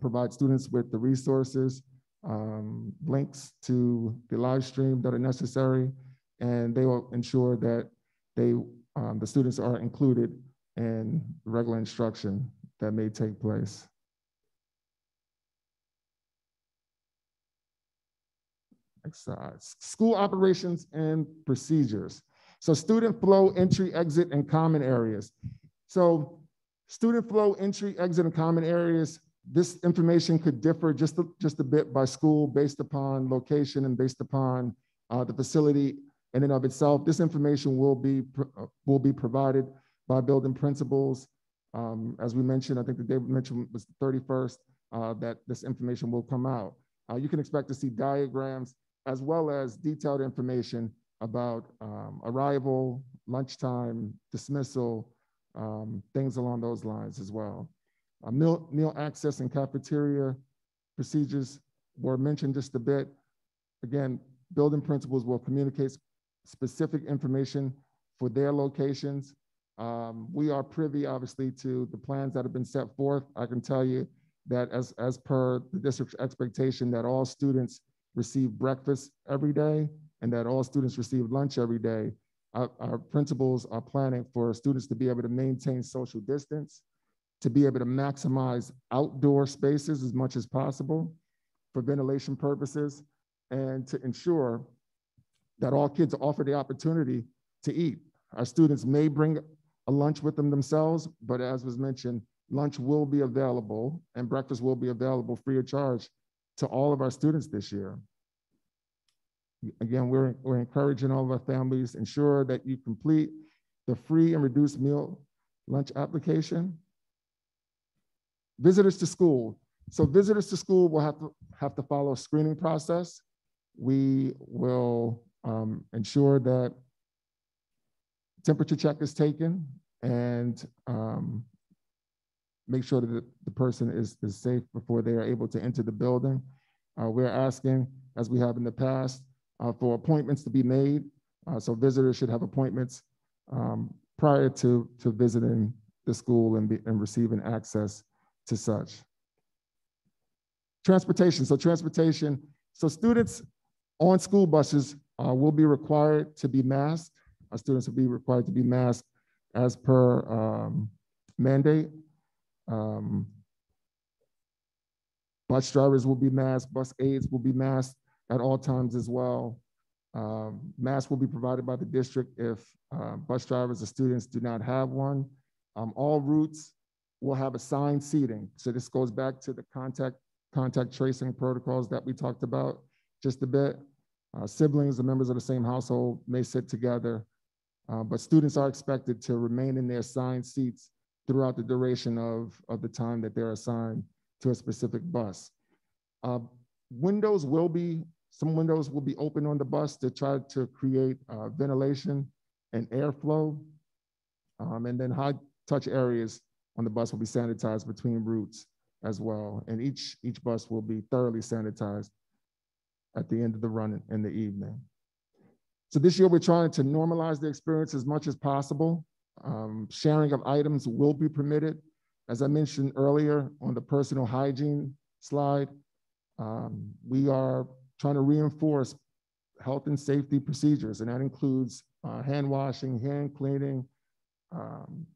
provide students with the resources, um, links to the live stream that are necessary, and they will ensure that they, um, the students are included in regular instruction that may take place. School operations and procedures. So student flow, entry, exit, and common areas. So student flow, entry, exit, and common areas, this information could differ just a, just a bit by school based upon location and based upon uh, the facility in and of itself. This information will be, uh, will be provided by building principals. Um, as we mentioned, I think the day we mentioned was the 31st, uh, that this information will come out. Uh, you can expect to see diagrams as well as detailed information about um, arrival, lunchtime, dismissal, um, things along those lines as well. Uh, meal, meal access and cafeteria procedures were mentioned just a bit. Again, building principals will communicate specific information for their locations. Um, we are privy, obviously, to the plans that have been set forth. I can tell you that as, as per the district's expectation that all students receive breakfast every day and that all students receive lunch every day. Our, our principals are planning for students to be able to maintain social distance, to be able to maximize outdoor spaces as much as possible for ventilation purposes, and to ensure that all kids are offered the opportunity to eat. Our students may bring a lunch with them themselves, but as was mentioned, lunch will be available and breakfast will be available free of charge to all of our students this year. Again, we're, we're encouraging all of our families, ensure that you complete the free and reduced meal lunch application. Visitors to school. So visitors to school will have to have to follow a screening process. We will um, ensure that temperature check is taken and um, make sure that the, person is, is safe before they are able to enter the building. Uh, we're asking, as we have in the past, uh, for appointments to be made. Uh, so visitors should have appointments um, prior to, to visiting the school and, be, and receiving access to such. Transportation, so transportation, so students on school buses uh, will be required to be masked. Our students will be required to be masked as per um, mandate. Um, bus drivers will be masked, bus aides will be masked at all times as well. Um, masks will be provided by the district if uh, bus drivers or students do not have one. Um, all routes will have assigned seating. So this goes back to the contact contact tracing protocols that we talked about just a bit. Uh, siblings or members of the same household may sit together, uh, but students are expected to remain in their assigned seats throughout the duration of, of the time that they're assigned to a specific bus. Uh, windows will be some windows will be open on the bus to try to create uh, ventilation and airflow. Um, and then high touch areas on the bus will be sanitized between routes as well. And each, each bus will be thoroughly sanitized at the end of the run in the evening. So this year we're trying to normalize the experience as much as possible. Um, sharing of items will be permitted. As I mentioned earlier on the personal hygiene slide, um, we are trying to reinforce health and safety procedures, and that includes uh, hand washing, hand cleaning, um,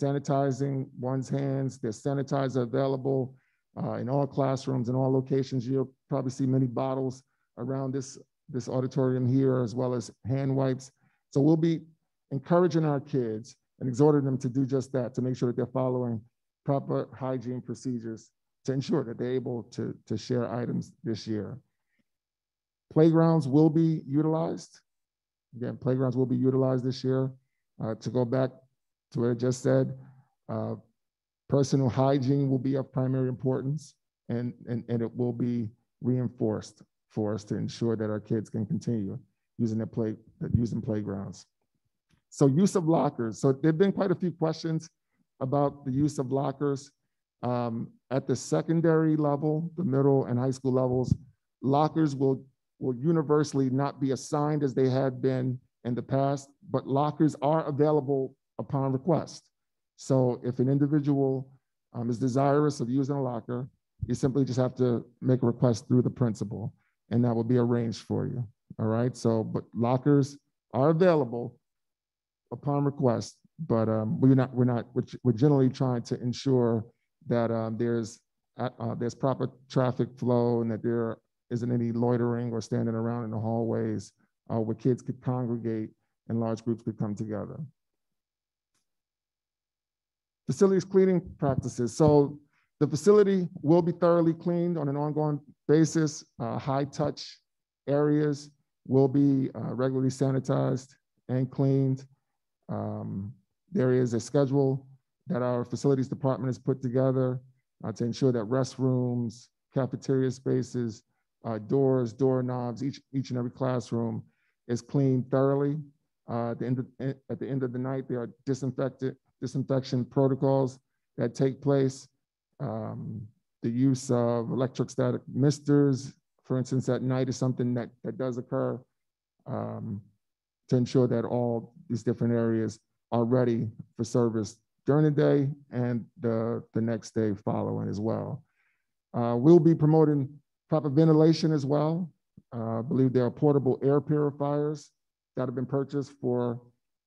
sanitizing one's hands. There's sanitizer available uh, in all classrooms and all locations. You'll probably see many bottles around this, this auditorium here, as well as hand wipes. So we'll be encouraging our kids and exhorting them to do just that, to make sure that they're following proper hygiene procedures to ensure that they're able to, to share items this year. Playgrounds will be utilized. Again, playgrounds will be utilized this year. Uh, to go back to what I just said, uh, personal hygiene will be of primary importance and, and, and it will be reinforced for us to ensure that our kids can continue using their play, using playgrounds. So use of lockers. So there've been quite a few questions about the use of lockers. Um, at the secondary level, the middle and high school levels, lockers will, will universally not be assigned as they had been in the past, but lockers are available upon request. So if an individual um, is desirous of using a locker, you simply just have to make a request through the principal and that will be arranged for you. All right. So, but lockers are available upon request, but um, we're not, we're not, we're, we're generally trying to ensure that um, there's, uh, uh, there's proper traffic flow and that there isn't any loitering or standing around in the hallways uh, where kids could congregate and large groups could come together. Facilities cleaning practices. So the facility will be thoroughly cleaned on an ongoing basis. Uh, high touch areas will be uh, regularly sanitized and cleaned. Um, there is a schedule that our facilities department has put together uh, to ensure that restrooms, cafeteria spaces, uh, doors, doorknobs, each, each and every classroom is cleaned thoroughly. Uh, at, the end of, at the end of the night, there are disinfected, disinfection protocols that take place. Um, the use of electrostatic misters, for instance, at night is something that, that does occur um, to ensure that all these different areas are ready for service during the day and the, the next day following as well. Uh, we'll be promoting proper ventilation as well. Uh, I believe there are portable air purifiers that have been purchased for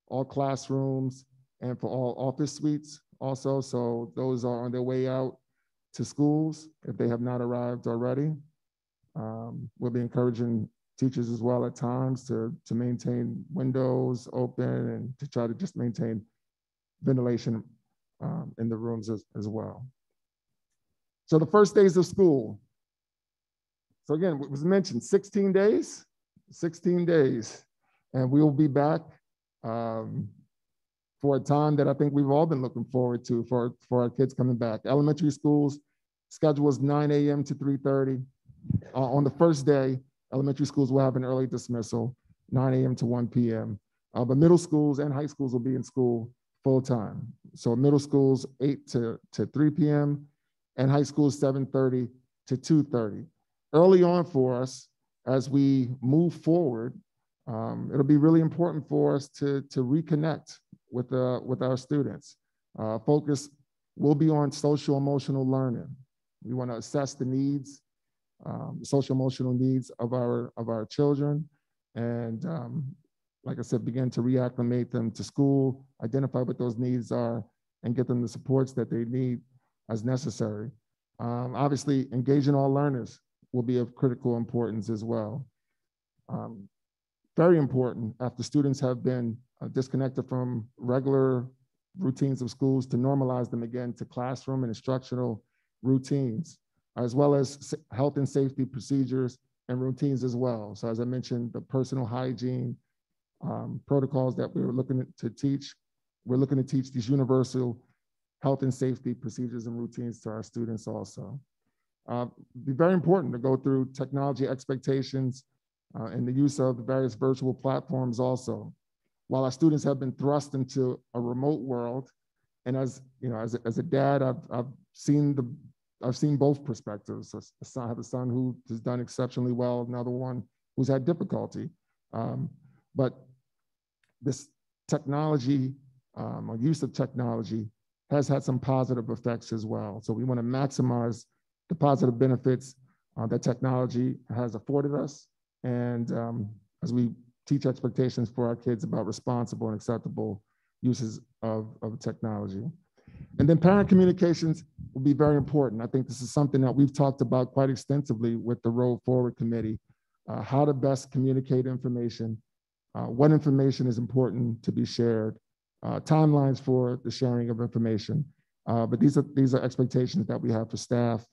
all classrooms and for all office suites also. So those are on their way out to schools if they have not arrived already. Um, we'll be encouraging teachers as well at times to, to maintain windows open and to try to just maintain ventilation um, in the rooms as, as well. So the first days of school. So again, it was mentioned 16 days, 16 days, and we will be back um, for a time that I think we've all been looking forward to for, for our kids coming back. Elementary schools schedule is 9 a.m. to 3.30. Uh, on the first day, elementary schools will have an early dismissal, 9 a.m. to 1 p.m. Uh, but middle schools and high schools will be in school full time. So middle schools 8 to, to 3 p.m. and high schools 7.30 to 2.30. Early on for us, as we move forward, um, it'll be really important for us to, to reconnect with, uh, with our students. Uh, focus will be on social emotional learning. We want to assess the needs, um, social emotional needs of our, of our children. And um, like I said, begin to reacclimate them to school, identify what those needs are, and get them the supports that they need as necessary. Um, obviously, engaging all learners will be of critical importance as well. Um, very important after students have been uh, disconnected from regular routines of schools to normalize them again to classroom and instructional routines, as well as health and safety procedures and routines as well. So as I mentioned, the personal hygiene um, protocols that we were looking to teach, we're looking to teach these universal health and safety procedures and routines to our students also. uh, be very important to go through technology expectations uh, and the use of the various virtual platforms also. While our students have been thrust into a remote world, and as you know, as a, as a dad, I've, I've seen the I've seen both perspectives. I have a son who has done exceptionally well, another one who's had difficulty. Um, but this technology um, or use of technology has had some positive effects as well. So we want to maximize the positive benefits uh, that technology has afforded us. And um, as we teach expectations for our kids about responsible and acceptable uses of, of technology. And then parent communications will be very important. I think this is something that we've talked about quite extensively with the Road Forward Committee, uh, how to best communicate information, uh, what information is important to be shared, uh, timelines for the sharing of information. Uh, but these are, these are expectations that we have for staff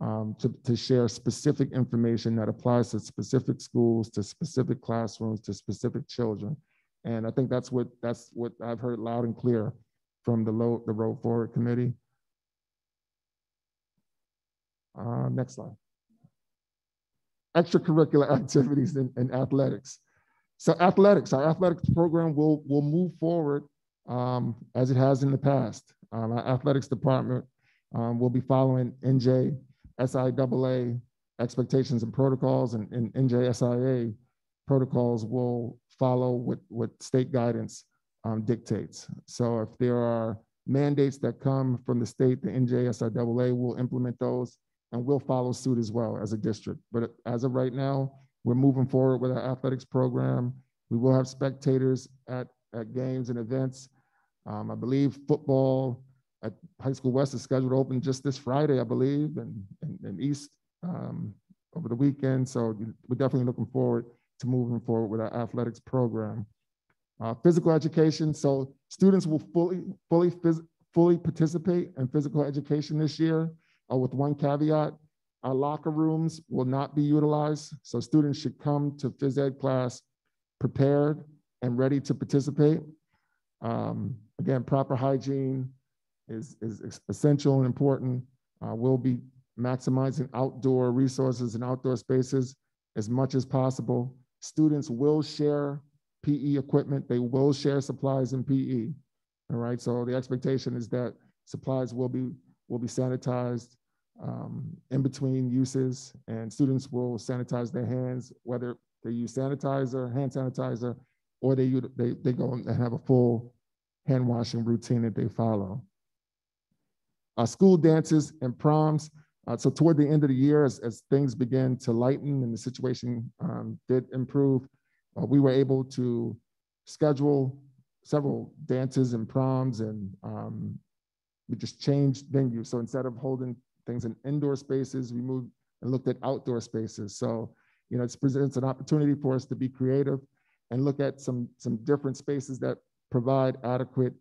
um, to, to share specific information that applies to specific schools, to specific classrooms, to specific children. And I think that's what, that's what I've heard loud and clear from the, low, the Road Forward Committee. Uh, next slide. Extracurricular activities and, athletics. So athletics, our athletics program will, will move forward um, as it has in the past. Um, our athletics department um, will be following NJ SIAA expectations and protocols, and, and NJSIAA protocols will follow with, what state guidance um, dictates. So if there are mandates that come from the state, the NJSIAA will implement those and we'll follow suit as well as a district. But as of right now, we're moving forward with our athletics program. We will have spectators at, at games and events. Um, I believe football at High School West is scheduled to open just this Friday, I believe, and, and, and East um, over the weekend. So we're definitely looking forward to moving forward with our athletics program. Uh, physical education, so students will fully, fully, fully participate in physical education this year uh, with one caveat. Our locker rooms will not be utilized, so students should come to phys ed class prepared and ready to participate. Um, again, proper hygiene is, is essential and important. Uh, we'll be maximizing outdoor resources and outdoor spaces as much as possible. Students will share PE equipment. They will share supplies in PE. All right, so the expectation is that supplies will be will be sanitized um, in between uses, and students will sanitize their hands, whether they use sanitizer, hand sanitizer, or they, they, they go and have a full hand washing routine that they follow. Uh, school dances and proms. Uh, so toward the end of the year, as, as things began to lighten and the situation um, did improve, uh, we were able to schedule several dances and proms and um, we just changed venues. So instead of holding things in indoor spaces, we moved and looked at outdoor spaces. So, you know, it presents an opportunity for us to be creative and look at some, some different spaces that provide adequate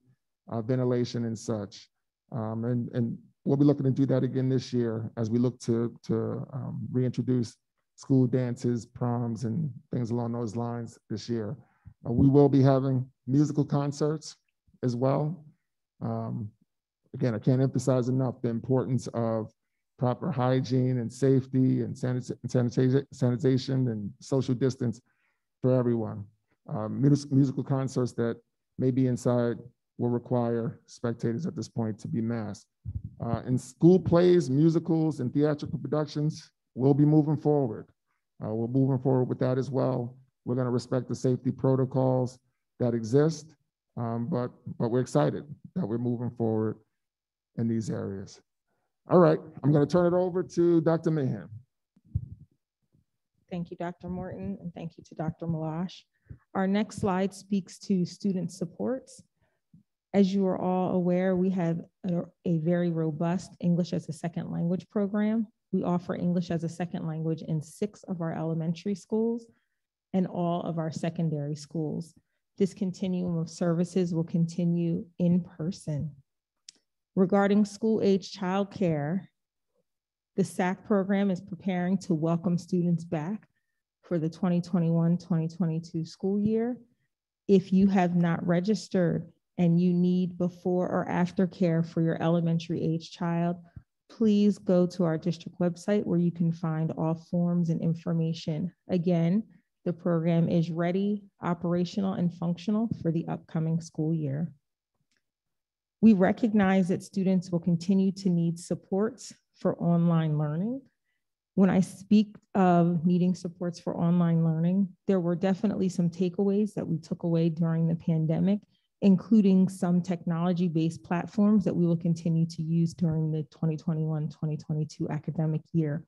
uh, ventilation and such. Um, and, and we'll be looking to do that again this year as we look to, to um, reintroduce school dances, proms, and things along those lines this year. Uh, we will be having musical concerts as well. Um, again, I can't emphasize enough the importance of proper hygiene and safety and sanitation and social distance for everyone. Um, musical concerts that may be inside will require spectators at this point to be masked. Uh, in school plays, musicals, and theatrical productions, we'll be moving forward. Uh, we're moving forward with that as well. We're going to respect the safety protocols that exist, um, but, but we're excited that we're moving forward in these areas. All right, I'm going to turn it over to Dr. Mahan. Thank you, Dr. Morton, and thank you to Dr. Meloche. Our next slide speaks to student supports. As you are all aware, we have a, a, very robust English as a second language program. We offer English as a second language in six of our elementary schools and all of our secondary schools. This continuum of services will continue in person. Regarding school age childcare, the SAC program is preparing to welcome students back for the 2021-2022 school year. If you have not registered and you need before or after care for your elementary age child, please go to our district website where you can find all forms and information. Again, the program is ready, operational, and functional for the upcoming school year. We recognize that students will continue to need supports for online learning. When I speak of needing supports for online learning, there were definitely some takeaways that we took away during the pandemic, including some technology-based platforms that we will continue to use during the 2021-2022 academic year.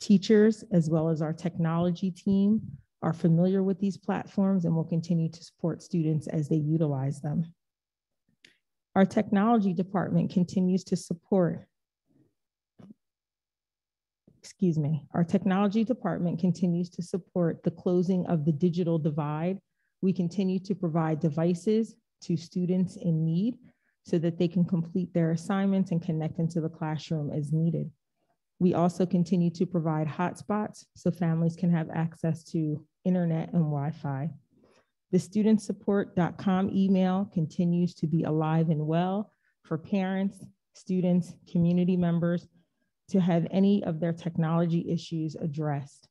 Teachers, as well as our technology team, are familiar with these platforms and will continue to support students as they utilize them. Our technology department continues to support excuse me, our technology department continues to support the closing of the digital divide. We continue to provide devices to students in need so that they can complete their assignments and connect into the classroom as needed. We also continue to provide hotspots so families can have access to internet and Wi-Fi. The studentsupport.com email continues to be alive and well for parents, students, community members to have any of their technology issues addressed.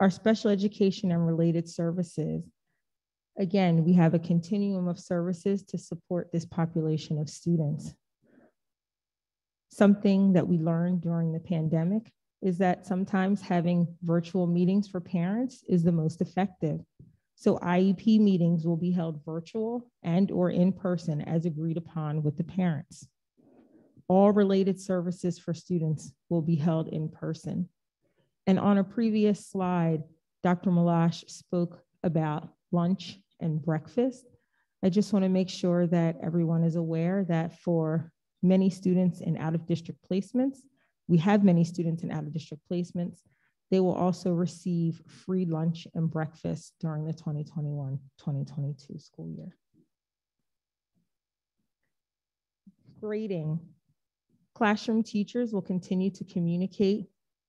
Our special education and related services. Again, we have a continuum of services to support this population of students. Something that we learned during the pandemic is that sometimes having virtual meetings for parents is the most effective. So IEP meetings will be held virtual and or in person as agreed upon with the parents. All related services for students will be held in person. And on a previous slide, Dr. Meloche spoke about lunch and breakfast. I just wanna make sure that everyone is aware that for many students in out-of-district placements, we have many students in out-of-district placements, they will also receive free lunch and breakfast during the 2021-2022 school year. Grading. Classroom teachers will continue to communicate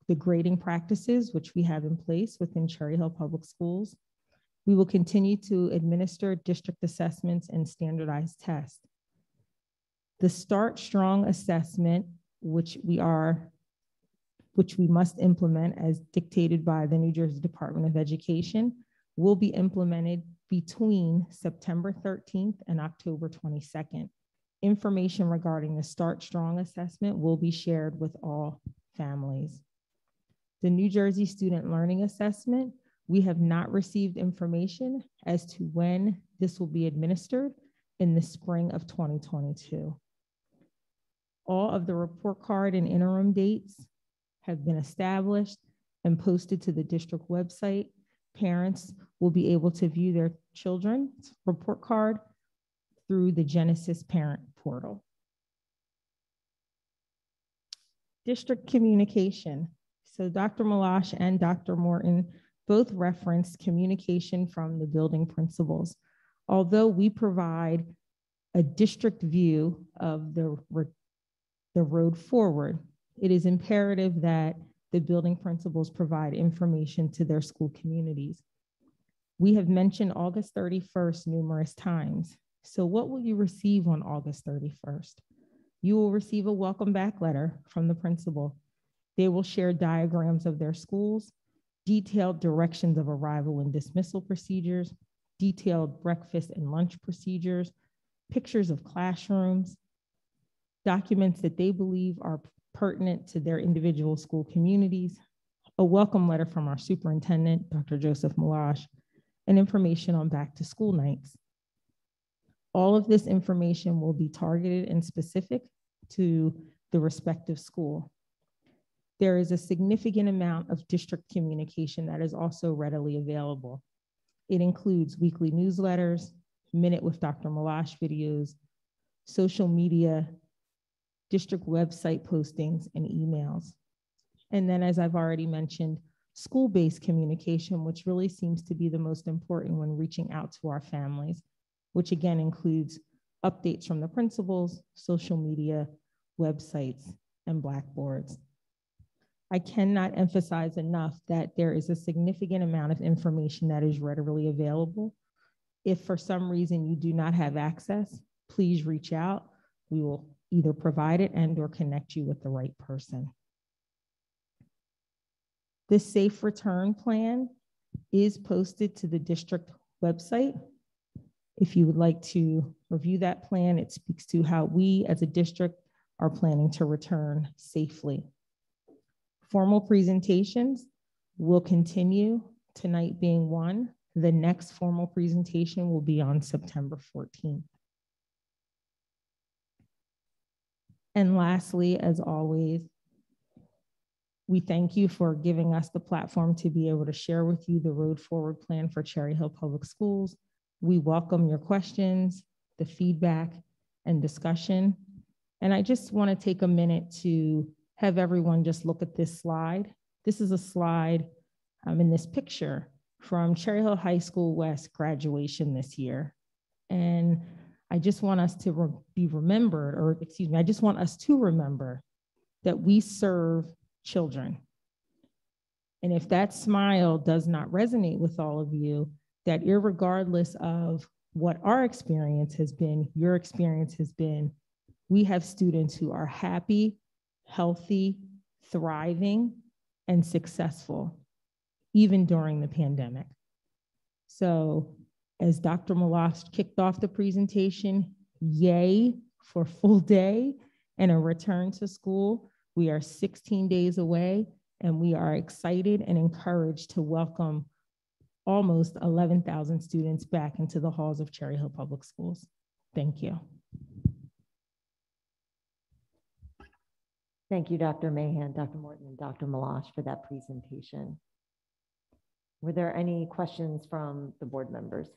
the grading practices which we have in place within Cherry Hill Public Schools. We will continue to administer district assessments and standardized tests. The Start Strong assessment, which we are which we must implement as dictated by the New Jersey Department of Education, will be implemented between September 13th and October 22nd. Information regarding the Start Strong assessment will be shared with all families. The New Jersey Student Learning Assessment, we have not received information as to when this will be administered in the spring of 2022. All of the report card and interim dates have been established and posted to the district website. Parents will be able to view their children's report card through the Genesis Parent Portal. District communication. So Dr. Meloche and Dr. Morton both referenced communication from the building principals. Although we provide a district view of the, the road forward, it is imperative that the building principals provide information to their school communities. We have mentioned August 31st numerous times. So what will you receive on August 31st? You will receive a welcome back letter from the principal. They will share diagrams of their schools, detailed directions of arrival and dismissal procedures, detailed breakfast and lunch procedures, pictures of classrooms, documents that they believe are pertinent to their individual school communities, a welcome letter from our superintendent, Dr. Joseph Meloche, and information on back to school nights. All of this information will be targeted and specific to the respective school. There is a significant amount of district communication that is also readily available. It includes weekly newsletters, Minute with Dr. Meloche videos, social media district website postings, and emails. And then, as I've already mentioned, school-based communication, which really seems to be the most important when reaching out to our families, which again includes updates from the principals, social media, websites, and blackboards. I cannot emphasize enough that there is a significant amount of information that is readily available. If for some reason you do not have access, please reach out. We will either provide it and or connect you with the right person. This safe return plan is posted to the district website. If you would like to review that plan, it speaks to how we as a district are planning to return safely. Formal presentations will continue, tonight being one. The next formal presentation will be on September 14th. And lastly, as always, we thank you for giving us the platform to be able to share with you the road forward plan for Cherry Hill Public Schools. We welcome your questions, the feedback, and discussion. And I just want to take a minute to have everyone just look at this slide. This is a slide um, in this picture from Cherry Hill High School West graduation this year. And I just want us to re be remembered, or excuse me, I just want us to remember that we serve children. And if that smile does not resonate with all of you, that regardless of what our experience has been, your experience has been, we have students who are happy, healthy, thriving, and successful, even during the pandemic. So as Dr. Meloche kicked off the presentation, yay for full day and a return to school. We are 16 days away and we are excited and encouraged to welcome almost 11,000 students back into the halls of Cherry Hill Public Schools. Thank you. Thank you, Dr. Mahan, Dr. Morton, and Dr. Meloche for that presentation. Were there any questions from the board members?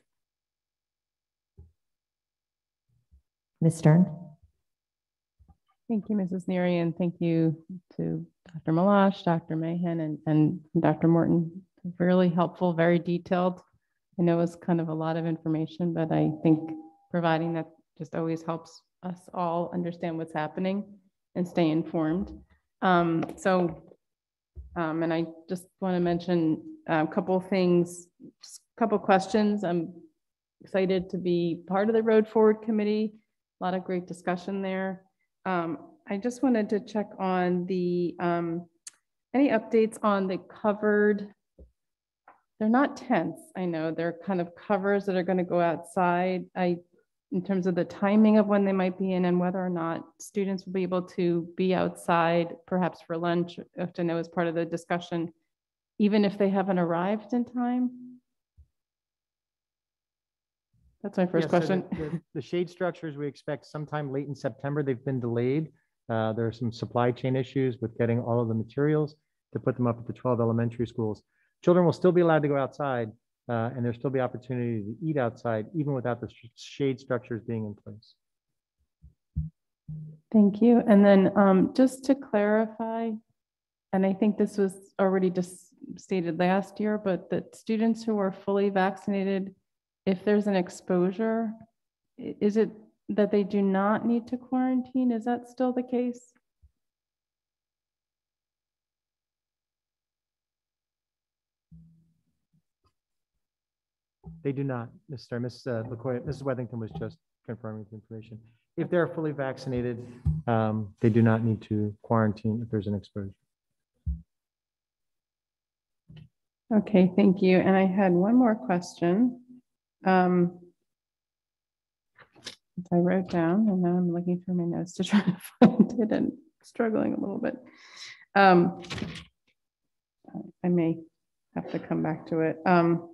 Ms. Stern? Thank you, Mrs. Neary, and thank you to Dr. Meloche, Dr. Mahan, and, and Dr. Morton. Really helpful, very detailed. I know it's kind of a lot of information, but I think providing that just always helps us all understand what's happening and stay informed. Um, so, um, and I just want to mention a couple things, just a couple questions. I'm excited to be part of the Road Forward Committee. A lot of great discussion there. Um, I just wanted to check on the, um, any updates on the covered, they're not tents, I know, they're kind of covers that are gonna go outside. I, in terms of the timing of when they might be in and whether or not students will be able to be outside, perhaps for lunch, if to know as part of the discussion, even if they haven't arrived in time. That's my first Yeah, so question. the- the- The shade structures, we expect sometime late in September. They've been delayed. Uh, There are some supply chain issues with getting all of the materials to put them up at the 12 elementary schools. Children will still be allowed to go outside, uh, and there'll still be opportunity to eat outside, even without the shade structures being in place. Thank you. And then um, just to clarify, and I think this was already just stated last year, but that students who are fully vaccinated, if there's an exposure, is it that they do not need to quarantine? Is that still the case? They do not, Mr. Ms. uh, LaCoy, Mrs. Wethington was just confirming the information. If they're fully vaccinated, um, they do not need to quarantine if there's an exposure. Okay, thank you. And I had one more question. Um, I wrote down, and now I'm looking through my notes to try to find it and struggling a little bit. Um, I may have to come back to it. Um,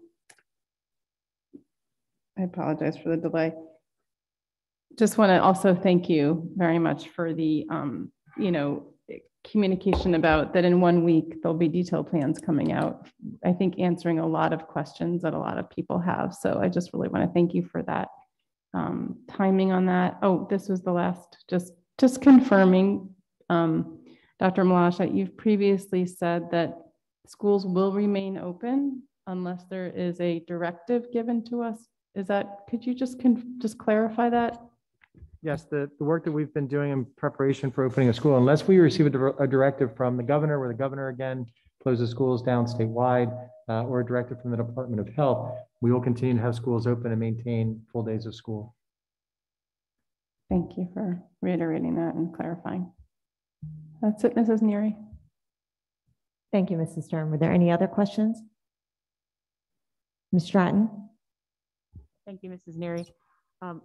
I apologize for the delay. Just want to also thank you very much for the, um, you know, communication about that in one week, there'll be detailed plans coming out. I think answering a lot of questions that a lot of people have. So I just really want to thank you for that um, timing on that. Oh, this was the last, just, just confirming, um, Dr. Meloche, that you've previously said that schools will remain open unless there is a directive given to us. Is that, could you just, con- just clarify that? Yes, the, the work that we've been doing in preparation for opening a school, unless we receive a, a directive from the governor, where the governor again closes schools down statewide, uh, or a directive from the Department of Health, we will continue to have schools open and maintain full days of school. Thank you for reiterating that and clarifying. That's it, Mrs. Neary. Thank you, Mrs. Stern. Were there any other questions? Ms. Stratton? Thank you, Mrs. Neary. Um,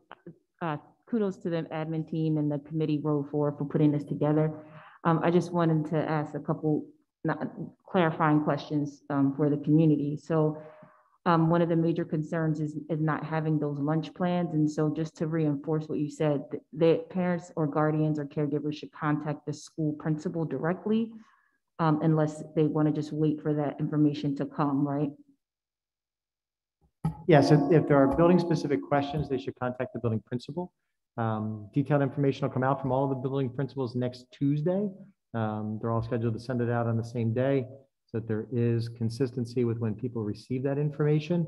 uh, Kudos to the admin team and the committee row for, for putting this together. Um, I just wanted to ask a couple clarifying questions um, for the community. So um, one of the major concerns is, is not having those lunch plans. And so just to reinforce what you said, that parents or guardians or caregivers should contact the school principal directly um, unless they want to just wait for that information to come, right? Yes, if, if there are building-specific questions, they should contact the building principal. Um, Detailed information will come out from all of the building principals next Tuesday. Um, They're all scheduled to send it out on the same day so that there is consistency with when people receive that information.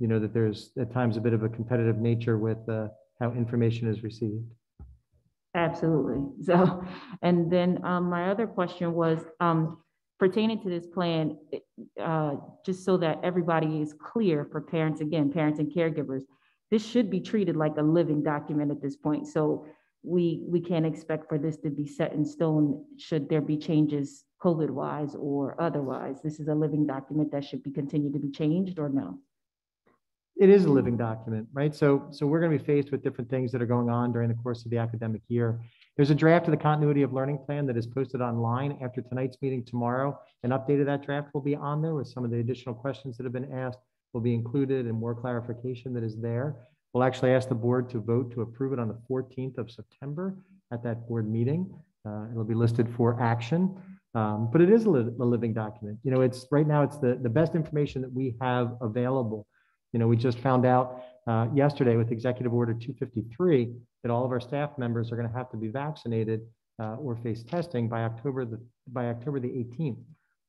You know, that there's at times a bit of a competitive nature with uh, how information is received. Absolutely. So, and then um, my other question was um, pertaining to this plan, uh, just so that everybody is clear for parents, again, parents and caregivers, this should be treated like a living document at this point. So we, we can't expect for this to be set in stone should there be changes COVID-wise or otherwise. This is a living document that should be continued to be changed or no? It is a living document, right? So, so we're going to be faced with different things that are going on during the course of the academic year. There's a draft of the continuity of learning plan that is posted online after tonight's meeting tomorrow. An update of that draft will be on there with some of the additional questions that have been asked will be included and more clarification that is there. We'll actually ask the board to vote to approve it on the 14th of September at that board meeting. Uh, It'll be listed for action. Um, But it is a li- a living document. You know, it's, right now, it's the, the best information that we have available. You know, we just found out uh, yesterday with Executive Order 253 that all of our staff members are going to have to be vaccinated uh, or face testing by October the, by October the 18th.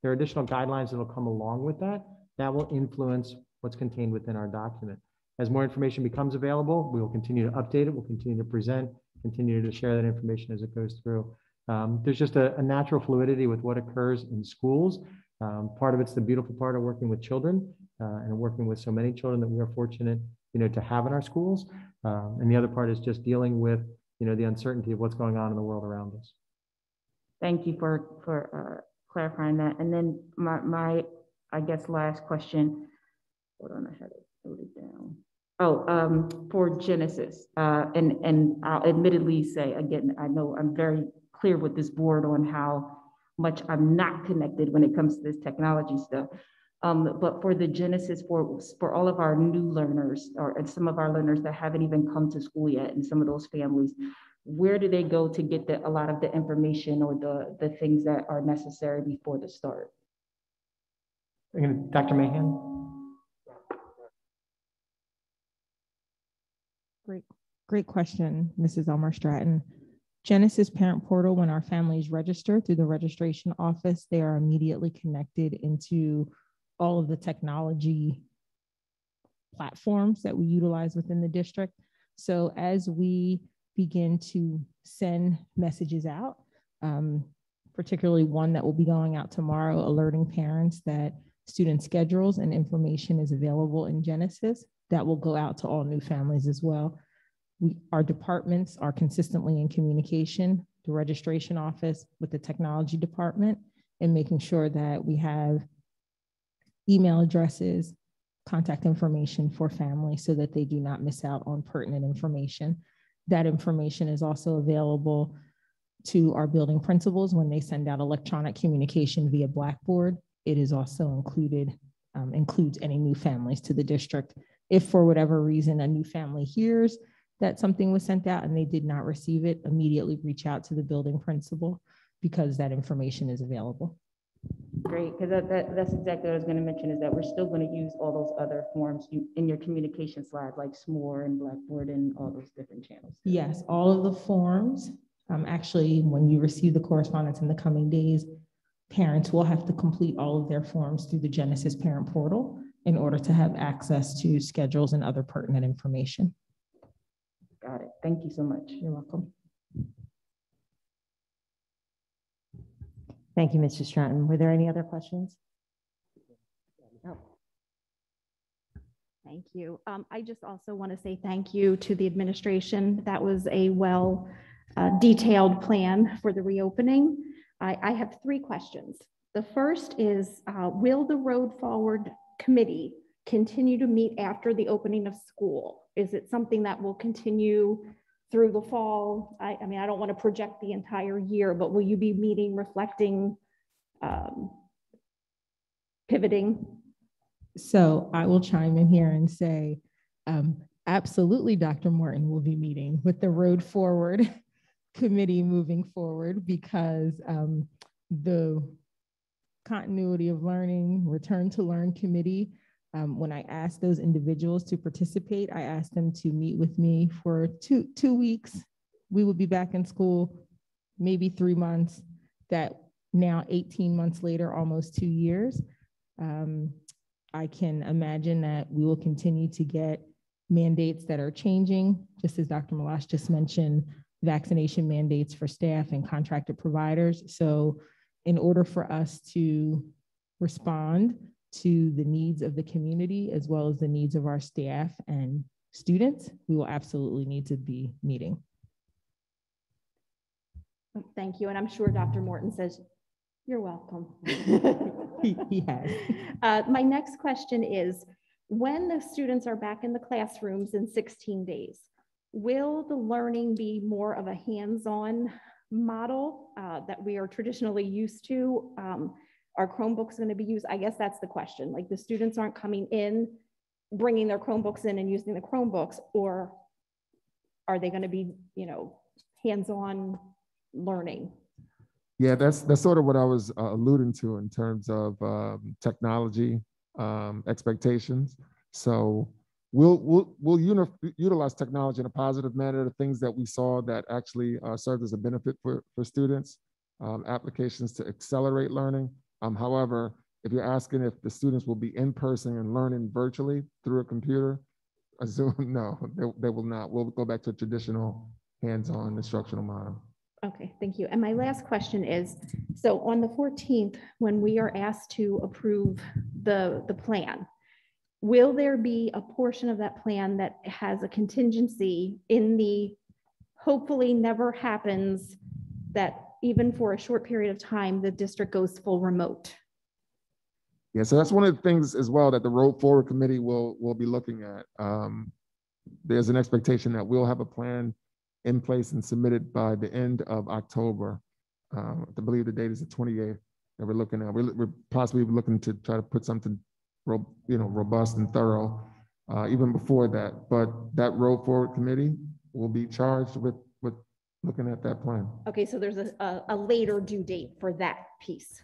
There are additional guidelines that will come along with that. That will influence what's contained within our document. As more information becomes available, we will continue to update it. We'll continue to present, continue to share that information as it goes through. Um, There's just a, a natural fluidity with what occurs in schools. Um, Part of it's the beautiful part of working with children uh, and working with so many children that we are fortunate, you know, to have in our schools. Um, And the other part is just dealing with, you know, the uncertainty of what's going on in the world around us. Thank you for, for uh, clarifying that. And then my, my, I guess, last question. Hold on, I had it noted down. Oh, um, for Genesis, uh, and, and I'll admittedly say, again, I know I'm very clear with this board on how much I'm not connected when it comes to this technology stuff. Um, but for the Genesis, for, for all of our new learners, or and some of our learners that haven't even come to school yet, and some of those families, where do they go to get the, a lot of the information or the, the things that are necessary before the start? Dr. Mahan? Great, great question, Mrs. Elmer Stratton. Genesis Parent Portal, when our families register through the registration office, they are immediately connected into all of the technology platforms that we utilize within the district. So as we begin to send messages out, um, particularly one that will be going out tomorrow, alerting parents that student schedules and information is available in Genesis, that will go out to all new families as well. We, our departments are consistently in communication, the registration office with the technology department, and making sure that we have email addresses, contact information for families so that they do not miss out on pertinent information. That information is also available to our building principals when they send out electronic communication via Blackboard. It is also included, um, includes any new families to the district. If for whatever reason a new family hears that something was sent out and they did not receive it, immediately reach out to the building principal because that information is available. Great, because that, that, that's exactly what I was gonna mention, is that we're still gonna use all those other forms you- in your communication slide, like SMORE and Blackboard and all those different channels. Yes, all of the forms, um, actually, when you receive the correspondence in the coming days, parents will have to complete all of their forms through the Genesis Parent Portal in order to have access to schedules and other pertinent information. Got it. Thank you so much. You're welcome. Thank you, Mr. Stratton. Were there any other questions? Thank you. Um, I just also want to say thank you to the administration. That was a well uh, detailed plan for the reopening. I, I have three questions. The first is, uh, will the Road Forward Committee continue to meet after the opening of school? Is it something that will continue through the fall? I, I mean, I don't want to project the entire year, but will you be meeting, reflecting, um, pivoting? So I will chime in here and say, um, absolutely, Dr. Morton will be meeting with the Road Forward Committee moving forward because um, the continuity of learning, return to learn committee, um, when I asked those individuals to participate, I asked them to meet with me for two, two weeks. We would be back in school, maybe three months, that now 18 months later, almost two years. Um, I can imagine that we will continue to get mandates that are changing, just as Dr. Meloche just mentioned, vaccination mandates for staff and contracted providers. So in order for us to respond to the needs of the community as well as the needs of our staff and students, we will absolutely need to be meeting. Thank you. And I'm sure Dr. Morton says, you're welcome. has. Uh, my next question is, when the students are back in the classrooms in 16 days, will the learning be more of a hands-on model uh, that we are traditionally used to? Um, are Chromebooks going to be used? I guess that's the question. Like the students aren't coming in, bringing their Chromebooks in and using the Chromebooks, or are they going to be, you know, hands-on learning? Yeah, that's that's sort of what I was uh, alluding to in terms of um, technology um, expectations. So we'll we'll we'll utilize technology in a positive manner. The things that we saw that actually uh, served as a benefit for for students, um, applications to accelerate learning. Um, however, if you're asking if the students will be in person and learning virtually through a computer, a Zoom, no, they, they will not. We'll go back to a traditional hands-on instructional model. Okay, thank you. And my last question is, so on the 14th, when we are asked to approve the, the plan, will there be a portion of that plan that has a contingency in the hopefully never happens that even for a short period of time, the district goes full remote? Yeah, so that's one of the things as well that the Road Forward Committee will will be looking at. Um, there's an expectation that we'll have a plan in place and submitted by the end of October. Um, I believe the date is the 28th that we're looking at. We're, we're possibly looking to try to put something, ro- you know, robust and thorough uh, even before that. But that road forward committee will be charged with with looking at that plan. Okay, so there's a, a, a later due date for that piece.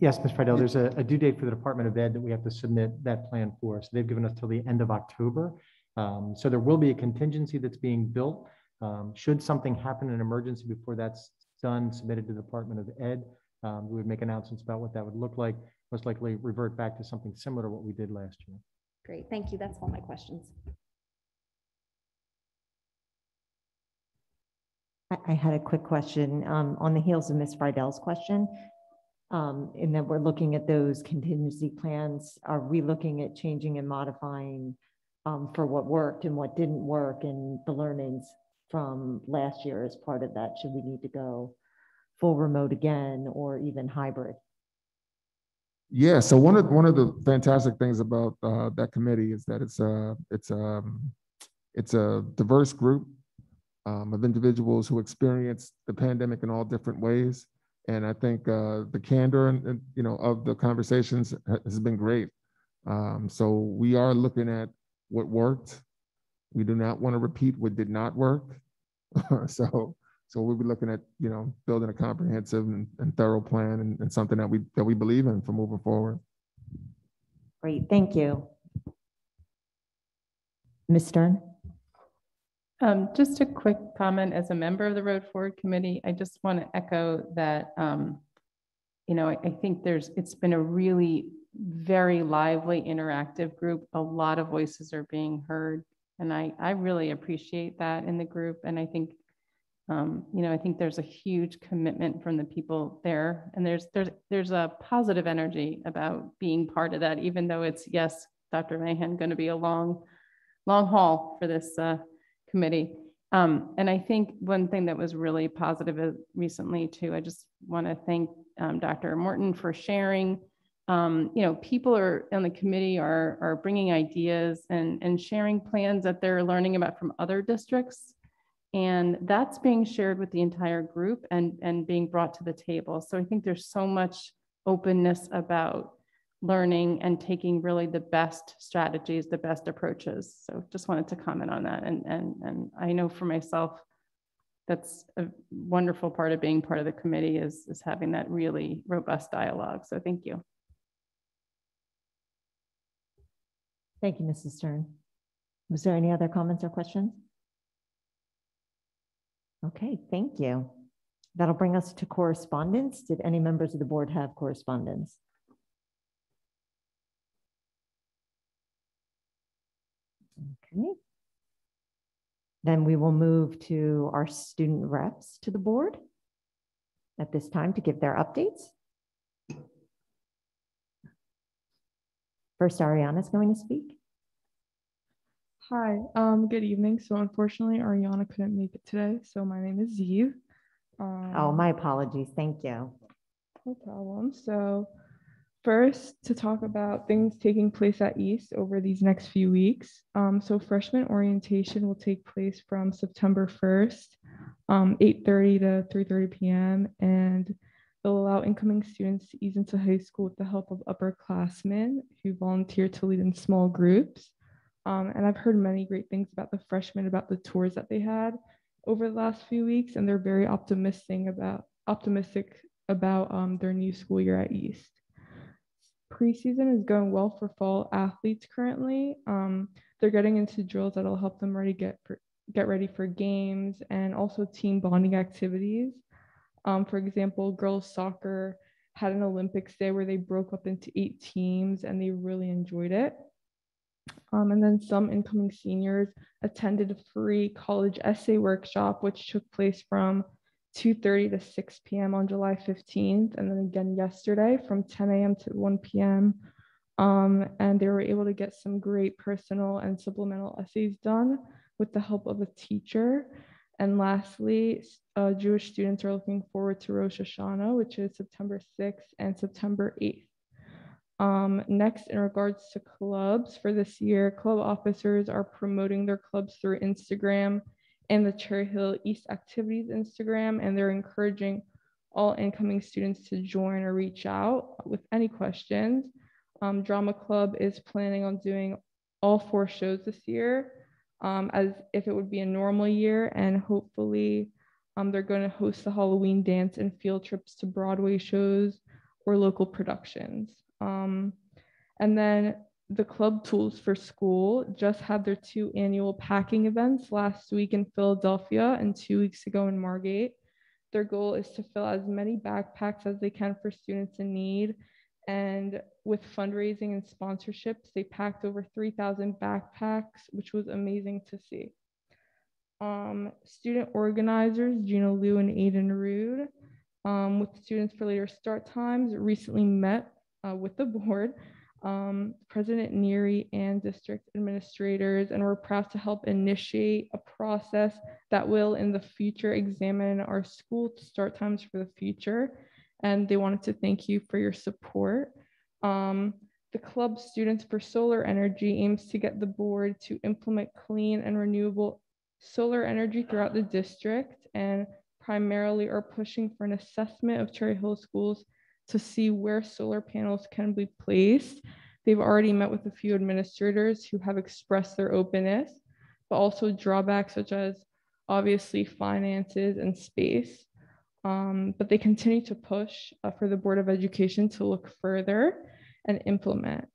Yes, Ms. Friedel, there's a, a due date for the Department of Ed that we have to submit that plan for. So they've given us till the end of October. Um, so there will be a contingency that's being built. Um, should something happen, an emergency before that's done, submitted to the Department of Ed, um, we would make announcements about what that would look like. Most likely revert back to something similar to what we did last year. Great, thank you. That's all my questions. I, had a quick question um, on the heels of Ms. Friedel's question. Um, in that we're looking at those contingency plans. Are we looking at changing and modifying um, for what worked and what didn't work and the learnings from last year as part of that? Should we need to go full remote again or even hybrid? Yeah. So one of one of the fantastic things about uh, that committee is that it's a it's a it's a diverse group um, of individuals who experienced the pandemic in all different ways, and I think uh, the candor and, you know of the conversations has been great. Um, so we are looking at what worked. We do not want to repeat what did not work. so so we'll be looking at you know building a comprehensive and, and thorough plan and, and something that we that we believe in for moving forward. Great, thank you. Ms. Stern? Um, just a quick comment as a member of the Road Forward Committee, I just want to echo that, um, you know, I, I think there's, it's been a really very lively, interactive group. A lot of voices are being heard. And I, I really appreciate that in the group. And I think, um, you know, I think there's a huge commitment from the people there. And there's, there's, there's a positive energy about being part of that, even though it's, yes, Dr. Mahan going to be a long, long haul for this uh, committee. Um, and I think one thing that was really positive recently too, I just want to thank um, Dr. Morton for sharing. Um, you know, people are on the committee are, are bringing ideas and, and sharing plans that they're learning about from other districts. And that's being shared with the entire group and, and being brought to the table. So I think there's so much openness about learning and taking really the best strategies, the best approaches. So just wanted to comment on that. And, and, and I know for myself, that's a wonderful part of being part of the committee is, is having that really robust dialogue. So thank you. Thank you, Mrs. Stern. Was there any other comments or questions? Okay, thank you. That'll bring us to correspondence. Did any members of the board have correspondence? Okay. Then we will move to our student reps to the board at this time to give their updates. First, Ariana is going to speak. Hi, um, good evening. So unfortunately, Ariana couldn't make it today. So my name is Zeev. Um, Oh, my apologies. Thank you. No problem. So first, to talk about things taking place at East over these next few weeks. Um, so freshman orientation will take place from September 1st, um, 8:30 to 3:30 p.m. and they'll allow incoming students to ease into high school with the help of upperclassmen who volunteer to lead in small groups. Um, and I've heard many great things about the freshmen, about the tours that they had over the last few weeks, and they're very optimistic about optimistic about um, their new school year at East. Preseason is going well for fall athletes currently. Um, they're getting into drills that'll help them ready get for, get ready for games and also team bonding activities. Um, for example, girls soccer had an Olympics day where they broke up into eight teams and they really enjoyed it. Um, and then some incoming seniors attended a free college essay workshop, which took place from 2.30 to 6 p.m. on July 15th, and then again yesterday from 10 a.m. to 1 p.m. Um, and they were able to get some great personal and supplemental essays done with the help of a teacher. And lastly, uh, Jewish students are looking forward to Rosh Hashanah, which is September 6th and September 8th. Um, next, in regards to clubs for this year, club officers are promoting their clubs through Instagram and the Cherry Hill East Activities Instagram, and they're encouraging all incoming students to join or reach out with any questions. Um, Drama Club is planning on doing all four shows this year um, as if it would be a normal year, and hopefully um, they're going to host the Halloween dance and field trips to Broadway shows or local productions. Um, and then the Club Tools for School just had their two annual packing events last week in Philadelphia and two weeks ago in Margate. Their goal is to fill as many backpacks as they can for students in need. And with fundraising and sponsorships, they packed over 3,000 backpacks, which was amazing to see. Um, student organizers, Gina Liu and Aiden Rude, um, with Students for Later Start Times, recently met uh, with the board, um, President Neary and district administrators, and we're proud to help initiate a process that will in the future examine our school start times for the future. And they wanted to thank you for your support. Um, the club Students for Solar Energy aims to get the board to implement clean and renewable solar energy throughout the district and primarily are pushing for an assessment of Cherry Hill schools to see where solar panels can be placed. They've already met with a few administrators who have expressed their openness, but also drawbacks such as obviously finances and space. Um, but they continue to push uh, for the Board of Education to look further and implement.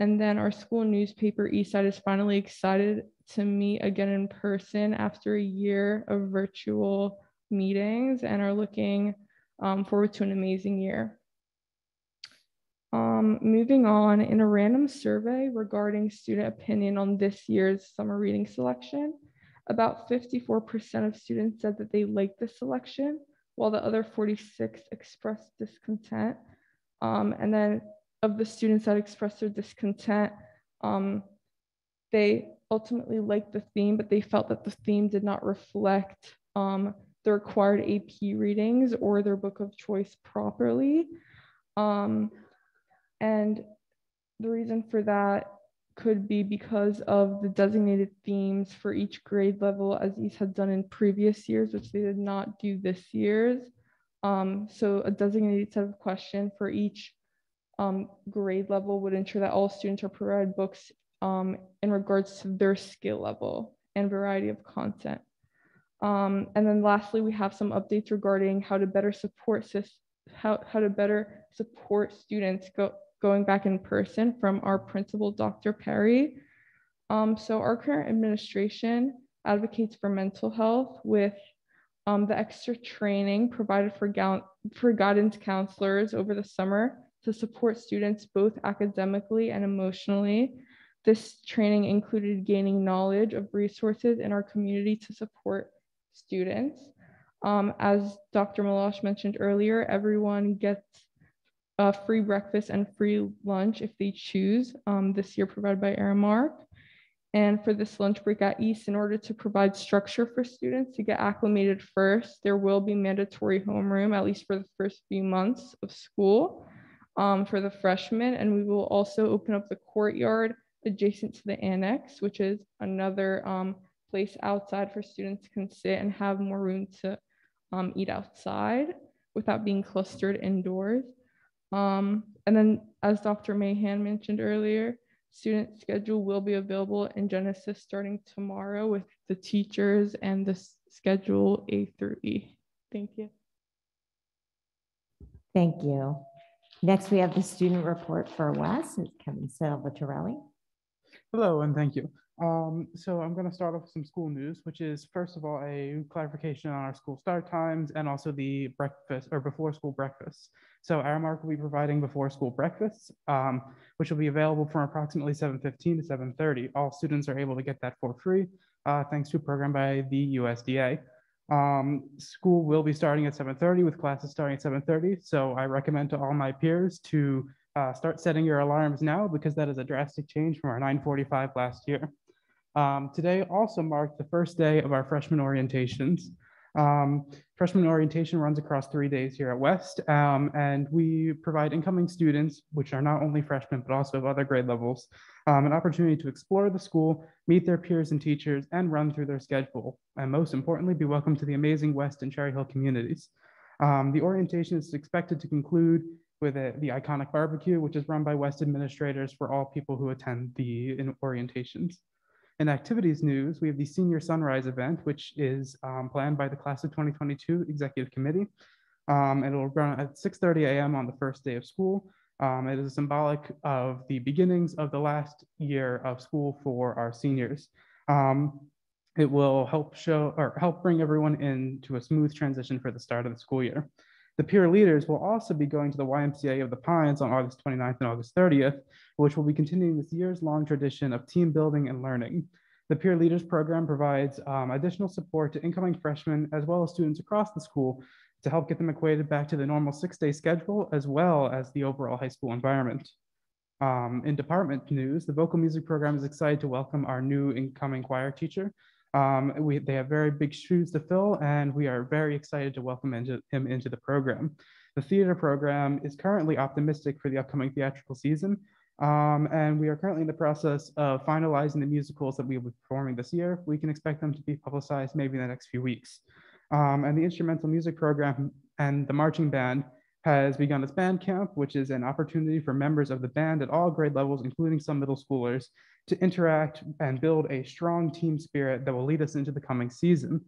And then our school newspaper, Eastside, is finally excited to meet again in person after a year of virtual meetings and are looking um, forward to an amazing year. Um, moving on, in a random survey regarding student opinion on this year's summer reading selection, about 54% of students said that they liked the selection, while the other 46 expressed discontent. Um, and then of the students that expressed their discontent, Um, they ultimately liked the theme, but they felt that the theme did not reflect um, the required AP readings or their book of choice properly. Um, and the reason for that could be because of the designated themes for each grade level, as these had done in previous years, which they did not do this year's. Um, so a designated set of questions for each um, grade level would ensure that all students are provided books um, in regards to their skill level and variety of content. Um, and then lastly, we have some updates regarding how to better support how, how to better support students go, going back in person from our principal, Dr. Perry. Um, so our current administration advocates for mental health with um, the extra training provided for, for guidance counselors over the summer to support students both academically and emotionally. This training included gaining knowledge of resources in our community to support students. Um, as Dr. Meloche mentioned earlier, everyone gets a free breakfast and free lunch if they choose, um, this year provided by Aramark. And for this lunch break at East, in order to provide structure for students to get acclimated first, there will be mandatory homeroom, at least for the first few months of school um, for the freshmen. And we will also open up the courtyard adjacent to the annex, which is another um, place outside for students can sit and have more room to um, eat outside without being clustered indoors. Um, and then as Dr. Mahan mentioned earlier, student schedule will be available in Genesis starting tomorrow with the teachers and the schedule A through E. Thank you. Thank you. Next, we have the student report for Wes. It's Kevin Salvatorelli. Hello, and thank you. Um, so I'm going to start off with some school news, which is first of all a clarification on our school start times and also the breakfast or before school breakfast. So Aramark will be providing before school breakfasts, um, which will be available from approximately 7:15 to 7:30. All students are able to get that for free, uh, thanks to a program by the USDA. Um, school will be starting at 7:30 with classes starting at 7:30. So I recommend to all my peers to uh, start setting your alarms now because that is a drastic change from our 9:45 last year. Um, today also marked the first day of our freshman orientations. Um, freshman orientation runs across three days here at West, um, and we provide incoming students, which are not only freshmen, but also of other grade levels, um, an opportunity to explore the school, meet their peers and teachers, and run through their schedule. And most importantly, be welcome to the amazing West and Cherry Hill communities. Um, the orientation is expected to conclude with a, the iconic barbecue, which is run by West administrators for all people who attend the orientations. In activities news, we have the Senior Sunrise event, which is um, planned by the Class of 2022 Executive Committee. Um, it'll run at 6.30 a.m. on the first day of school. Um, it is symbolic of the beginnings of the last year of school for our seniors. Um, it will help show or help bring everyone into a smooth transition for the start of the school year. The peer leaders will also be going to the YMCA of the Pines on August 29th and August 30th, which will be continuing this year's long tradition of team building and learning. The Peer Leaders Program provides um, additional support to incoming freshmen as well as students across the school to help get them equated back to the normal six-day schedule as well as the overall high school environment. Um, in department news, the vocal music program is excited to welcome our new incoming choir teacher, um, we, they have very big shoes to fill, and we are very excited to welcome into, him into the program. The theater program is currently optimistic for the upcoming theatrical season, um, and we are currently in the process of finalizing the musicals that we will be performing this year. We can expect them to be publicized maybe in the next few weeks. Um, and the instrumental music program and the marching band has begun its band camp, which is an opportunity for members of the band at all grade levels, including some middle schoolers, to interact and build a strong team spirit that will lead us into the coming season.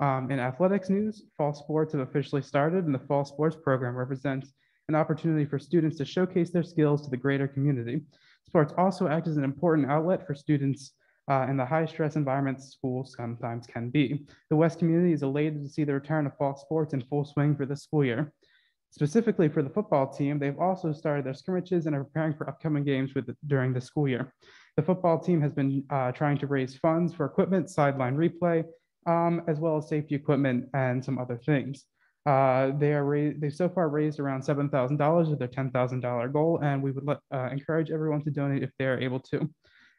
Um, in athletics news, fall sports have officially started, and the fall sports program represents an opportunity for students to showcase their skills to the greater community. Sports also act as an important outlet for students uh, in the high stress environments schools sometimes can be. The West community is elated to see the return of fall sports in full swing for this school year. Specifically for the football team, they've also started their scrimmages and are preparing for upcoming games with, during the school year. The football team has been uh, trying to raise funds for equipment, sideline replay, um, as well as safety equipment and some other things. Uh, they are raised, they've so far raised around seven thousand dollars of their ten thousand dollar goal, and we would let, uh, encourage everyone to donate if they're able to.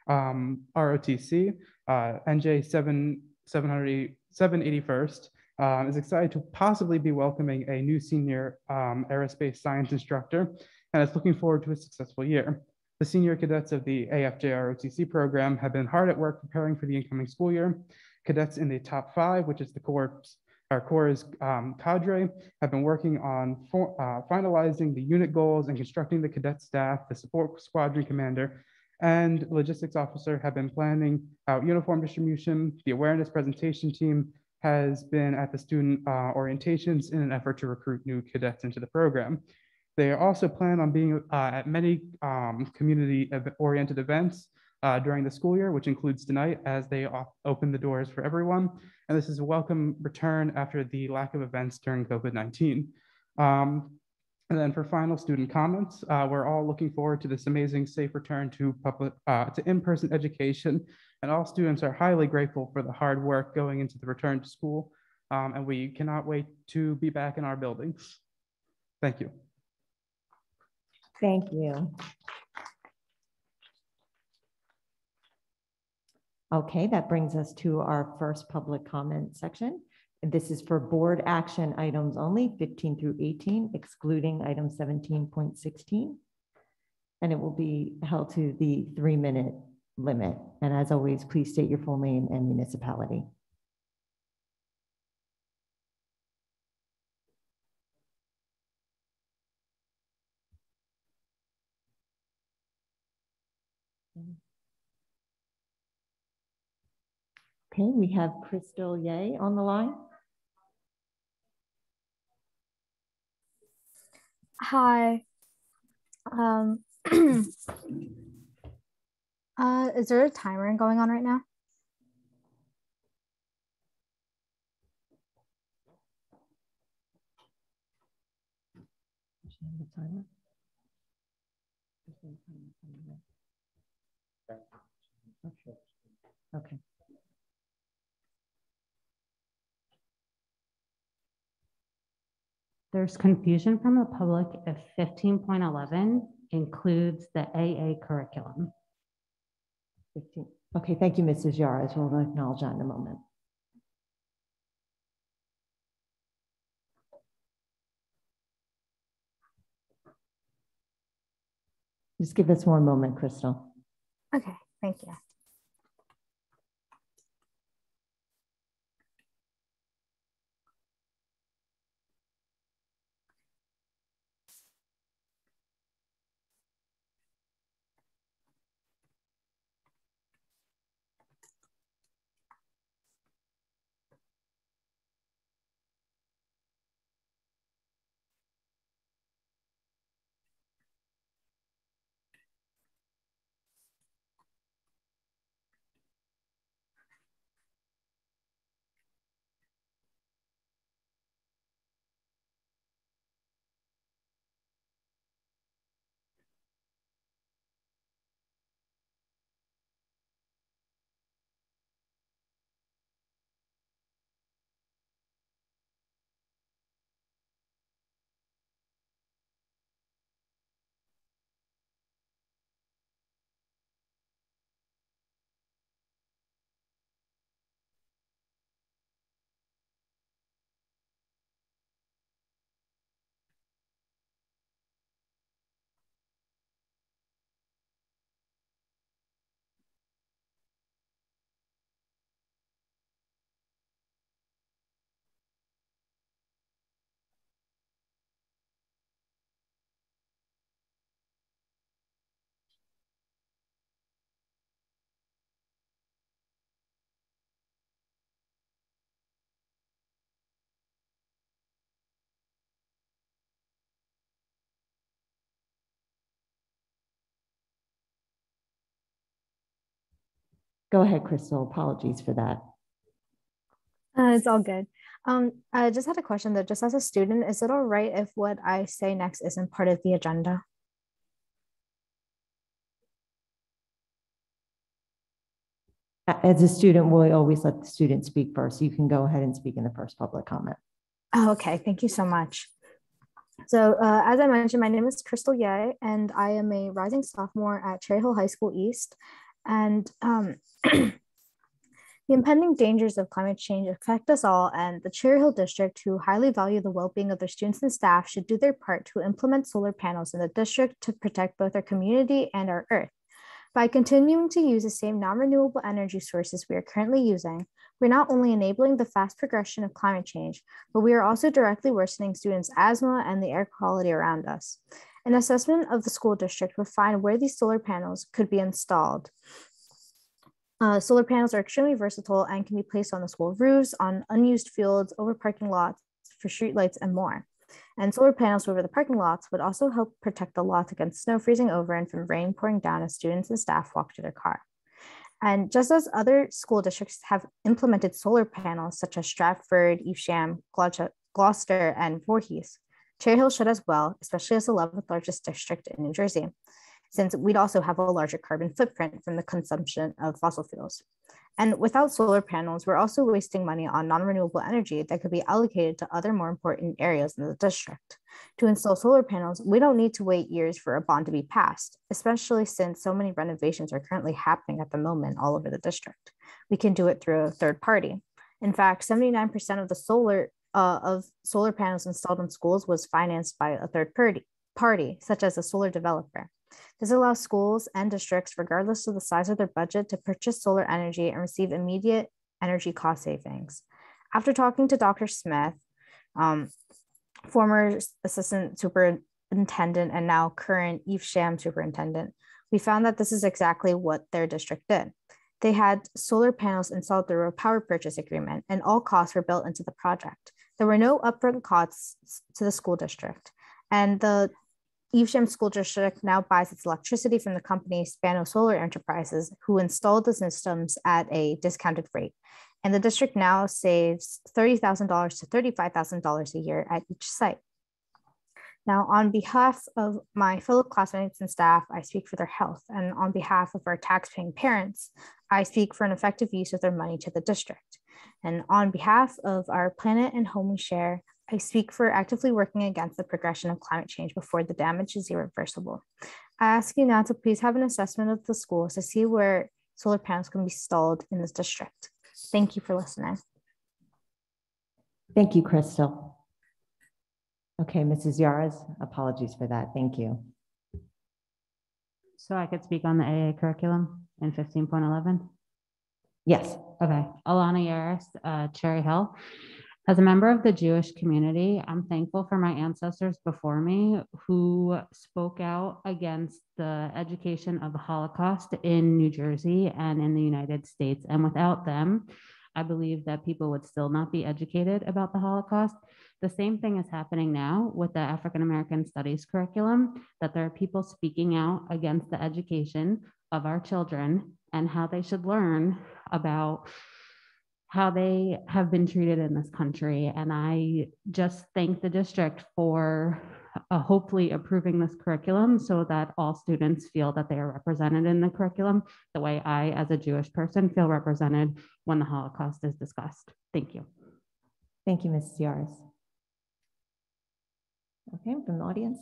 Um, ROTC, uh, NJ seven seven hundred seven eighty first um, is excited to possibly be welcoming a new senior um, aerospace science instructor, and is looking forward to a successful year. The senior cadets of the AFJROTC program have been hard at work preparing for the incoming school year. Cadets in the top five, which is the Corps, our Corps um, cadre, have been working on for, uh, finalizing the unit goals and constructing the cadet staff, the support squadron commander, and logistics officer have been planning out uniform distribution. The awareness presentation team has been at the student uh, orientations in an effort to recruit new cadets into the program. They also plan on being uh, at many um, community-oriented events uh, during the school year, which includes tonight as they open the doors for everyone. And this is a welcome return after the lack of events during COVID-19. Um, and then for final student comments, uh, we're all looking forward to this amazing safe return to public uh, to in-person education. And all students are highly grateful for the hard work going into the return to school. Um, and we cannot wait to be back in our buildings. Thank you. Thank you. Okay, that brings us to our first public comment section. This is for board action items only, 15 through 18, excluding item 17.16. And it will be held to the three-minute limit. And as always, please state your full name and municipality. Okay, we have Crystal Ye on the line. Hi. Um, uh, is there a timer going on right now? Okay. There's confusion from the public if 15.11 includes the AA curriculum. 15. Okay, thank you, Mrs. Yaras. We'll acknowledge that in a moment. Just give us one moment, Crystal. Okay, thank you. Go ahead, Crystal. Apologies for that. Uh, it's all good. Um, I just had a question that just as a student, is it all right if what I say next isn't part of the agenda? As a student, we'll always let the student speak first. You can go ahead and speak in the first public comment. Oh, okay. Thank you so much. So uh, as I mentioned, my name is Crystal Ye, and I am a rising sophomore at Cherry Hill High School East. And um, the impending dangers of climate change affect us all, and the Cherry Hill District, who highly value the well-being of their students and staff, should do their part to implement solar panels in the district to protect both our community and our earth. By continuing to use the same non-renewable energy sources we are currently using, we're not only enabling the fast progression of climate change, but we are also directly worsening students' asthma and the air quality around us. An assessment of the school district would find where these solar panels could be installed. Uh, solar panels are extremely versatile and can be placed on the school roofs, on unused fields, over parking lots, for streetlights, and more. And solar panels over the parking lots would also help protect the lots against snow freezing over and from rain pouring down as students and staff walk to their car. And just as other school districts have implemented solar panels such as Stratford, Evesham, Gloucester, and Voorhees, Cherry Hill should as well, especially as the 11th largest district in New Jersey, since we'd also have a larger carbon footprint from the consumption of fossil fuels. And without solar panels, we're also wasting money on non-renewable energy that could be allocated to other more important areas in the district. To install solar panels, we don't need to wait years for a bond to be passed, especially since so many renovations are currently happening at the moment all over the district. We can do it through a third party. In fact, 79% of the solar uh, of solar panels installed in schools was financed by a third party, party, such as a solar developer. This allows schools and districts, regardless of the size of their budget, to purchase solar energy and receive immediate energy cost savings. After talking to Dr. Smith, um, former assistant superintendent and now current Evesham superintendent, we found that this is exactly what their district did. They had solar panels installed through a power purchase agreement, and all costs were built into the project. There were no upfront costs to the school district, and the Evesham School District now buys its electricity from the company Spano Solar Enterprises, who installed the systems at a discounted rate. And the district now saves $30,000 to $35,000 a year at each site. Now, on behalf of my fellow classmates and staff, I speak for their health. And on behalf of our taxpaying parents, I speak for an effective use of their money to the district. And on behalf of our planet and home we share, I speak for actively working against the progression of climate change before the damage is irreversible. I ask you now to please have an assessment of the schools to see where solar panels can be installed in this district. Thank you for listening. Thank you, Crystal. Okay, Mrs. Yaras, apologies for that. Thank you. So I could speak on the AA curriculum in 15.11? Yes. Okay. Alana Yaris, uh, Cherry Hill. As a member of the Jewish community, I'm thankful for my ancestors before me who spoke out against the education of the Holocaust in New Jersey and in the United States. And without them, I believe that people would still not be educated about the Holocaust. The same thing is happening now with the African American Studies curriculum, that there are people speaking out against the education of our children and how they should learn about how they have been treated in this country. And I just thank the district for uh, hopefully approving this curriculum so that all students feel that they are represented in the curriculum the way I, as a Jewish person, feel represented when the Holocaust is discussed. Thank you. Thank you, Mrs. Yaris. Okay, from the audience.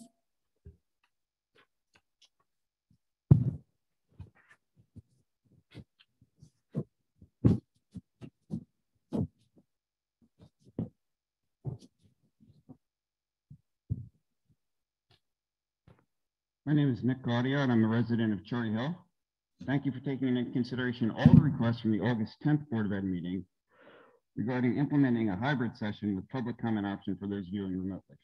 My name is Nick Gaudio, and I'm a resident of Cherry Hill. Thank you for taking into consideration all the requests from the August 10th Board of Ed meeting regarding implementing a hybrid session with public comment option for those viewing remotely.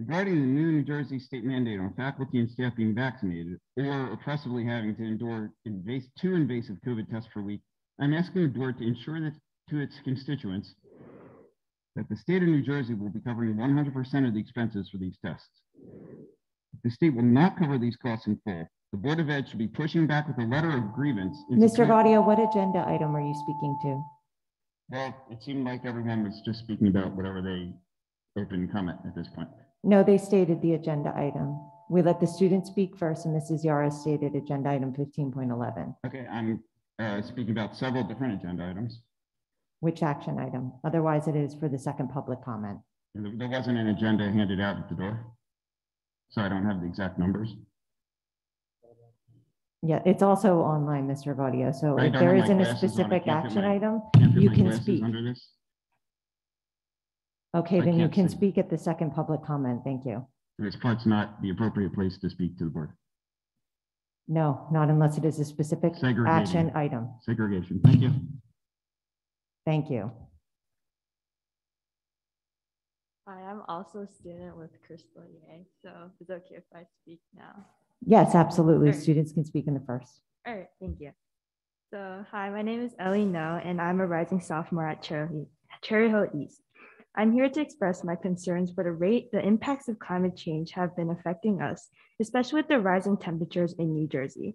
Regarding the new New Jersey state mandate on faculty and staff being vaccinated or oppressively having to endure invas two invasive COVID tests per week, I'm asking the board to ensure that to its constituents that the state of New Jersey will be covering 100% of the expenses for these tests. If the state will not cover these costs in full, the Board of Ed should be pushing back with a letter of grievance. Mr. Gaudio, what agenda item are you speaking to? Well, it seemed like everyone was just speaking about whatever they open comment at this point. No, they stated the agenda item. We let the students speak first, and Mrs. Yara stated agenda item 15.11. Okay, I'm uh, speaking about several different agenda items. Which action item? Otherwise, it is for the second public comment. There wasn't an agenda handed out at the door. So I don't have the exact numbers. Yeah, it's also online, Mr. Gaudio. So I if there isn't a on. Specific action my- item, you can speak. Under this. Okay, I then you can't can see. speak at the second public comment. Thank you. This part's not the appropriate place to speak to the board. No, not unless it is a specific Segregating. action item. Segregation. Thank you. Thank you. Hi, I'm also a student with Crystal Ye, so it's okay if I speak now? Yes, absolutely. Alright. Students can speak in the first. All right, thank you. So, hi, my name is Ellie No, and I'm a rising sophomore at Cherry, Cherry Hill East. I'm here to express my concerns for the rate the impacts of climate change have been affecting us, especially with the rising temperatures in New Jersey.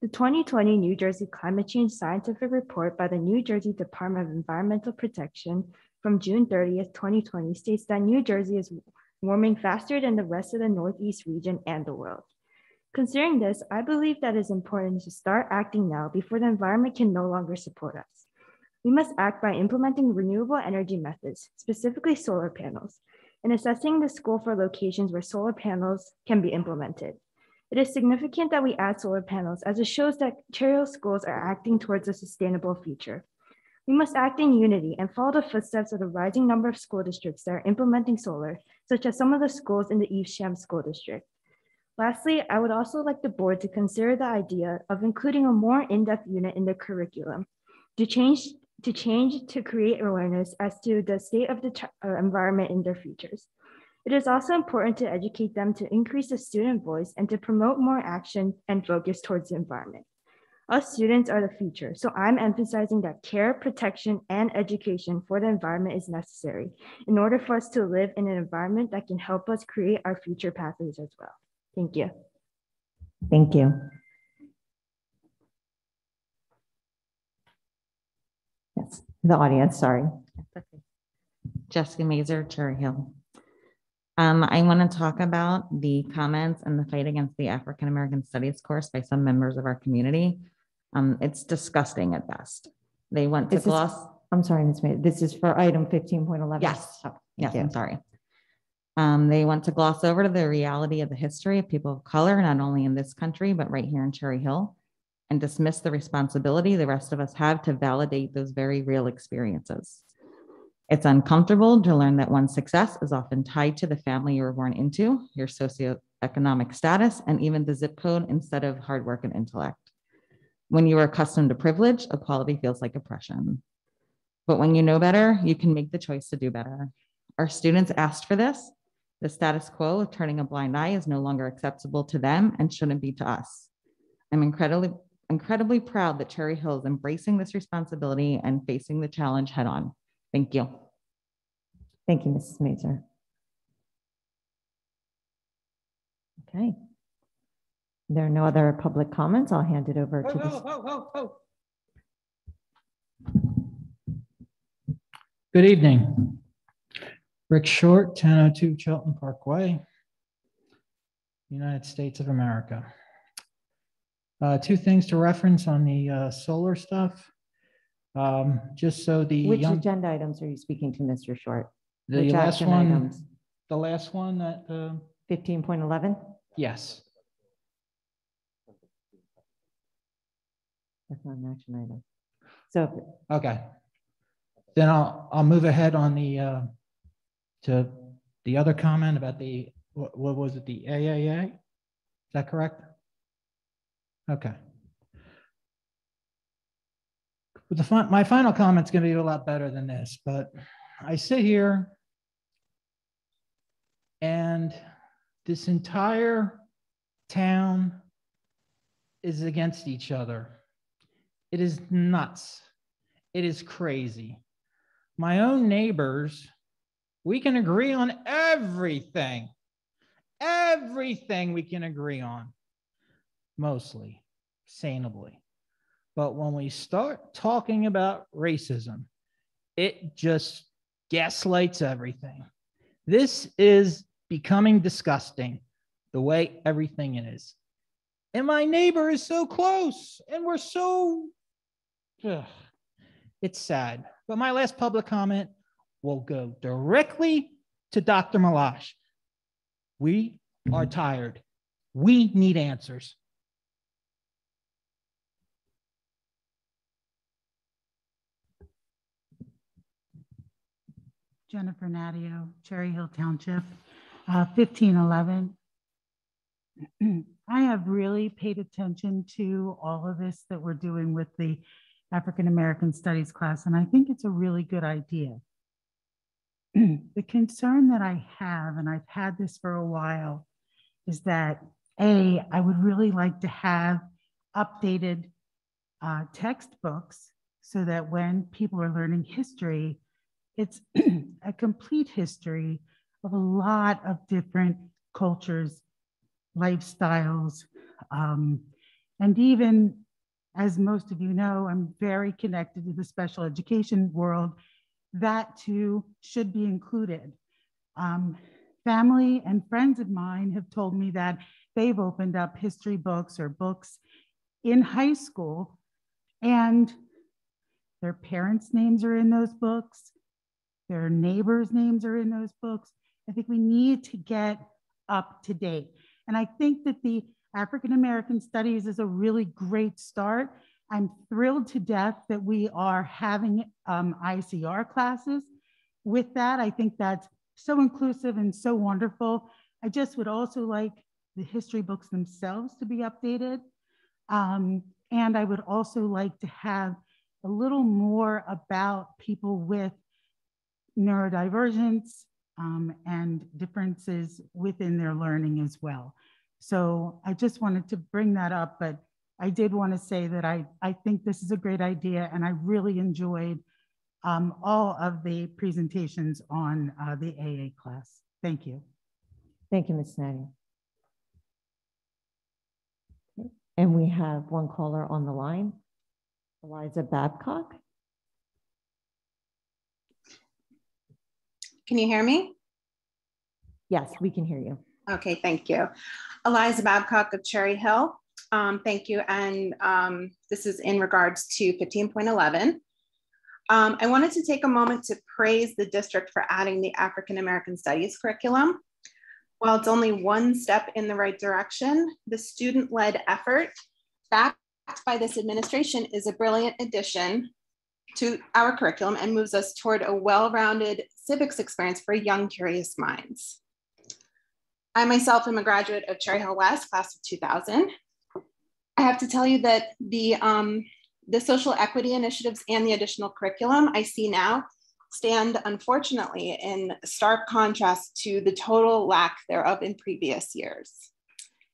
The 2020 New Jersey Climate Change Scientific Report by the New Jersey Department of Environmental Protection from June 30th, 2020 states that New Jersey is warming faster than the rest of the Northeast region and the world. Considering this, I believe that it's important to start acting now before the environment can no longer support us. We must act by implementing renewable energy methods, specifically solar panels, and assessing the school for locations where solar panels can be implemented. It is significant that we add solar panels as it shows that Hill schools are acting towards a sustainable future. We must act in unity and follow the footsteps of the rising number of school districts that are implementing solar, such as some of the schools in the Evesham School District. Lastly, I would also like the board to consider the idea of including a more in-depth unit in the curriculum to change to change to create awareness as to the state of the uh, environment in their futures. It is also important to educate them to increase the student voice and to promote more action and focus towards the environment. Us students are the future, so I'm emphasizing that care, protection, and education for the environment is necessary in order for us to live in an environment that can help us create our future pathways as well. Thank you. Thank you. Yes, the audience, sorry. Jessica Mazer, Cherry Hill. Um, I want to talk about the comments and the fight against the African American Studies course by some members of our community. Um, it's disgusting at best. They want to this- gloss. I'm sorry, Ms. May, this is for item fifteen point eleven? Yes, yes, I'm sorry. Um, they want to gloss over to the reality of the history of people of color, not only in this country, but right here in Cherry Hill, and dismiss the responsibility the rest of us have to validate those very real experiences. It's uncomfortable to learn that one's success is often tied to the family you were born into, your socioeconomic status, and even the zip code instead of hard work and intellect. When you are accustomed to privilege, equality feels like oppression. But when you know better, you can make the choice to do better. Our students asked for this. The status quo of turning a blind eye is no longer acceptable to them and shouldn't be to us. I'm incredibly, incredibly proud that Cherry Hill is embracing this responsibility and facing the challenge head on. Thank you. Thank you, Mrs. Mazer. Okay. There are no other public comments. I'll hand it over to the. Good evening. Rick Short, 1002 Chilton Parkway, United States of America. Uh, Two things to reference on the uh, solar stuff. Um, Just so the Which young, agenda items are you speaking to, Mr. Short? the Which last one, items? the last one that, uh, Fifteen point eleven? yes. That's not an action item. So Okay. Then I'll, I'll move ahead on the, uh, to the other comment about the, what, what was it, the AAA? Is that correct? Okay. Fi- my final comment's gonna be a lot better than this, but I sit here and this entire town is against each other. It is nuts. It is crazy. My own neighbors, we can agree on everything. Everything we can agree on, mostly, sanably. But when we start talking about racism, it just gaslights everything. This is becoming disgusting the way everything is. And my neighbor is so close, and we're so Ugh, it's sad. But But my last public comment will go directly to Dr. Meloche. We are tired. We need answers. Jennifer Nadio, Cherry Hill Township, uh, 1511. I have really paid attention to all of this that we're doing with the African American Studies class, and I think it's a really good idea. the concern that I have, and I've had this for a while, is that A, I would really like to have updated uh, textbooks so that when people are learning history, it's a complete history of a lot of different cultures, lifestyles, um, and even as most of you know, I'm very connected to the special education world. That too should be included. Um, family and friends of mine have told me that they've opened up history books or books in high school and their parents' names are in those books their neighbors' names are in those books. I think we need to get up to date. And I think that the African American Studies is a really great start. I'm thrilled to death that we are having um, ICR classes. With that, I think that's so inclusive and so wonderful. I just would also like the history books themselves to be updated. Um, and I would also like to have a little more about people with neurodivergence um, and differences within their learning as well. So I just wanted to bring that up, but I did want to say that I, I think this is a great idea and I really enjoyed um, all of the presentations on uh, the AA class. Thank you. Thank you, Ms. Nadia. And we have one caller on the line, Eliza Babcock. Can you hear me? Yes, we can hear you. Okay, thank you. Eliza Babcock of Cherry Hill. Um, thank you. And um, this is in regards to 15.11. Um, I wanted to take a moment to praise the district for adding the African American Studies curriculum. While it's only one step in the right direction, the student-led effort backed by this administration is a brilliant addition to our curriculum and moves us toward a well-rounded civics experience for young, curious minds. I myself am a graduate of Cherry Hill West, class of 2000. I have to tell you that the, um, the social equity initiatives and the additional curriculum I see now stand unfortunately in stark contrast to the total lack thereof in previous years.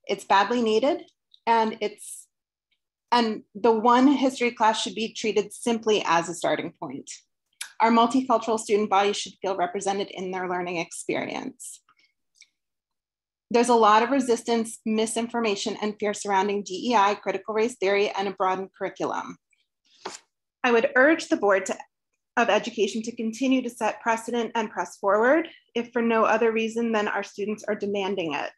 It's badly needed and it's and the one history class should be treated simply as a starting point. Our multicultural student body should feel represented in their learning experience. There's a lot of resistance, misinformation, and fear surrounding DEI, critical race theory, and a broadened curriculum. I would urge the Board to, of Education to continue to set precedent and press forward, if for no other reason than our students are demanding it.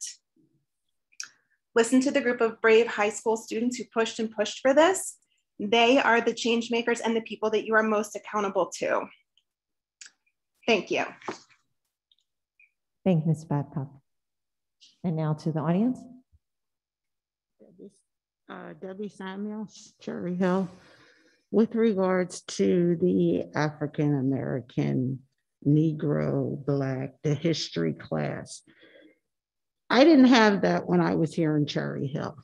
Listen to the group of brave high school students who pushed and pushed for this. They are the change makers and the people that you are most accountable to. Thank you. Thank you, Ms. Babcock. And now to the audience. Uh, Debbie Samuels, Cherry Hill. With regards to the African American, Negro, Black, the history class, I didn't have that when I was here in Cherry Hill.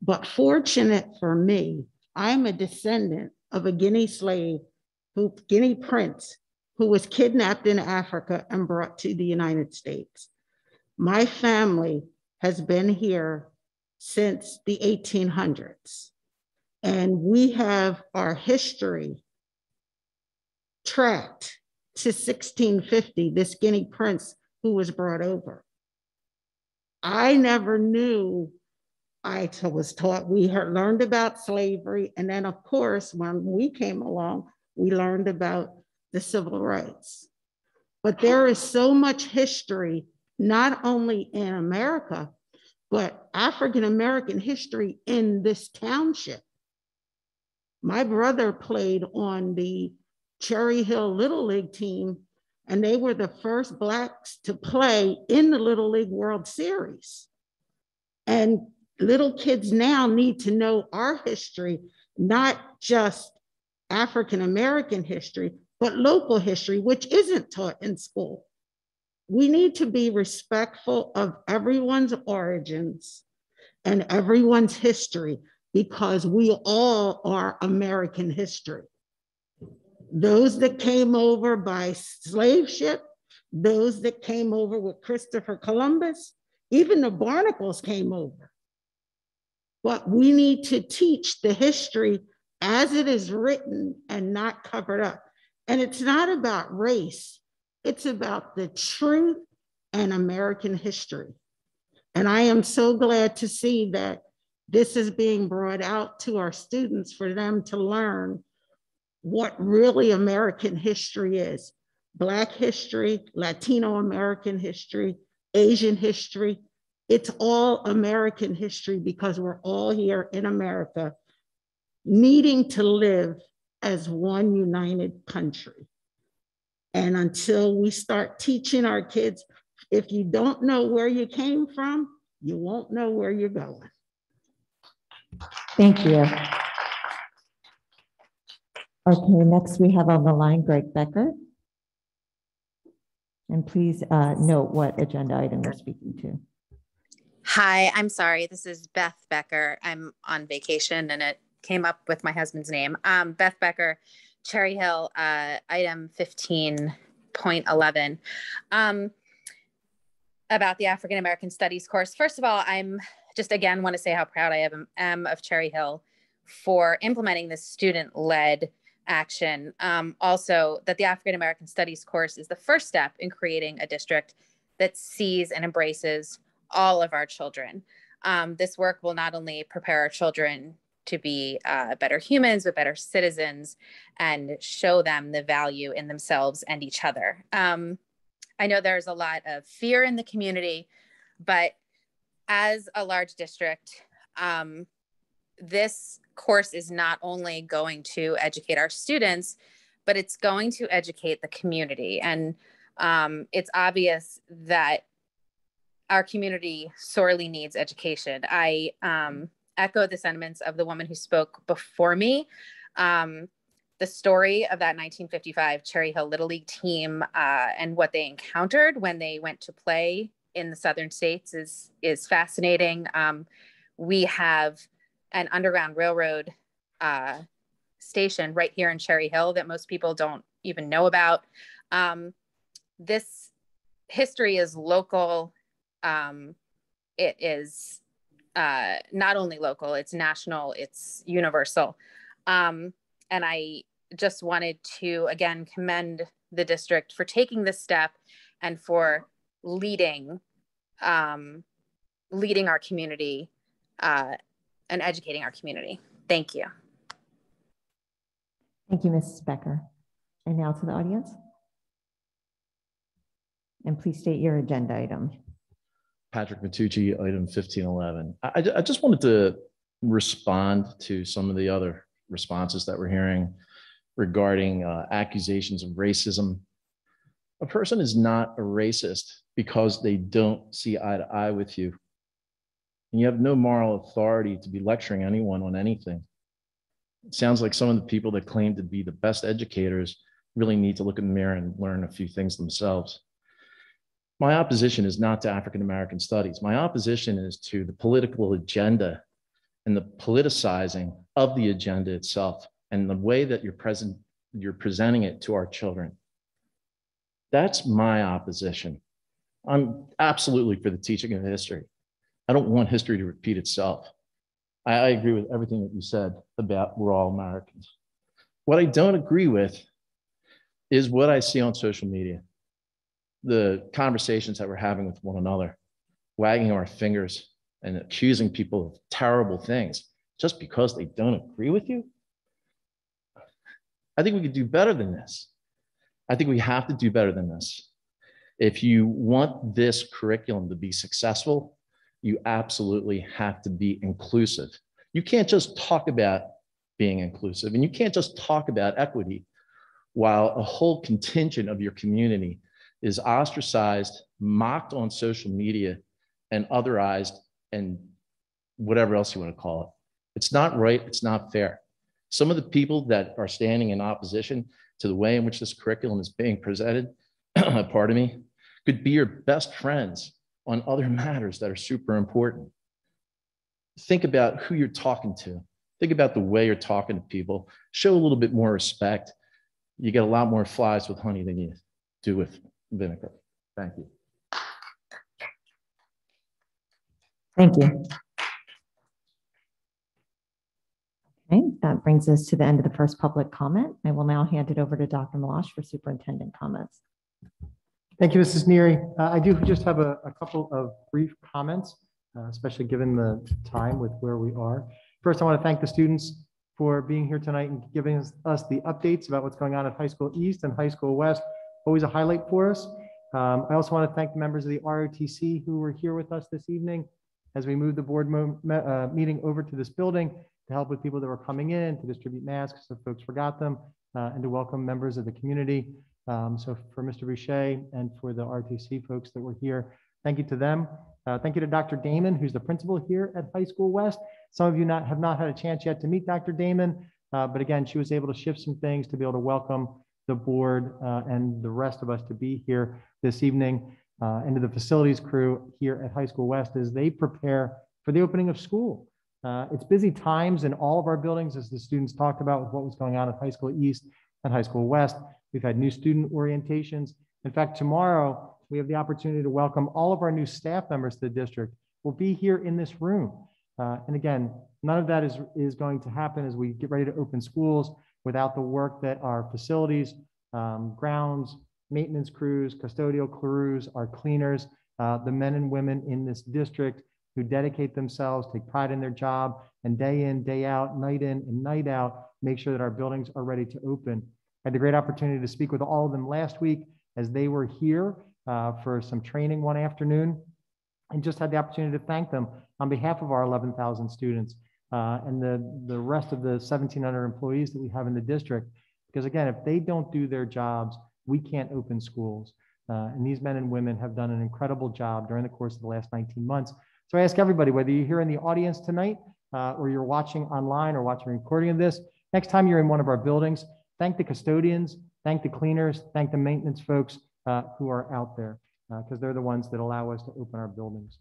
But fortunate for me, I'm a descendant of a Guinea slave, who Guinea prince, who was kidnapped in Africa and brought to the United States. My family has been here since the 1800s. And we have our history tracked to 1650, this Guinea prince who was brought over. I never knew I was taught, we learned about slavery. And then, of course, when we came along, we learned about the civil rights. But there is so much history, not only in America, but African American history in this township. My brother played on the Cherry Hill Little League team, and they were the first Blacks to play in the Little League World Series. And little kids now need to know our history, not just African American history, but local history, which isn't taught in school. We need to be respectful of everyone's origins and everyone's history because we all are American history. Those that came over by slave ship, those that came over with Christopher Columbus, even the barnacles came over. But we need to teach the history as it is written and not covered up. And it's not about race, it's about the truth and American history. And I am so glad to see that this is being brought out to our students for them to learn what really American history is. Black history, Latino American history, Asian history. It's all American history because we're all here in America needing to live as one united country. And until we start teaching our kids, if you don't know where you came from, you won't know where you're going. Thank you. Okay, next we have on the line Greg Becker. And please uh, note what agenda item you're speaking to. Hi, I'm sorry. This is Beth Becker. I'm on vacation and it came up with my husband's name. Um, Beth Becker, Cherry Hill, uh, item 15.11. Um, about the African American Studies course. First of all, I'm just again want to say how proud I am, am of Cherry Hill for implementing this student led action. Um, also, that the African American Studies course is the first step in creating a district that sees and embraces all of our children. Um, this work will not only prepare our children to be uh, better humans, but better citizens and show them the value in themselves and each other. Um, I know there's a lot of fear in the community, but as a large district, um, this course is not only going to educate our students, but it's going to educate the community. And um, it's obvious that our community sorely needs education. I um, echo the sentiments of the woman who spoke before me. Um, the story of that 1955 Cherry Hill Little League team uh, and what they encountered when they went to play in the southern states is is fascinating. Um, we have an underground railroad uh, station right here in Cherry Hill that most people don't even know about. Um, this history is local. Um, it is uh, not only local, it's national, it's universal. Um, and I just wanted to again commend the district for taking this step and for leading um, leading our community uh, and educating our community. Thank you. Thank you, Mrs. Becker. And now to the audience. And please state your agenda item. Patrick Matucci, item 1511. I, I just wanted to respond to some of the other responses that we're hearing regarding uh, accusations of racism. A person is not a racist because they don't see eye to eye with you. And you have no moral authority to be lecturing anyone on anything. It sounds like some of the people that claim to be the best educators really need to look in the mirror and learn a few things themselves. My opposition is not to African American studies. My opposition is to the political agenda and the politicizing of the agenda itself and the way that you're present you're presenting it to our children. That's my opposition. I'm absolutely for the teaching of history. I don't want history to repeat itself. I, I agree with everything that you said about we're all Americans. What I don't agree with is what I see on social media, the conversations that we're having with one another, wagging our fingers and accusing people of terrible things just because they don't agree with you. I think we could do better than this. I think we have to do better than this. If you want this curriculum to be successful, you absolutely have to be inclusive. You can't just talk about being inclusive and you can't just talk about equity while a whole contingent of your community is ostracized, mocked on social media, and otherized, and whatever else you want to call it. It's not right. It's not fair. Some of the people that are standing in opposition to the way in which this curriculum is being presented, pardon me, could be your best friends on other matters that are super important. Think about who you're talking to. Think about the way you're talking to people. Show a little bit more respect. You get a lot more flies with honey than you do with vinegar. Thank you. Thank you. Okay, that brings us to the end of the first public comment. I will now hand it over to Dr. Meloche for superintendent comments. Thank you, Mrs. Neary. Uh, I do just have a, a couple of brief comments, uh, especially given the time with where we are. First, I want to thank the students for being here tonight and giving us, us the updates about what's going on at High School East and High School West. Always a highlight for us. Um, I also want to thank the members of the ROTC who were here with us this evening as we moved the board uh, meeting over to this building to help with people that were coming in, to distribute masks if folks forgot them, uh, and to welcome members of the community. Um, so for Mr. Boucher and for the ROTC folks that were here, thank you to them. Uh, thank you to Dr. Damon, who's the principal here at High School West. Some of you not, have not had a chance yet to meet Dr. Damon, uh, but again, she was able to shift some things to be able to welcome the board uh, and the rest of us to be here this evening uh, and to the facilities crew here at High School West as they prepare for the opening of school. Uh, it's busy times in all of our buildings, as the students talked about with what was going on at High School East and High School West. We've had new student orientations. In fact, tomorrow we have the opportunity to welcome all of our new staff members to the district. We'll be here in this room. Uh, and again, none of that is, is going to happen as we get ready to open schools without the work that our facilities, um, grounds, maintenance crews, custodial crews, our cleaners, uh, the men and women in this district who dedicate themselves, take pride in their job, and day in, day out, night in and night out, make sure that our buildings are ready to open. I had the great opportunity to speak with all of them last week as they were here uh, for some training one afternoon and just had the opportunity to thank them on behalf of our 11,000 students uh, and the, the rest of the 1,700 employees that we have in the district. Because again, if they don't do their jobs, we can't open schools. Uh, and these men and women have done an incredible job during the course of the last 19 months. So I ask everybody, whether you're here in the audience tonight uh, or you're watching online or watching a recording of this, next time you're in one of our buildings, thank the custodians, thank the cleaners, thank the maintenance folks uh, who are out there because uh, they're the ones that allow us to open our buildings.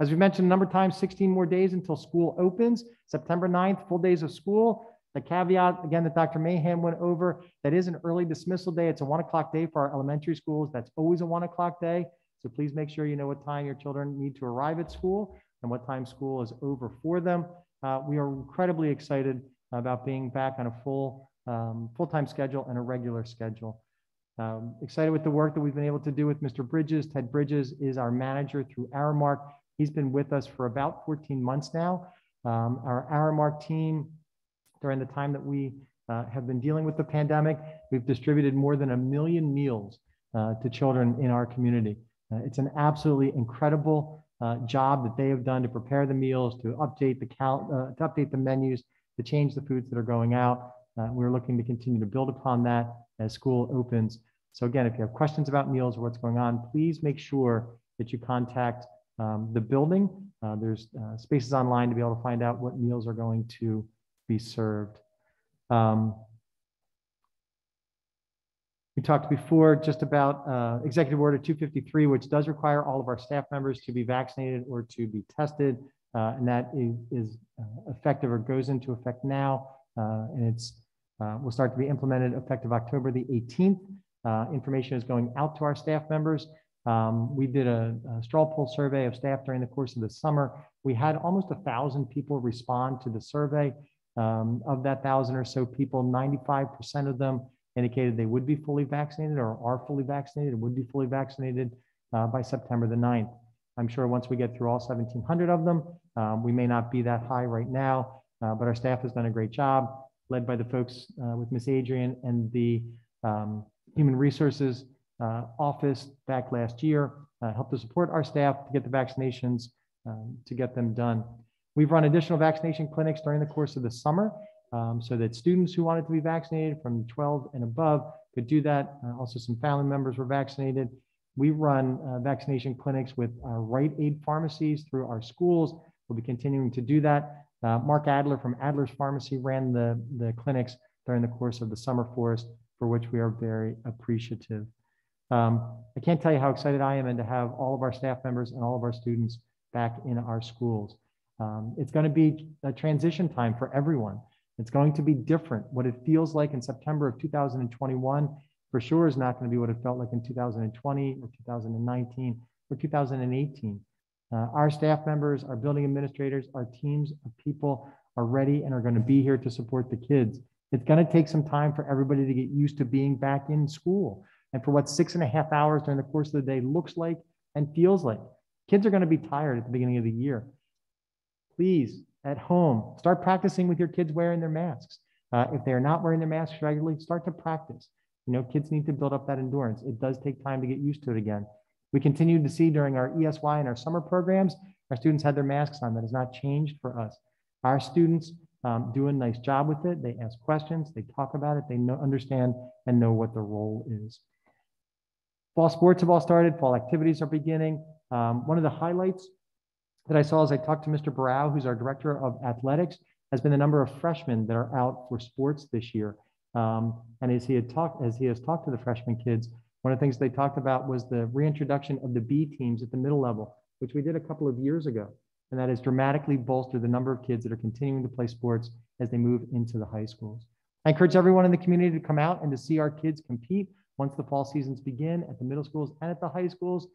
As we mentioned a number of times, 16 more days until school opens. September 9th, full days of school. The caveat, again, that Dr. Mahan went over, that is an early dismissal day. It's a one o'clock day for our elementary schools. That's always a one o'clock day. So please make sure you know what time your children need to arrive at school and what time school is over for them. Uh, we are incredibly excited about being back on a full um, full-time schedule and a regular schedule. Um, excited with the work that we've been able to do with Mr. Bridges. Ted Bridges is our manager through Aramark. He's been with us for about 14 months now. Um, our Aramark team, during the time that we uh, have been dealing with the pandemic, we've distributed more than a million meals uh, to children in our community. Uh, it's an absolutely incredible uh, job that they have done to prepare the meals, to update the count, uh, to update the menus, to change the foods that are going out. Uh, we're looking to continue to build upon that as school opens. So again, if you have questions about meals or what's going on, please make sure that you contact um, the building. Uh, there's uh, spaces online to be able to find out what meals are going to be served. Um, we talked before just about uh, Executive Order 253, which does require all of our staff members to be vaccinated or to be tested. Uh, and that is, is uh, effective or goes into effect now. Uh, and it's uh, will start to be implemented effective October the 18th. Uh, information is going out to our staff members. Um, we did a, a, straw poll survey of staff during the course of the summer. We had almost a thousand people respond to the survey. Um, of that thousand or so people, 95% of them indicated they would be fully vaccinated or are fully vaccinated would be fully vaccinated uh, by September the 9th. I'm sure once we get through all 1,700 of them, um, we may not be that high right now, uh, but our staff has done a great job led by the folks uh, with Miss Adrian and the um, Human Resources uh, Office back last year, uh, helped to support our staff to get the vaccinations, um, to get them done. We've run additional vaccination clinics during the course of the summer. um, so that students who wanted to be vaccinated from 12 and above could do that. Uh, also, some family members were vaccinated. We run uh, vaccination clinics with our Rite Aid pharmacies through our schools. We'll be continuing to do that. Uh, Mark Adler from Adler's Pharmacy ran the, the clinics during the course of the summer forest, for which we are very appreciative. Um, I can't tell you how excited I am and to have all of our staff members and all of our students back in our schools. Um, it's going to be a transition time for everyone. It's going to be different. What it feels like in September of 2021 for sure is not going to be what it felt like in 2020 or 2019 or 2018. Uh, our staff members, our building administrators, our teams of people are ready and are going to be here to support the kids. It's going to take some time for everybody to get used to being back in school and for what six and a half hours during the course of the day looks like and feels like. Kids are going to be tired at the beginning of the year. Please, at home, start practicing with your kids wearing their masks. Uh, if they are not wearing their masks regularly, start to practice. You know, kids need to build up that endurance. It does take time to get used to it again. We continued to see during our ESY and our summer programs, our students had their masks on. That has not changed for us. Our students um, do a nice job with it. They ask questions, they talk about it, they know, understand and know what the role is. Fall sports have all started, fall activities are beginning. Um, one of the highlights that I saw as I talked to Mr. Barrow, who's our director of athletics, has been the number of freshmen that are out for sports this year. Um, and as he had talked, as he has talked to the freshman kids, one of the things they talked about was the reintroduction of the B teams at the middle level, which we did a couple of years ago. And that has dramatically bolstered the number of kids that are continuing to play sports as they move into the high schools. I encourage everyone in the community to come out and to see our kids compete once the fall seasons begin at the middle schools and at the high schools.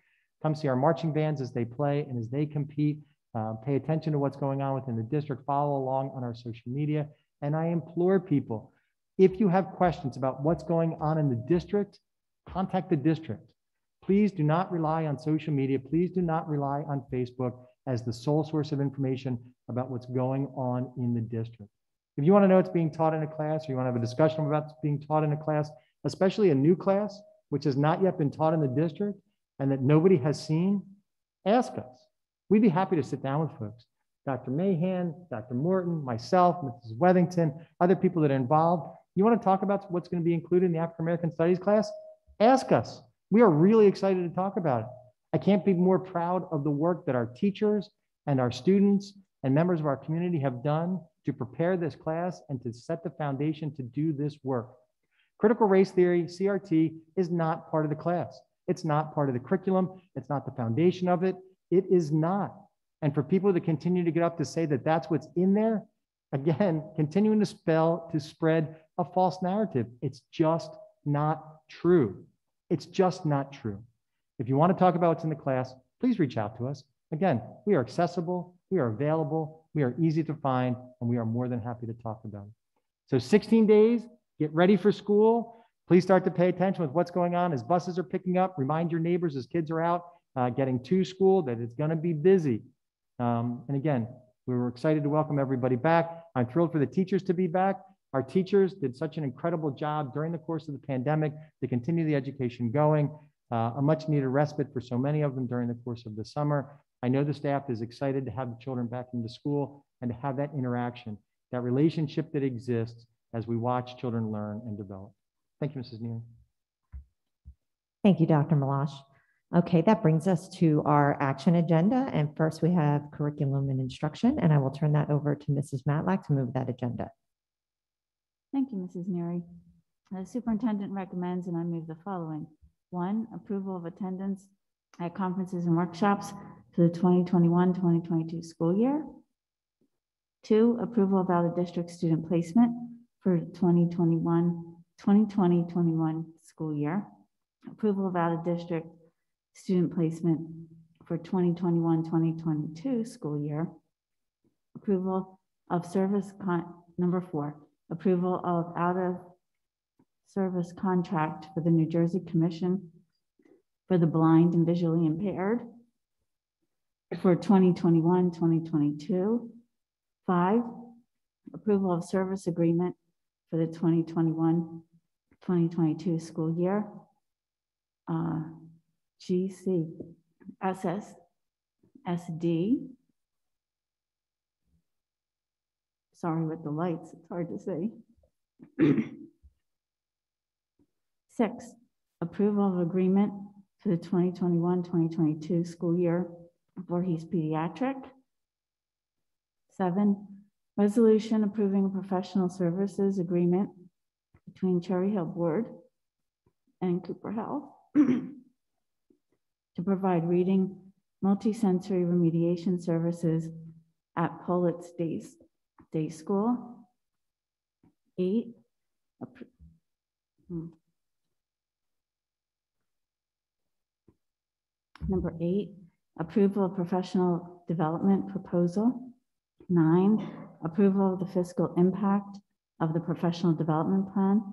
Come see our marching bands as they play and as they compete. Uh, pay attention to what's going on within the district. Follow along on our social media. And I implore people, if you have questions about what's going on in the district, contact the district. Please do not rely on social media. Please do not rely on Facebook as the sole source of information about what's going on in the district. If you want to know what's being taught in a class or you want to have a discussion about what's being taught in a class, especially a new class, which has not yet been taught in the district and that nobody has seen, ask us. We'd be happy to sit down with folks. Dr. Mahan, Dr. Morton, myself, Mrs. Wethington, other people that are involved. You want to talk about what's going to be included in the African American Studies class? Ask us. We are really excited to talk about it. I can't be more proud of the work that our teachers and our students and members of our community have done to prepare this class and to set the foundation to do this work. Critical race theory, CRT, is not part of the class. It's not part of the curriculum. It's not the foundation of it. It is not. And for people to continue to get up to say that that's what's in there, again, continuing to spell, to spread a false narrative. It's just not true. It's just not true. If you want to talk about what's in the class, please reach out to us. Again, we are accessible, we are available, we are easy to find, and we are more than happy to talk about it. So 16 days, get ready for school. Please start to pay attention with what's going on as buses are picking up. Remind your neighbors as kids are out uh, getting to school that it's going to be busy. Um, and again, we were excited to welcome everybody back. I'm thrilled for the teachers to be back. Our teachers did such an incredible job during the course of the pandemic to continue the education going, uh, a much needed respite for so many of them during the course of the summer. I know the staff is excited to have the children back into school and to have that interaction, that relationship that exists as we watch children learn and develop. Thank you, Mrs. Neary. Thank you, Dr. Meloche. Okay, that brings us to our action agenda. And first we have curriculum and instruction, and I will turn that over to Mrs. Matlack to move that agenda. Thank you, Mrs. Neary. The superintendent recommends, and I move the following. One, approval of attendance at conferences and workshops for the 2021-2022 school year. Two, approval of out-of-district student placement for 2021, 2020-21 school year. Approval of out-of-district student placement for 2021-2022 school year. Approval of service number four, approval of out of service contract for the New Jersey Commission for the Blind and Visually Impaired for 2021 2022. Five, approval of service agreement for the 2021 2022 school year. Uh, GC, SS, SD, Sorry with the lights, it's hard to see. Six, approval of agreement for the 2021-2022 school year for Voorhees Pediatric. Seven, resolution approving a professional services agreement between Cherry Hill Board and Cooper Health to provide reading multisensory remediation services at Pollitt's Days Day School. Eight, hmm. Number eight, approval of professional development proposal. Nine, approval of the fiscal impact of the professional development plan.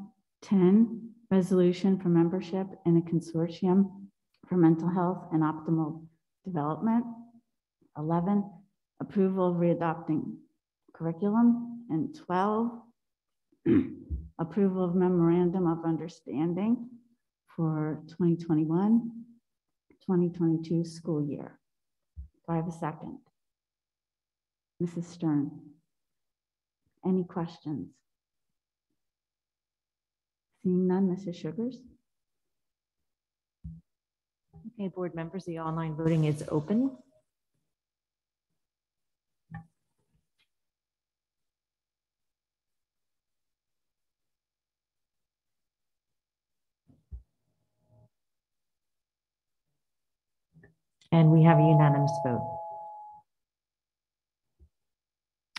10, resolution for membership in a consortium for mental health and optimal development. 11, approval of readopting curriculum. And 12, approval of memorandum of understanding for 2021, 2022 school year. Do I have a second? Mrs. Stern. Any questions? Seeing none, Mrs. Shugars? Okay, board members, the online voting is open. And we have a unanimous vote.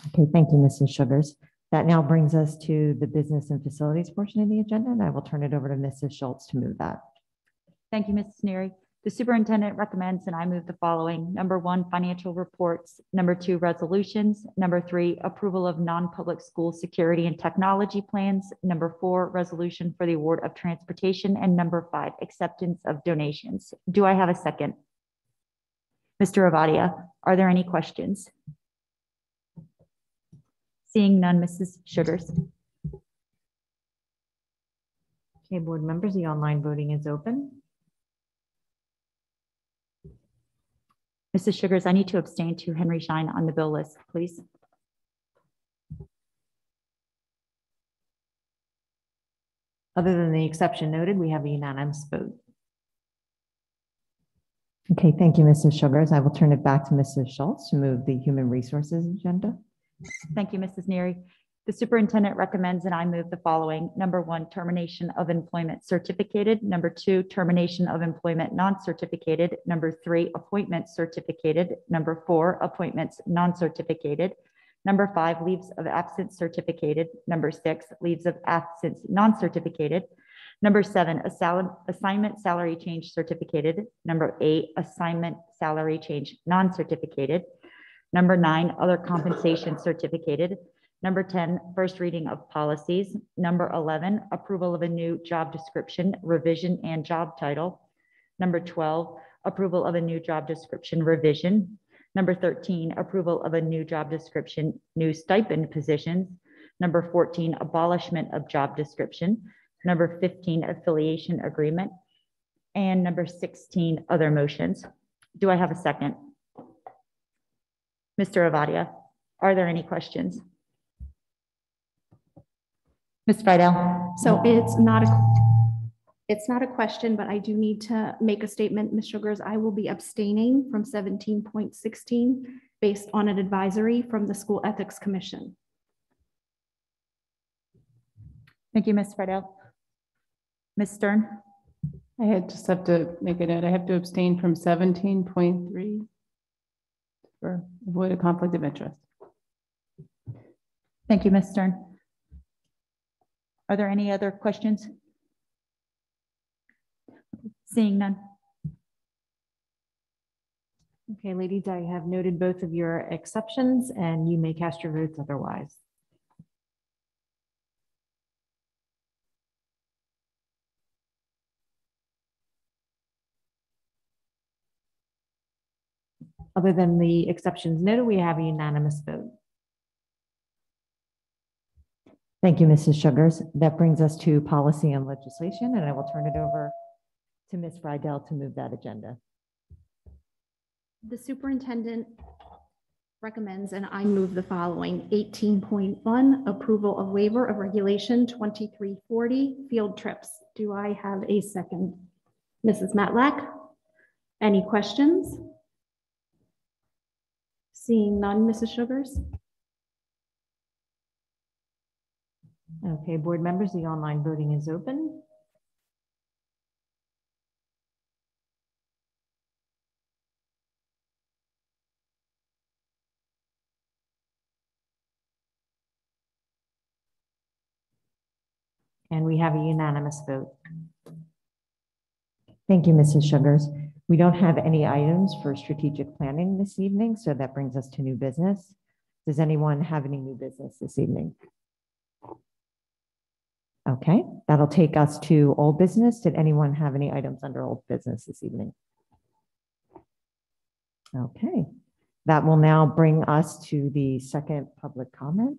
Okay, thank you, Mrs. Shugars. That now brings us to the business and facilities portion of the agenda, and I will turn it over to Mrs. Schultz to move that. Thank you, Mrs. Neary. The superintendent recommends and I move the following. Number one, financial reports. Number two, resolutions. Number three, approval of non-public school security and technology plans. Number four, resolution for the award of transportation. And number five, acceptance of donations. Do I have a second? Mr. Avadia, are there any questions? Seeing none, Mrs. Shugars. Okay, board members, the online voting is open. Mrs. Shugars, I need to abstain to Henry Schein on the bill list, please. Other than the exception noted, we have a unanimous vote. Okay, thank you, Mrs. Shugars. I will turn it back to Mrs. Schultz to move the human resources agenda. Thank you, Mrs. Neary. The superintendent recommends and I move the following. Number one, termination of employment certificated. Number two, termination of employment non-certificated. Number three, appointment certificated. Number four, appointments non-certificated. Number five, leaves of absence certificated. Number six, leaves of absence non-certificated. Number seven, a sal- assignment salary change certificated. Number eight, assignment salary change non-certificated. Number nine, other compensation certificated. Number 10, first reading of policies. Number 11, approval of a new job description, revision and job title. Number 12, approval of a new job description revision. Number 13, approval of a new job description, new stipend positions. Number 14, abolishment of job description. Number 15, affiliation agreement. And number 16, other motions. Do I have a second? Mr. Avadia, are there any questions? Ms. Friedel? So it's not a, it's not a question, but I do need to make a statement, Ms. Shugars. I will be abstaining from seventeen point sixteen based on an advisory from the School Ethics Commission. Thank you, Ms. Friedel. Ms. Stern? I had just have to make a note. I have to abstain from seventeen point three for avoid a conflict of interest. Thank you, Ms. Stern. Are there any other questions? Seeing none. Okay, ladies, I have noted both of your exceptions and you may cast your votes otherwise. Other than the exceptions noted, we have a unanimous vote. Thank you, Mrs. Shugars. That brings us to policy and legislation, and I will turn it over to Ms. Friedel to move that agenda. The superintendent recommends, and I move the following. 18.1, approval of waiver of regulation 2340, field trips. Do I have a second? Mrs. Matlack? Any questions? Seeing none, Mrs. Shugars? Okay, board members, the online voting is open. And we have a unanimous vote. Thank you, Mrs. Shugars. We don't have any items for strategic planning this evening, so that brings us to new business. Does anyone have any new business this evening? Okay, that'll take us to old business. Did anyone have any items under old business this evening? Okay, that will now bring us to the second public comment.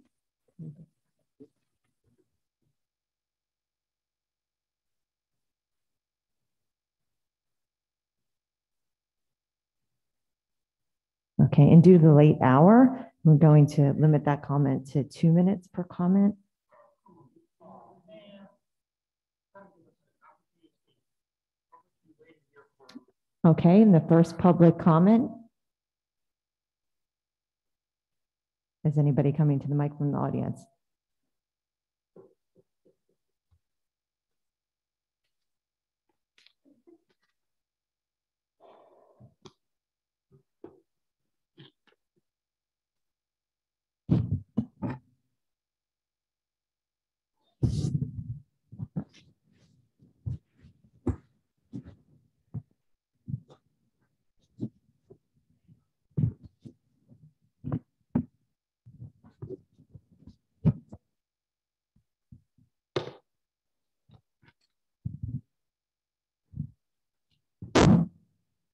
Okay, and due to the late hour, we're going to limit that comment to two minutes per comment. Okay, and the first public comment. Is anybody coming to the mic from the audience?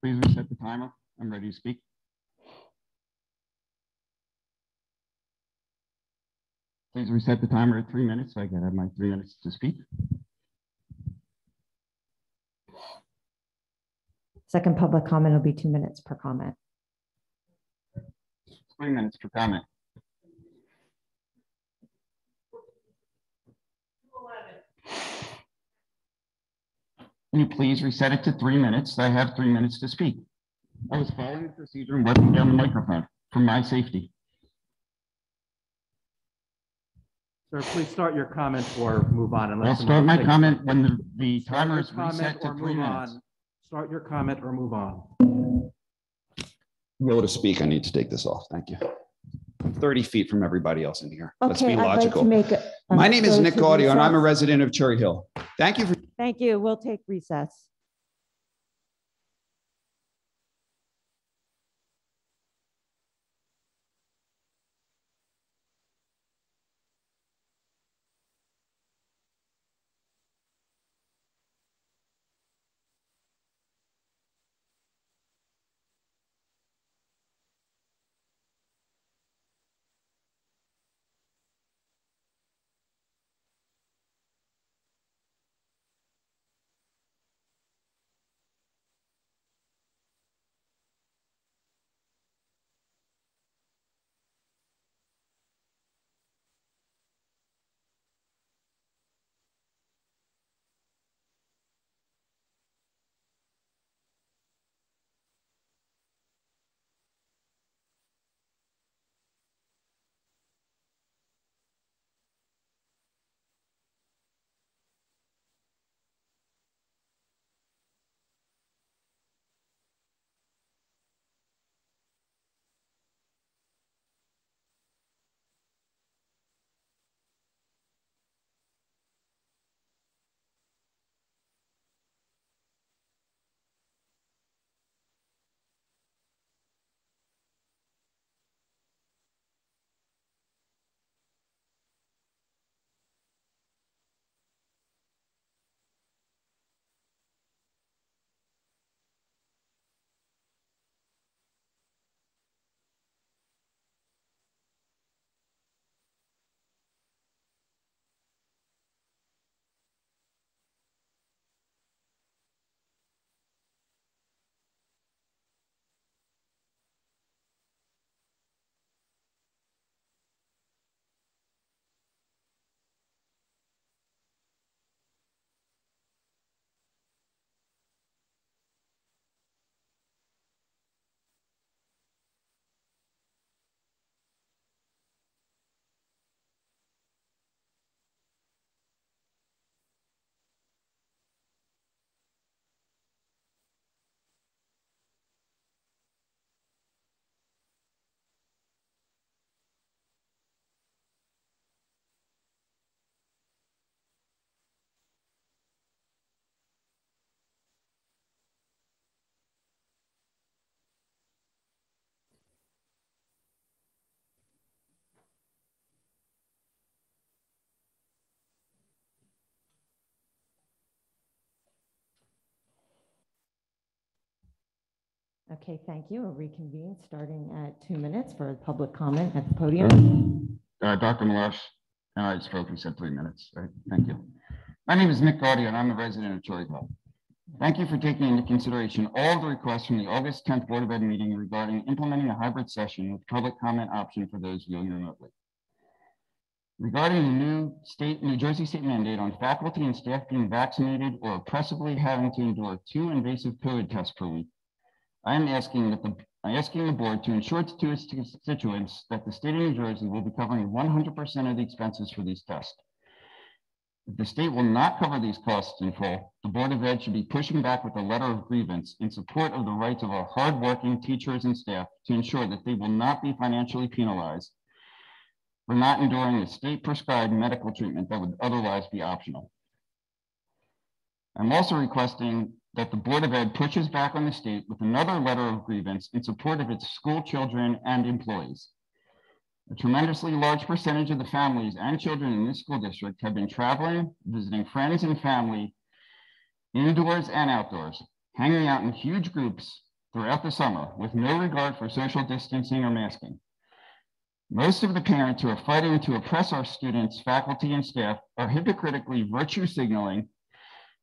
Please reset the timer. I'm ready to speak. Please reset the timer at three minutes so I can have my three minutes to speak. Second public comment will be two minutes per comment. Three minutes per comment. Can you please reset it to three minutes? I have three minutes to speak. I was following the procedure and working down the microphone for my safety. Sir, please start your comment or move on. Unless I'll start my someone- comment when the, the timer is reset to three minutes. on. Start your comment or move on. To be to speak, I need to take this off. Thank you. I'm 30 feet from everybody else in here. Let's be I'd like to logical. make a- My uh, name is Nick to Gaudio and I'm a resident of Cherry Hill. Thank you for Thank you. We'll take recess. Okay, thank you. We'll reconvene starting at two minutes for public comment at the podium. Uh, Dr. Meloche and I spoke, we said three minutes, right? Thank you. My name is Nick Gaudio and I'm a resident of Cherry Hill. Thank you for taking into consideration all the requests from the August 10th Board of Ed meeting regarding implementing a hybrid session with public comment option for those viewing remotely. Regarding the new state, New Jersey state mandate on faculty and staff being vaccinated or oppressively having to endure two invasive COVID tests per week, I am asking that the, I'm asking the board to ensure to its constituents that the state of New Jersey will be covering 100% of the expenses for these tests. If the state will not cover these costs in full, the Board of Ed should be pushing back with a letter of grievance in support of the rights of our hardworking teachers and staff to ensure that they will not be financially penalized for not enduring the state prescribed medical treatment that would otherwise be optional. I'm also requesting that the Board of Ed pushes back on the state with another letter of grievance in support of its school children and employees. A tremendously large percentage of the families and children in this school district have been traveling, visiting friends and family, indoors and outdoors, hanging out in huge groups throughout the summer with no regard for social distancing or masking. Most of the parents who are fighting to oppress our students, faculty, and staff are hypocritically virtue signaling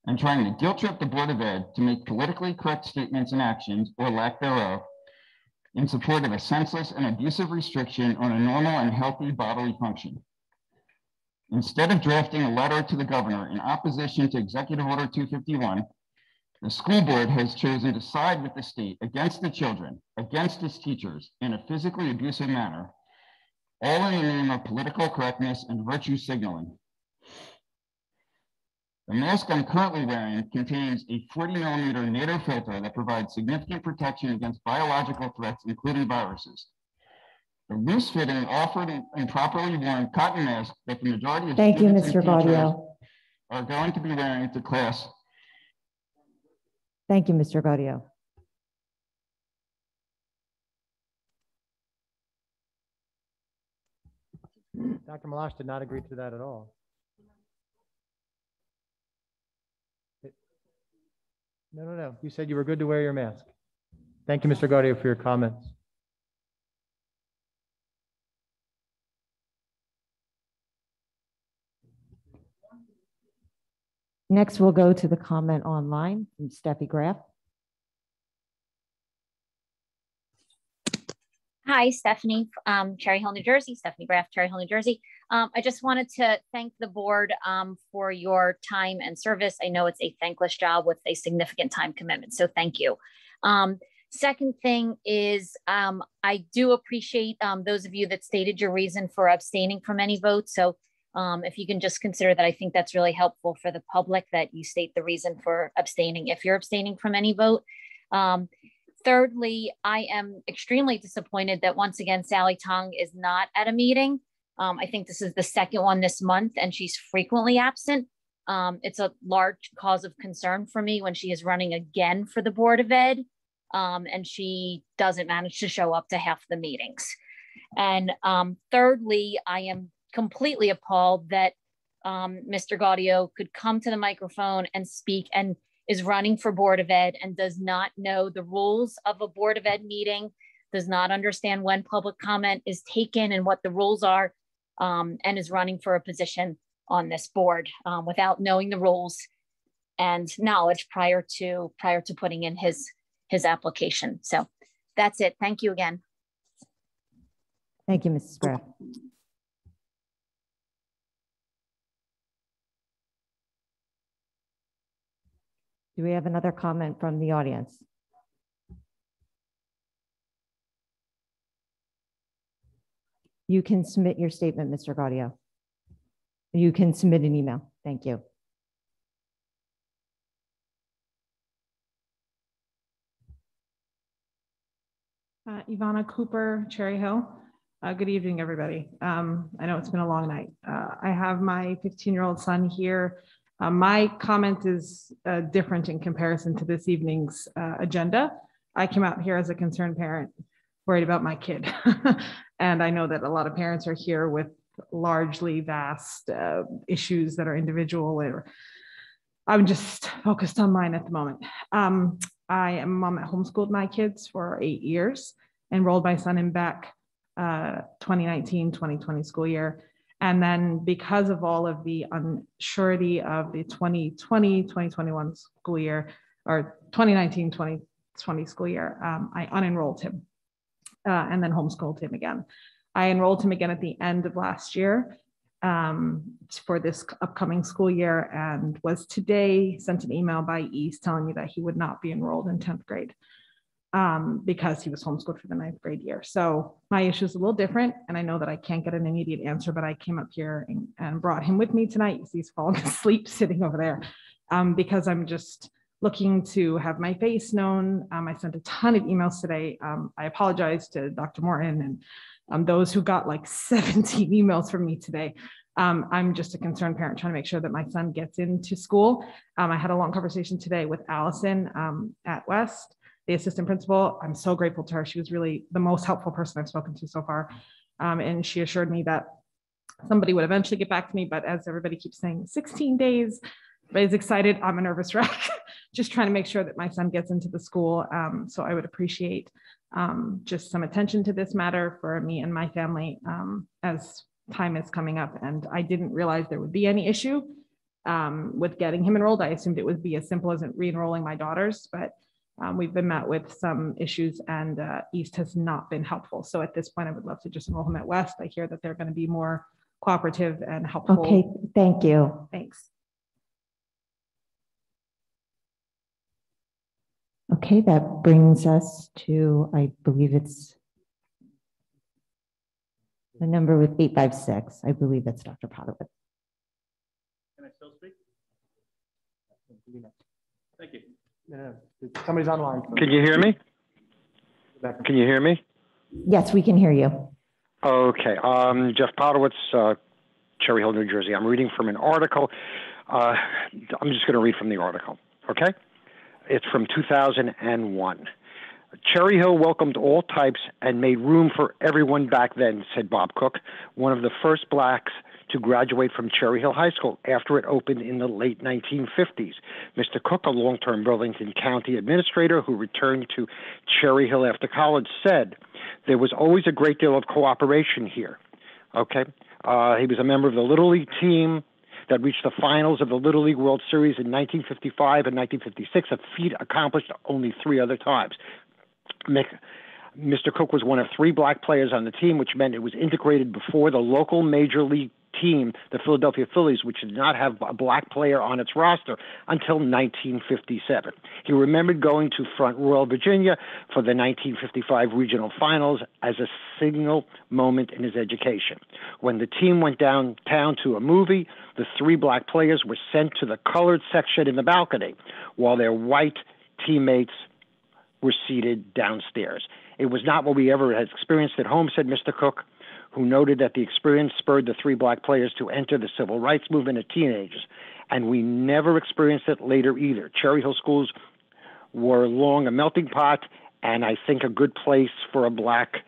and trying to guilt trip the Board of Ed to make politically correct statements and actions, or lack thereof, in support of a senseless and abusive restriction on a normal and healthy bodily function. Instead of drafting a letter to the governor in opposition to Executive Order 251, the school board has chosen to side with the state against the children, against its teachers in a physically abusive manner, all in the name of political correctness and virtue signaling. The mask I'm currently wearing contains a 40 millimeter NATO filter that provides significant protection against biological threats, including viruses. The loose fitting, offered and properly worn cotton mask that the majority of Thank you, students and Mr. teachers Gaudio. are going to be wearing to class Thank you, Mr. Gaudio. Dr. Meloche did not agree to that at all. No, no, no. You said you were good to wear your mask. Thank you, Mr. Gaudio, for your comments. Next, we'll go to the comment online from Steffi Graf. Hi, Stephanie, um, Cherry Hill, New Jersey, Stephanie Graff, Cherry Hill, New Jersey. Um, I just wanted to thank the board um, for your time and service. I know it's a thankless job with a significant time commitment, so thank you. Um, second thing is um, I do appreciate um, those of you that stated your reason for abstaining from any vote. So um, if you can just consider that, I think that's really helpful for the public that you state the reason for abstaining if you're abstaining from any vote. Thirdly, I am extremely disappointed that once again Sally Tong is not at a meeting. Um, I think this is the second one this month, and she's frequently absent. Um, it's a large cause of concern for me when she is running again for the Board of Ed, um, and she doesn't manage to show up to half the meetings. And um, thirdly, I am completely appalled that um, Mr. Gaudio could come to the microphone and speak and is running for Board of Ed and does not know the rules of a Board of Ed meeting, does not understand when public comment is taken and what the rules are, um, and is running for a position on this board um, without knowing the rules and knowledge prior to prior to putting in his his application. So that's it. Thank you again. Thank you, Mrs. Graf. Do we have another comment from the audience? You can submit your statement, Mr. Gaudio. You can submit an email. Thank you. Uh, Ivana Cooper, Cherry Hill. Uh, good evening, everybody. Um, I know it's been a long night. Uh, I have my 15 year old son here. Uh, my comment is uh, different in comparison to this evening's uh, agenda. I came out here as a concerned parent, worried about my kid. and I know that a lot of parents are here with largely vast uh, issues that are individual or I'm just focused on mine at the moment. Um, I am a mom that homeschooled my kids for eight years, enrolled my son in Beck uh, 2019, 2020 school year. And then because of all of the unsurety of the 2020, 2021 school year, or 2019, 2020 school year, um, I unenrolled him uh, and then homeschooled him again. I enrolled him again at the end of last year um, for this upcoming school year and was today sent an email by East telling me that he would not be enrolled in 10th grade um, because he was homeschooled for the ninth grade year. So my issue is a little different. And I know that I can't get an immediate answer, but I came up here and, and brought him with me tonight. He's falling asleep sitting over there um, because I'm just looking to have my face known. Um, I sent a ton of emails today. Um, I apologize to Dr. Morton and um, those who got like 17 emails from me today. Um, I'm just a concerned parent trying to make sure that my son gets into school. Um, I had a long conversation today with Allison um, at West, the assistant principal. I'm so grateful to her. She was really the most helpful person I've spoken to so far. And she assured me that somebody would eventually get back to me. But as everybody keeps saying, 16 days, everybody's excited. I'm a nervous wreck, just trying to make sure that my son gets into the school. Um, so I would appreciate um, just some attention to this matter for me and my family um, as time is coming up. And I didn't realize there would be any issue um, with getting him enrolled. I assumed it would be as simple as re-enrolling my daughters, but um, we've been met with some issues and uh, East has not been helpful. So at this point, I would love to just enroll him at West. I hear that they're going to be more cooperative and helpful. Okay, thank you. Thanks. Okay, that brings us to, I believe it's the number with 856. I believe that's Dr. Potterwood. Can I still speak? Thank you. Yeah, Somebody's online. Can you hear me? Can you hear me? Yes, we can hear you. Okay. Um, Jeff Potowitz, uh, Cherry Hill, New Jersey. I'm reading from an article. Uh, I'm just going to read from the article. Okay? It's from 2001. Cherry Hill welcomed all types and made room for everyone back then, said Bob Cook, one of the first blacks to graduate from Cherry Hill High School after it opened in the late 1950s. Mr. Cook, a long term Burlington County administrator who returned to Cherry Hill after college, said there was always a great deal of cooperation here. Okay. Uh, he was a member of the Little League team that reached the finals of the Little League World Series in 1955 and 1956, a feat accomplished only three other times. Mr. Cook was one of three black players on the team, which meant it was integrated before the local major league team, the Philadelphia Phillies, which did not have a black player on its roster until 1957. He remembered going to Front Royal, Virginia for the 1955 regional finals as a signal moment in his education. When the team went downtown to a movie, the three black players were sent to the colored section in the balcony, while their white teammates were seated downstairs. It was not what we ever had experienced at home, said Mr. Cook who noted that the experience spurred the three black players to enter the civil rights movement as teenagers. And we never experienced it later either. Cherry Hill schools were long a melting pot, and I think a good place for a black,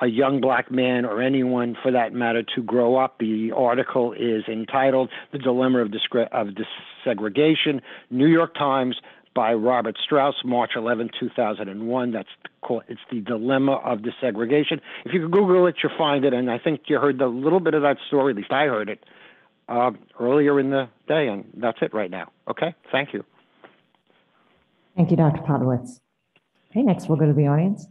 a young black man, or anyone for that matter, to grow up. The article is entitled "The Dilemma of, Discre- of Desegregation." New York Times, by Robert Strauss, March 11, 2001. That's called, it's the dilemma of desegregation. If you Google it, you'll find it. And I think you heard a little bit of that story, at least I heard it, uh, earlier in the day. And that's it right now. Okay, thank you. Thank you, Dr. Podowitz. Okay, next we'll go to the audience.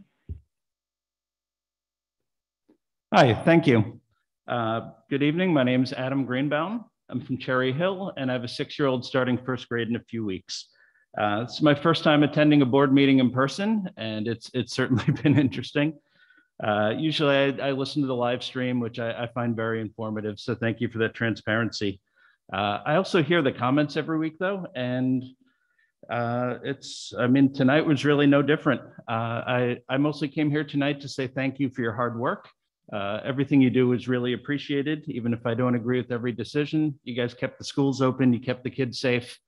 Hi, thank you. Uh, good evening. My name is Adam Greenbaum. I'm from Cherry Hill, and I have a six-year-old starting first grade in a few weeks. Uh, it's my first time attending a board meeting in person, and it's it's certainly been interesting. Uh, usually, I, I, listen to the live stream, which I, I, find very informative. So, thank you for that transparency. Uh, I also hear the comments every week, though, and uh, it's I mean tonight was really no different. Uh, I I mostly came here tonight to say thank you for your hard work. Uh, everything you do is really appreciated, even if I don't agree with every decision. You guys kept the schools open, you kept the kids safe.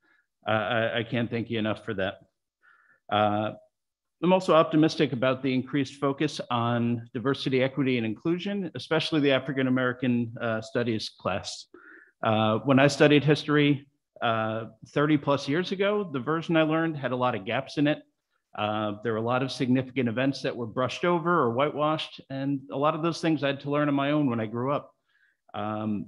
I, I, can't thank you enough for that. Uh, I'm also optimistic about the increased focus on diversity, equity, and inclusion, especially the African American uh, Studies class. Uh, when I studied history uh, 30 plus years ago, the version I learned had a lot of gaps in it. Uh, there were a lot of significant events that were brushed over or whitewashed, and a lot of those things I had to learn on my own when I grew up. Um,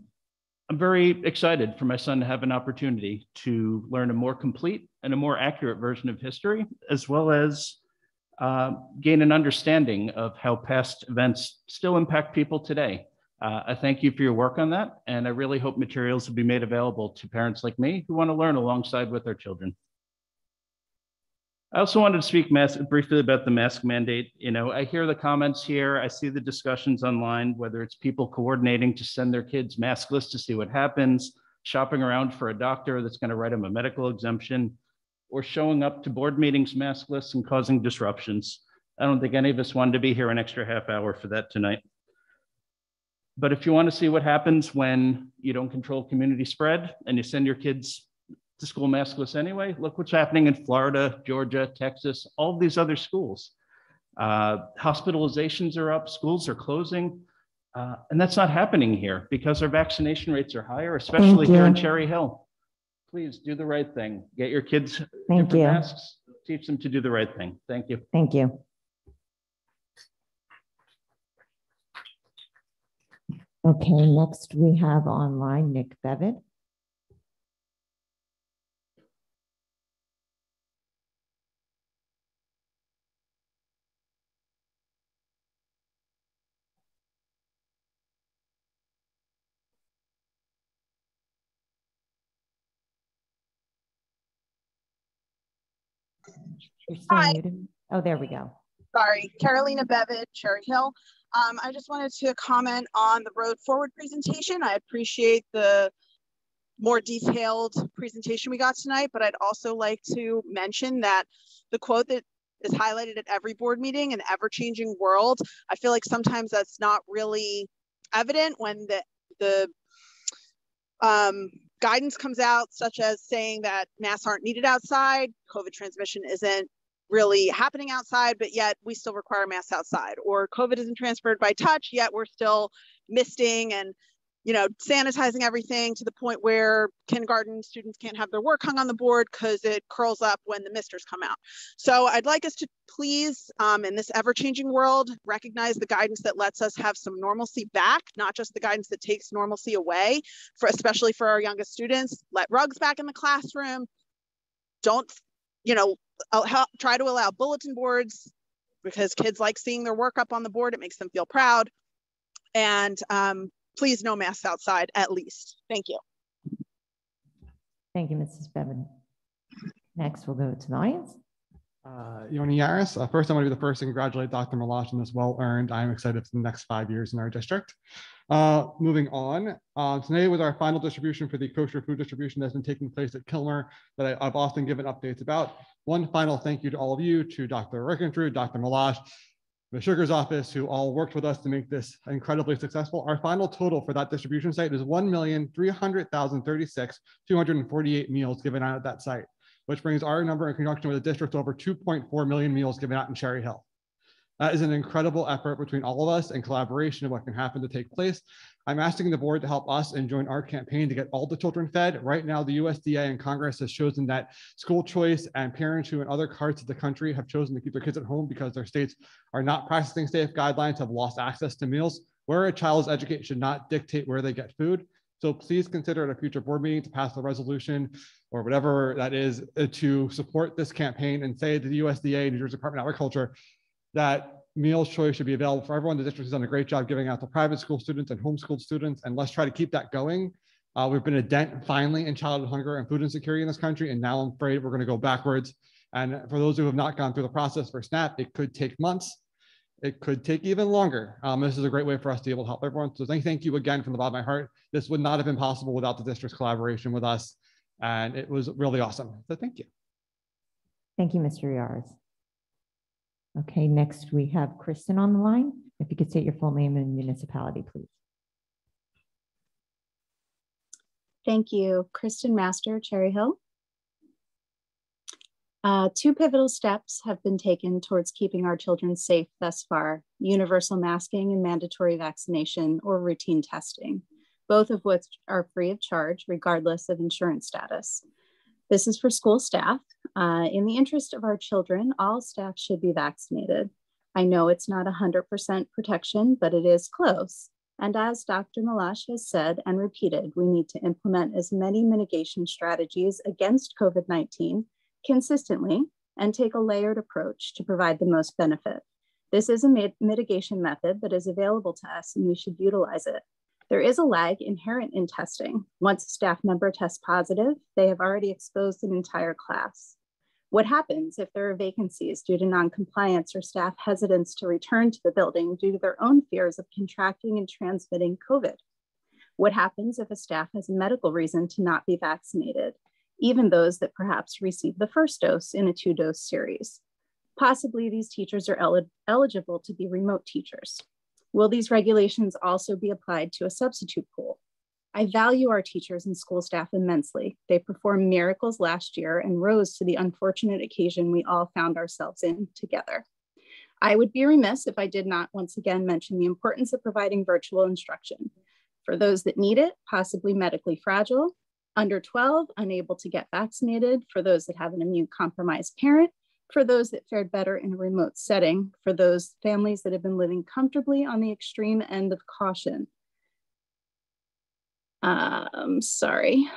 I'm very excited for my son to have an opportunity to learn a more complete and a more accurate version of history, as well as uh, gain an understanding of how past events still impact people today. Uh, I thank you for your work on that, and I really hope materials will be made available to parents like me who want to learn alongside with their children. I also wanted to speak briefly about the mask mandate. You know, I hear the comments here. I see the discussions online, whether it's people coordinating to send their kids maskless to see what happens, shopping around for a doctor that's going to write them a medical exemption, or showing up to board meetings maskless and causing disruptions. I don't think any of us wanted to be here an extra half hour for that tonight. But if you want to see what happens when you don't control community spread and you send your kids to school maskless anyway. Look what's happening in Florida, Georgia, Texas, all these other schools. Uh, hospitalizations are up, schools are closing. Uh, and that's not happening here because our vaccination rates are higher, especially here in Cherry Hill. Please do the right thing. Get your kids Thank different you. masks, teach them to do the right thing. Thank you. Thank you. Okay, next we have online Nick Bevitt. You're still Hi. muted. Oh, there we go. Sorry, Carolina Bevitt, Cherry Hill. Um, I just wanted to comment on the road forward presentation. I appreciate the more detailed presentation we got tonight, but I'd also like to mention that the quote that is highlighted at every board meeting, an ever-changing world, I feel like sometimes that's not really evident when the, the um, guidance comes out, such as saying that masks aren't needed outside, COVID transmission isn't really happening outside, but yet we still require masks outside, or COVID isn't transferred by touch, yet we're still misting and you know sanitizing everything to the point where kindergarten students can't have their work hung on the board because it curls up when the misters come out. So I'd like us to please, um, in this ever-changing world, recognize the guidance that lets us have some normalcy back, not just the guidance that takes normalcy away, for especially for our youngest students. Let rugs back in the classroom. Don't, you know, I'll help, try to allow bulletin boards because kids like seeing their work up on the board. It makes them feel proud. And um, please no masks outside at least. Thank you. Thank you, Mrs. Bevan. Next, we'll go to the audience. Uh, Yoni Yaris. Uh, first, I want to be the first to congratulate Dr. Meloche on this well-earned. I'm excited for the next five years in our district. Uh, moving on, uh, today was our final distribution for the kosher food distribution that's been taking place at Kilmer that I, have often given updates about. One final thank you to all of you, to Dr. Rickentrude, Dr. Meloche, the Sugar's office, who all worked with us to make this incredibly successful. Our final total for that distribution site is 1,300,036, 248 meals given out at that site, which brings our number in conjunction with the district over 2.4 million meals given out in Cherry Hill. That is an incredible effort between all of us and collaboration of what can happen to take place. I'm asking the board to help us and join our campaign to get all the children fed. Right now, the USDA and Congress has chosen that school choice and parents who in other parts of the country have chosen to keep their kids at home because their states are not practicing safe guidelines have lost access to meals. Where a child's education should not dictate where they get food. So please consider at a future board meeting to pass the resolution or whatever that is to support this campaign and say to the USDA, New Jersey Department of Agriculture, that meals choice should be available for everyone. The district has done a great job giving out to private school students and homeschooled students, and let's try to keep that going. Uh, we've been a dent finally in childhood hunger and food insecurity in this country, and now I'm afraid we're going to go backwards. And for those who have not gone through the process for SNAP, it could take months. It could take even longer. Um, this is a great way for us to be able to help everyone. So thank, thank you again from the bottom of my heart. This would not have been possible without the district's collaboration with us. And it was really awesome. So thank you. Thank you, Mr. Yaris. Okay, next we have Kristen on the line. If you could state your full name and municipality, please. Thank you. Kristen Master, Cherry Hill. Uh, two pivotal steps have been taken towards keeping our children safe thus far, universal masking and mandatory vaccination or routine testing, both of which are free of charge regardless of insurance status. This is for school staff. Uh, in the interest of our children, all staff should be vaccinated. I know it's not 100% protection, but it is close. And as Dr. Meloche has said and repeated, we need to implement as many mitigation strategies against COVID 19 consistently and take a layered approach to provide the most benefit. This is a mitigation method that is available to us and we should utilize it. There is a lag inherent in testing. Once a staff member tests positive, they have already exposed an entire class. What happens if there are vacancies due to noncompliance or staff hesitance to return to the building due to their own fears of contracting and transmitting COVID? What happens if a staff has a medical reason to not be vaccinated, even those that perhaps received the first dose in a two dose series? Possibly these teachers are el eligible to be remote teachers. Will these regulations also be applied to a substitute pool? I value our teachers and school staff immensely. They performed miracles last year and rose to the unfortunate occasion we all found ourselves in together. I would be remiss if I did not once again mention the importance of providing virtual instruction. For those that need it, possibly medically fragile, under 12, unable to get vaccinated, for those that have an immune compromised parent, for those that fared better in a remote setting, for those families that have been living comfortably on the extreme end of caution. Um, sorry.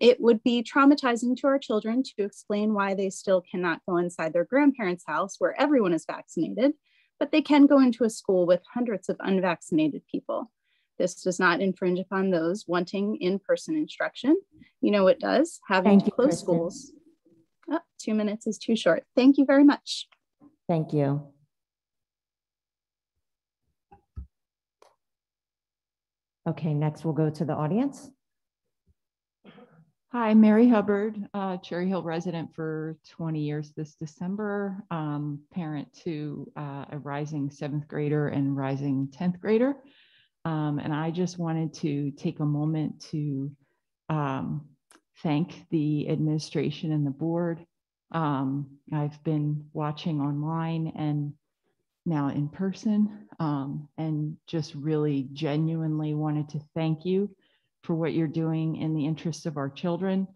It would be traumatizing to our children to explain why they still cannot go inside their grandparents' house where everyone is vaccinated, but they can go into a school with hundreds of unvaccinated people. This does not infringe upon those wanting in-person instruction. You know it does, having Thank to you, close Kristen. schools two minutes is too short. Thank you very much. Thank you. Okay, next we'll go to the audience. Hi, Mary Hubbard, uh, Cherry Hill resident for 20 years this December, um, parent to uh, a rising seventh grader and rising 10th grader. Um, and I just wanted to take a moment to um, thank the administration and the board. Um, I've been watching online and now in person um, and just really genuinely wanted to thank you for what you're doing in the interests of our children.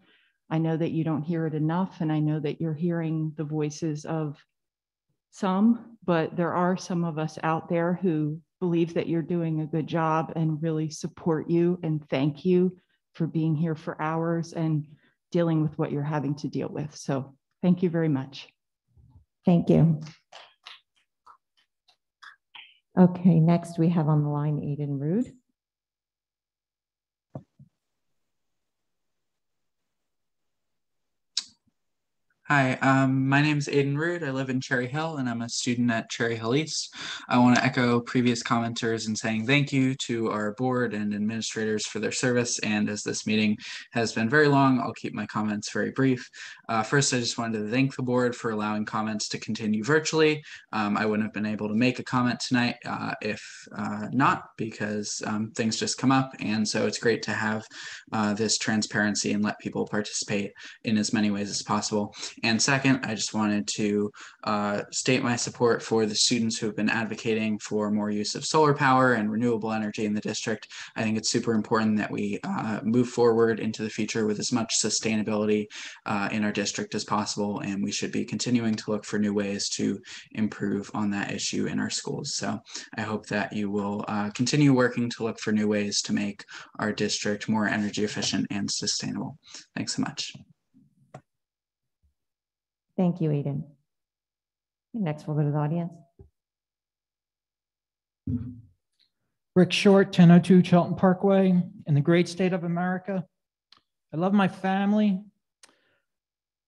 I know that you don't hear it enough, and I know that you're hearing the voices of some, but there are some of us out there who believe that you're doing a good job and really support you and thank you for being here for hours and dealing with what you're having to deal with. So thank you very much. Thank you. Okay, next we have on the line Aiden Rude. Hi, um, my name is Aiden Rood. I live in Cherry Hill and I'm a student at Cherry Hill East. I want to echo previous commenters in saying thank you to our board and administrators for their service. And as this meeting has been very long, I'll keep my comments very brief. Uh, first, I just wanted to thank the board for allowing comments to continue virtually. Um, I wouldn't have been able to make a comment tonight uh, if uh, not, because um, things just come up. And so it's great to have uh, this transparency and let people participate in as many ways as possible. And second, I just wanted to uh, state my support for the students who have been advocating for more use of solar power and renewable energy in the district. I think it's super important that we uh, move forward into the future with as much sustainability uh, in our district as possible. And we should be continuing to look for new ways to improve on that issue in our schools. So I hope that you will uh, continue working to look for new ways to make our district more energy efficient and sustainable. Thanks so much. Thank you, Aiden. Next, we'll go to the audience. Rick Short, 1002 Chelton Parkway, in the great state of America. I love my family.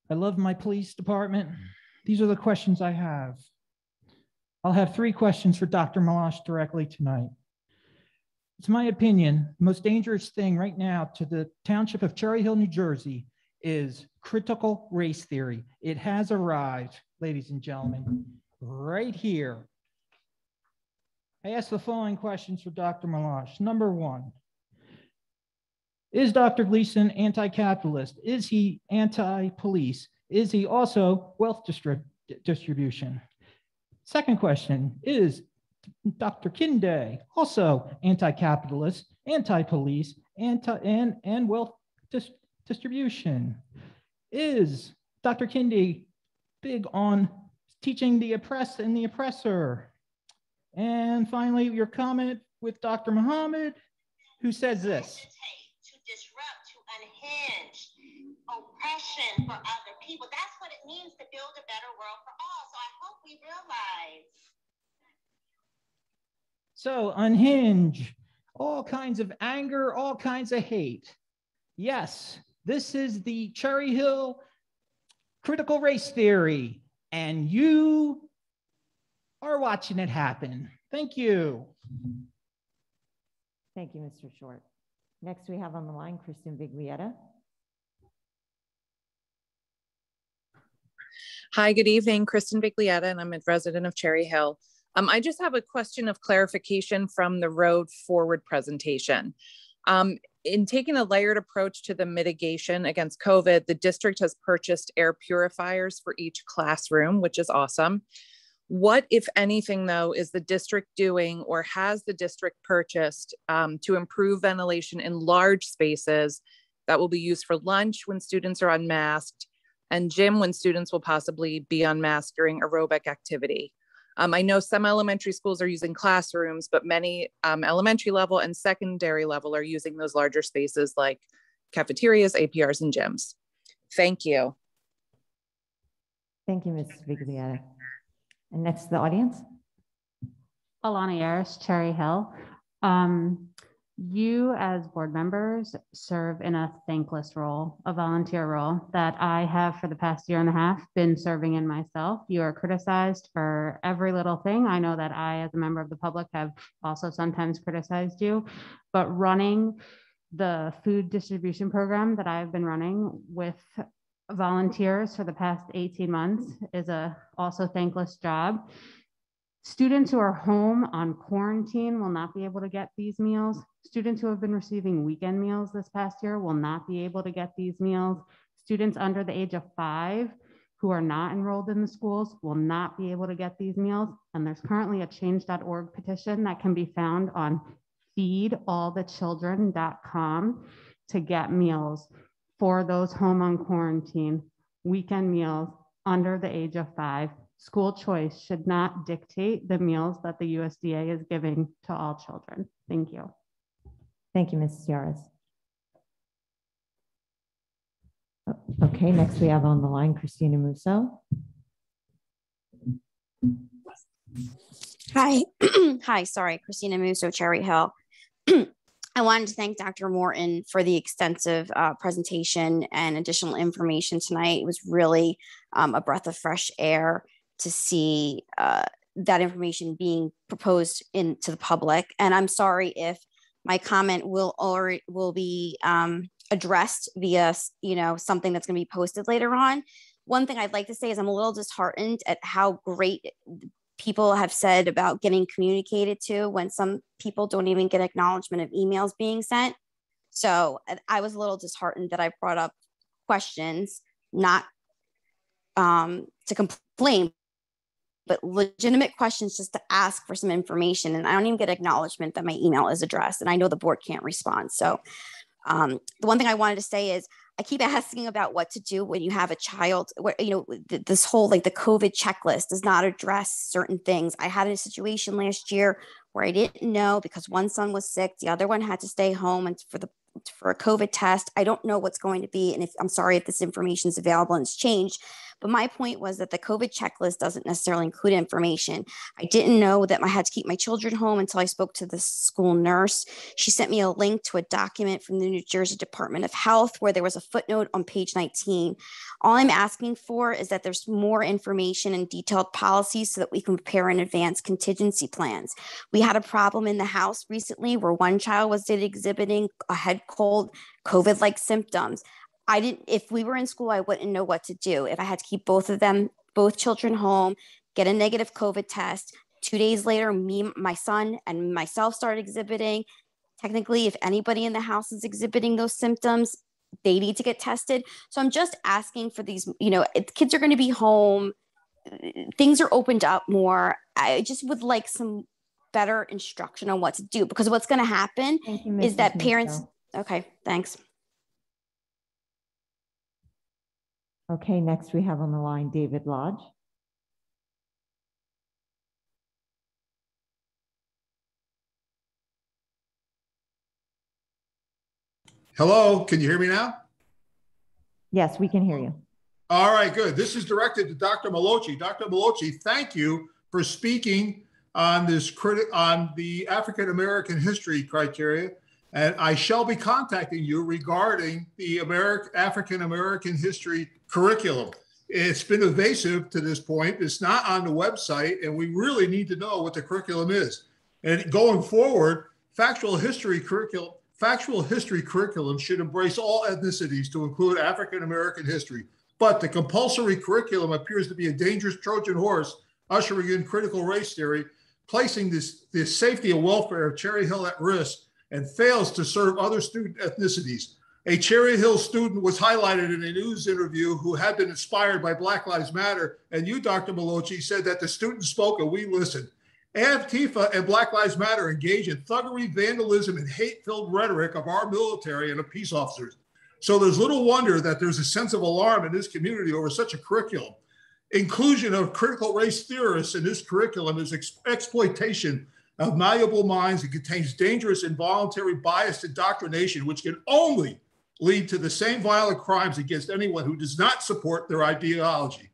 I love my police department. These are the questions I have. I'll have three questions for Dr. Meloche directly tonight. It's my opinion, the most dangerous thing right now to the township of Cherry Hill, New Jersey is critical race theory. It has arrived, ladies and gentlemen, right here. I ask the following questions for Dr. Meloche. Number one, is Dr. Gleason anti-capitalist? Is he anti-police? Is he also wealth distrib distribution? Second question, is Dr. Kinde also anti-capitalist, anti-police, anti and, and wealth dis distribution? is Dr. Kindy big on teaching the oppressed and the oppressor? And finally, your comment with Dr. Muhammad, who says this. To disrupt, to unhinge oppression for other people. That's what it means to build a better world for all. So I hope we realize. So unhinge, all kinds of anger, all kinds of hate. Yes, this is the Cherry Hill critical race theory, and you are watching it happen. Thank you. Thank you, Mr. Short. Next, we have on the line Kristen Viglietta. Hi, good evening. Kristen Viglietta, and I'm a resident of Cherry Hill. Um, I just have a question of clarification from the road forward presentation. Um, in taking a layered approach to the mitigation against COVID, the district has purchased air purifiers for each classroom, which is awesome. What, if anything, though, is the district doing or has the district purchased um, to improve ventilation in large spaces that will be used for lunch when students are unmasked and gym when students will possibly be unmasked during aerobic activity? Um, I know some elementary schools are using classrooms, but many um, elementary level and secondary level are using those larger spaces like cafeterias, APRs, and gyms. Thank you. Thank you, Ms. Viglietta. And next to the audience. Alana Yaris, Cherry Hill. Um, you as board members serve in a thankless role, a volunteer role that I have for the past year and a half been serving in myself. You are criticized for every little thing. I know that I, as a member of the public, have also sometimes criticized you, but running the food distribution program that I've been running with volunteers for the past 18 months is a also thankless job. Students who are home on quarantine will not be able to get these meals. Students who have been receiving weekend meals this past year will not be able to get these meals. Students under the age of five who are not enrolled in the schools will not be able to get these meals. And there's currently a change.org petition that can be found on feedallthechildren.com to get meals for those home on quarantine, weekend meals under the age of five School choice should not dictate the meals that the USDA is giving to all children. Thank you. Thank you, Mrs. Yaris. Okay, next we have on the line Christina Musso. Hi, hi, sorry, Christina Musso, Cherry Hill. I wanted to thank Dr. Morton for the extensive uh, presentation and additional information tonight. It was really um, a breath of fresh air to see uh, that information being proposed into the public. And I'm sorry if my comment will or will be um, addressed via you know something that's going to be posted later on. One thing I'd like to say is I'm a little disheartened at how great people have said about getting communicated to when some people don't even get acknowledgement of emails being sent. So I was a little disheartened that I brought up questions, not um, to complain, but legitimate questions just to ask for some information. And I don't even get acknowledgement that my email is addressed. And I know the board can't respond. So um, the one thing I wanted to say is I keep asking about what to do when you have a child. What, you know, this whole like the COVID checklist does not address certain things. I had a situation last year where I didn't know because one son was sick, the other one had to stay home and for the for a COVID test. I don't know what's going to be, and if I'm sorry if this information is available and it's changed, but my point was that the COVID checklist doesn't necessarily include information. I didn't know that I had to keep my children home until I spoke to the school nurse. She sent me a link to a document from the New Jersey Department of Health where there was a footnote on page 19. All I'm asking for is that there's more information and detailed policies so that we can prepare in advance contingency plans. We had a problem in the house recently where one child was exhibiting a head cold, COVID like symptoms. I didn't, if we were in school, I wouldn't know what to do. If I had to keep both of them, both children home, get a negative COVID test, two days later, me, my son, and myself started exhibiting. Technically, if anybody in the house is exhibiting those symptoms, they need to get tested. So I'm just asking for these, you know, kids are going to be home, things are opened up more. I just would like some better instruction on what to do because what's going to happen you, is that parents, okay, thanks. Okay, next we have on the line David Lodge. Hello, can you hear me now? Yes, we can hear you. All right, good. This is directed to Dr. Meloche. Dr. Meloche, thank you for speaking on this critic on the African American history criteria. And I shall be contacting you regarding the American African American history curriculum. It's been evasive to this point. It's not on the website, and we really need to know what the curriculum is. And going forward, factual history curriculum factual history curriculum should embrace all ethnicities to include African American history. But the compulsory curriculum appears to be a dangerous Trojan horse, ushering in critical race theory, placing this, the safety and welfare of Cherry Hill at risk, and fails to serve other student ethnicities. A Cherry Hill student was highlighted in a news interview who had been inspired by Black Lives Matter. And you, Dr. Meloche, said that the student spoke and we listened. Antifa and Black Lives Matter engage in thuggery, vandalism, and hate filled rhetoric of our military and of peace officers. So there's little wonder that there's a sense of alarm in this community over such a curriculum. Inclusion of critical race theorists in this curriculum is ex- exploitation of malleable minds and contains dangerous involuntary biased indoctrination, which can only lead to the same violent crimes against anyone who does not support their ideology.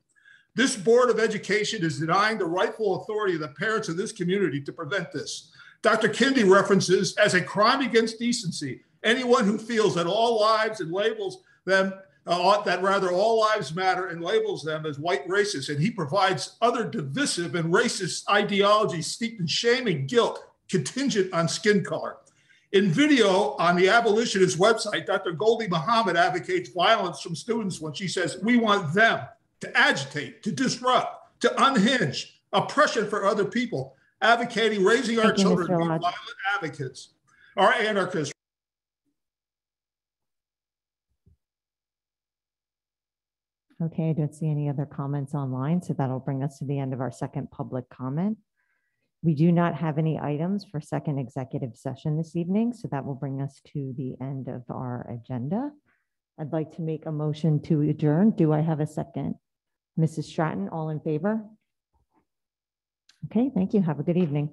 This Board of Education is denying the rightful authority of the parents of this community to prevent this. Dr. Kendi references as a crime against decency anyone who feels that all lives and labels them uh, that rather all lives matter and labels them as white racists. And he provides other divisive and racist ideologies steeped in shame and guilt contingent on skin color. In video on the abolitionist website, Dr. Gholdy Muhammad advocates violence from students when she says, We want them to agitate, to disrupt, to unhinge, oppression for other people, advocating raising our children to be violent advocates, our anarchists. Okay, I don't see any other comments online, so that'll bring us to the end of our second public comment. We do not have any items for second executive session this evening, so that will bring us to the end of our agenda. I'd like to make a motion to adjourn. Do I have a second? Mrs. Stratton, all in favor? Okay, thank you. Have a good evening.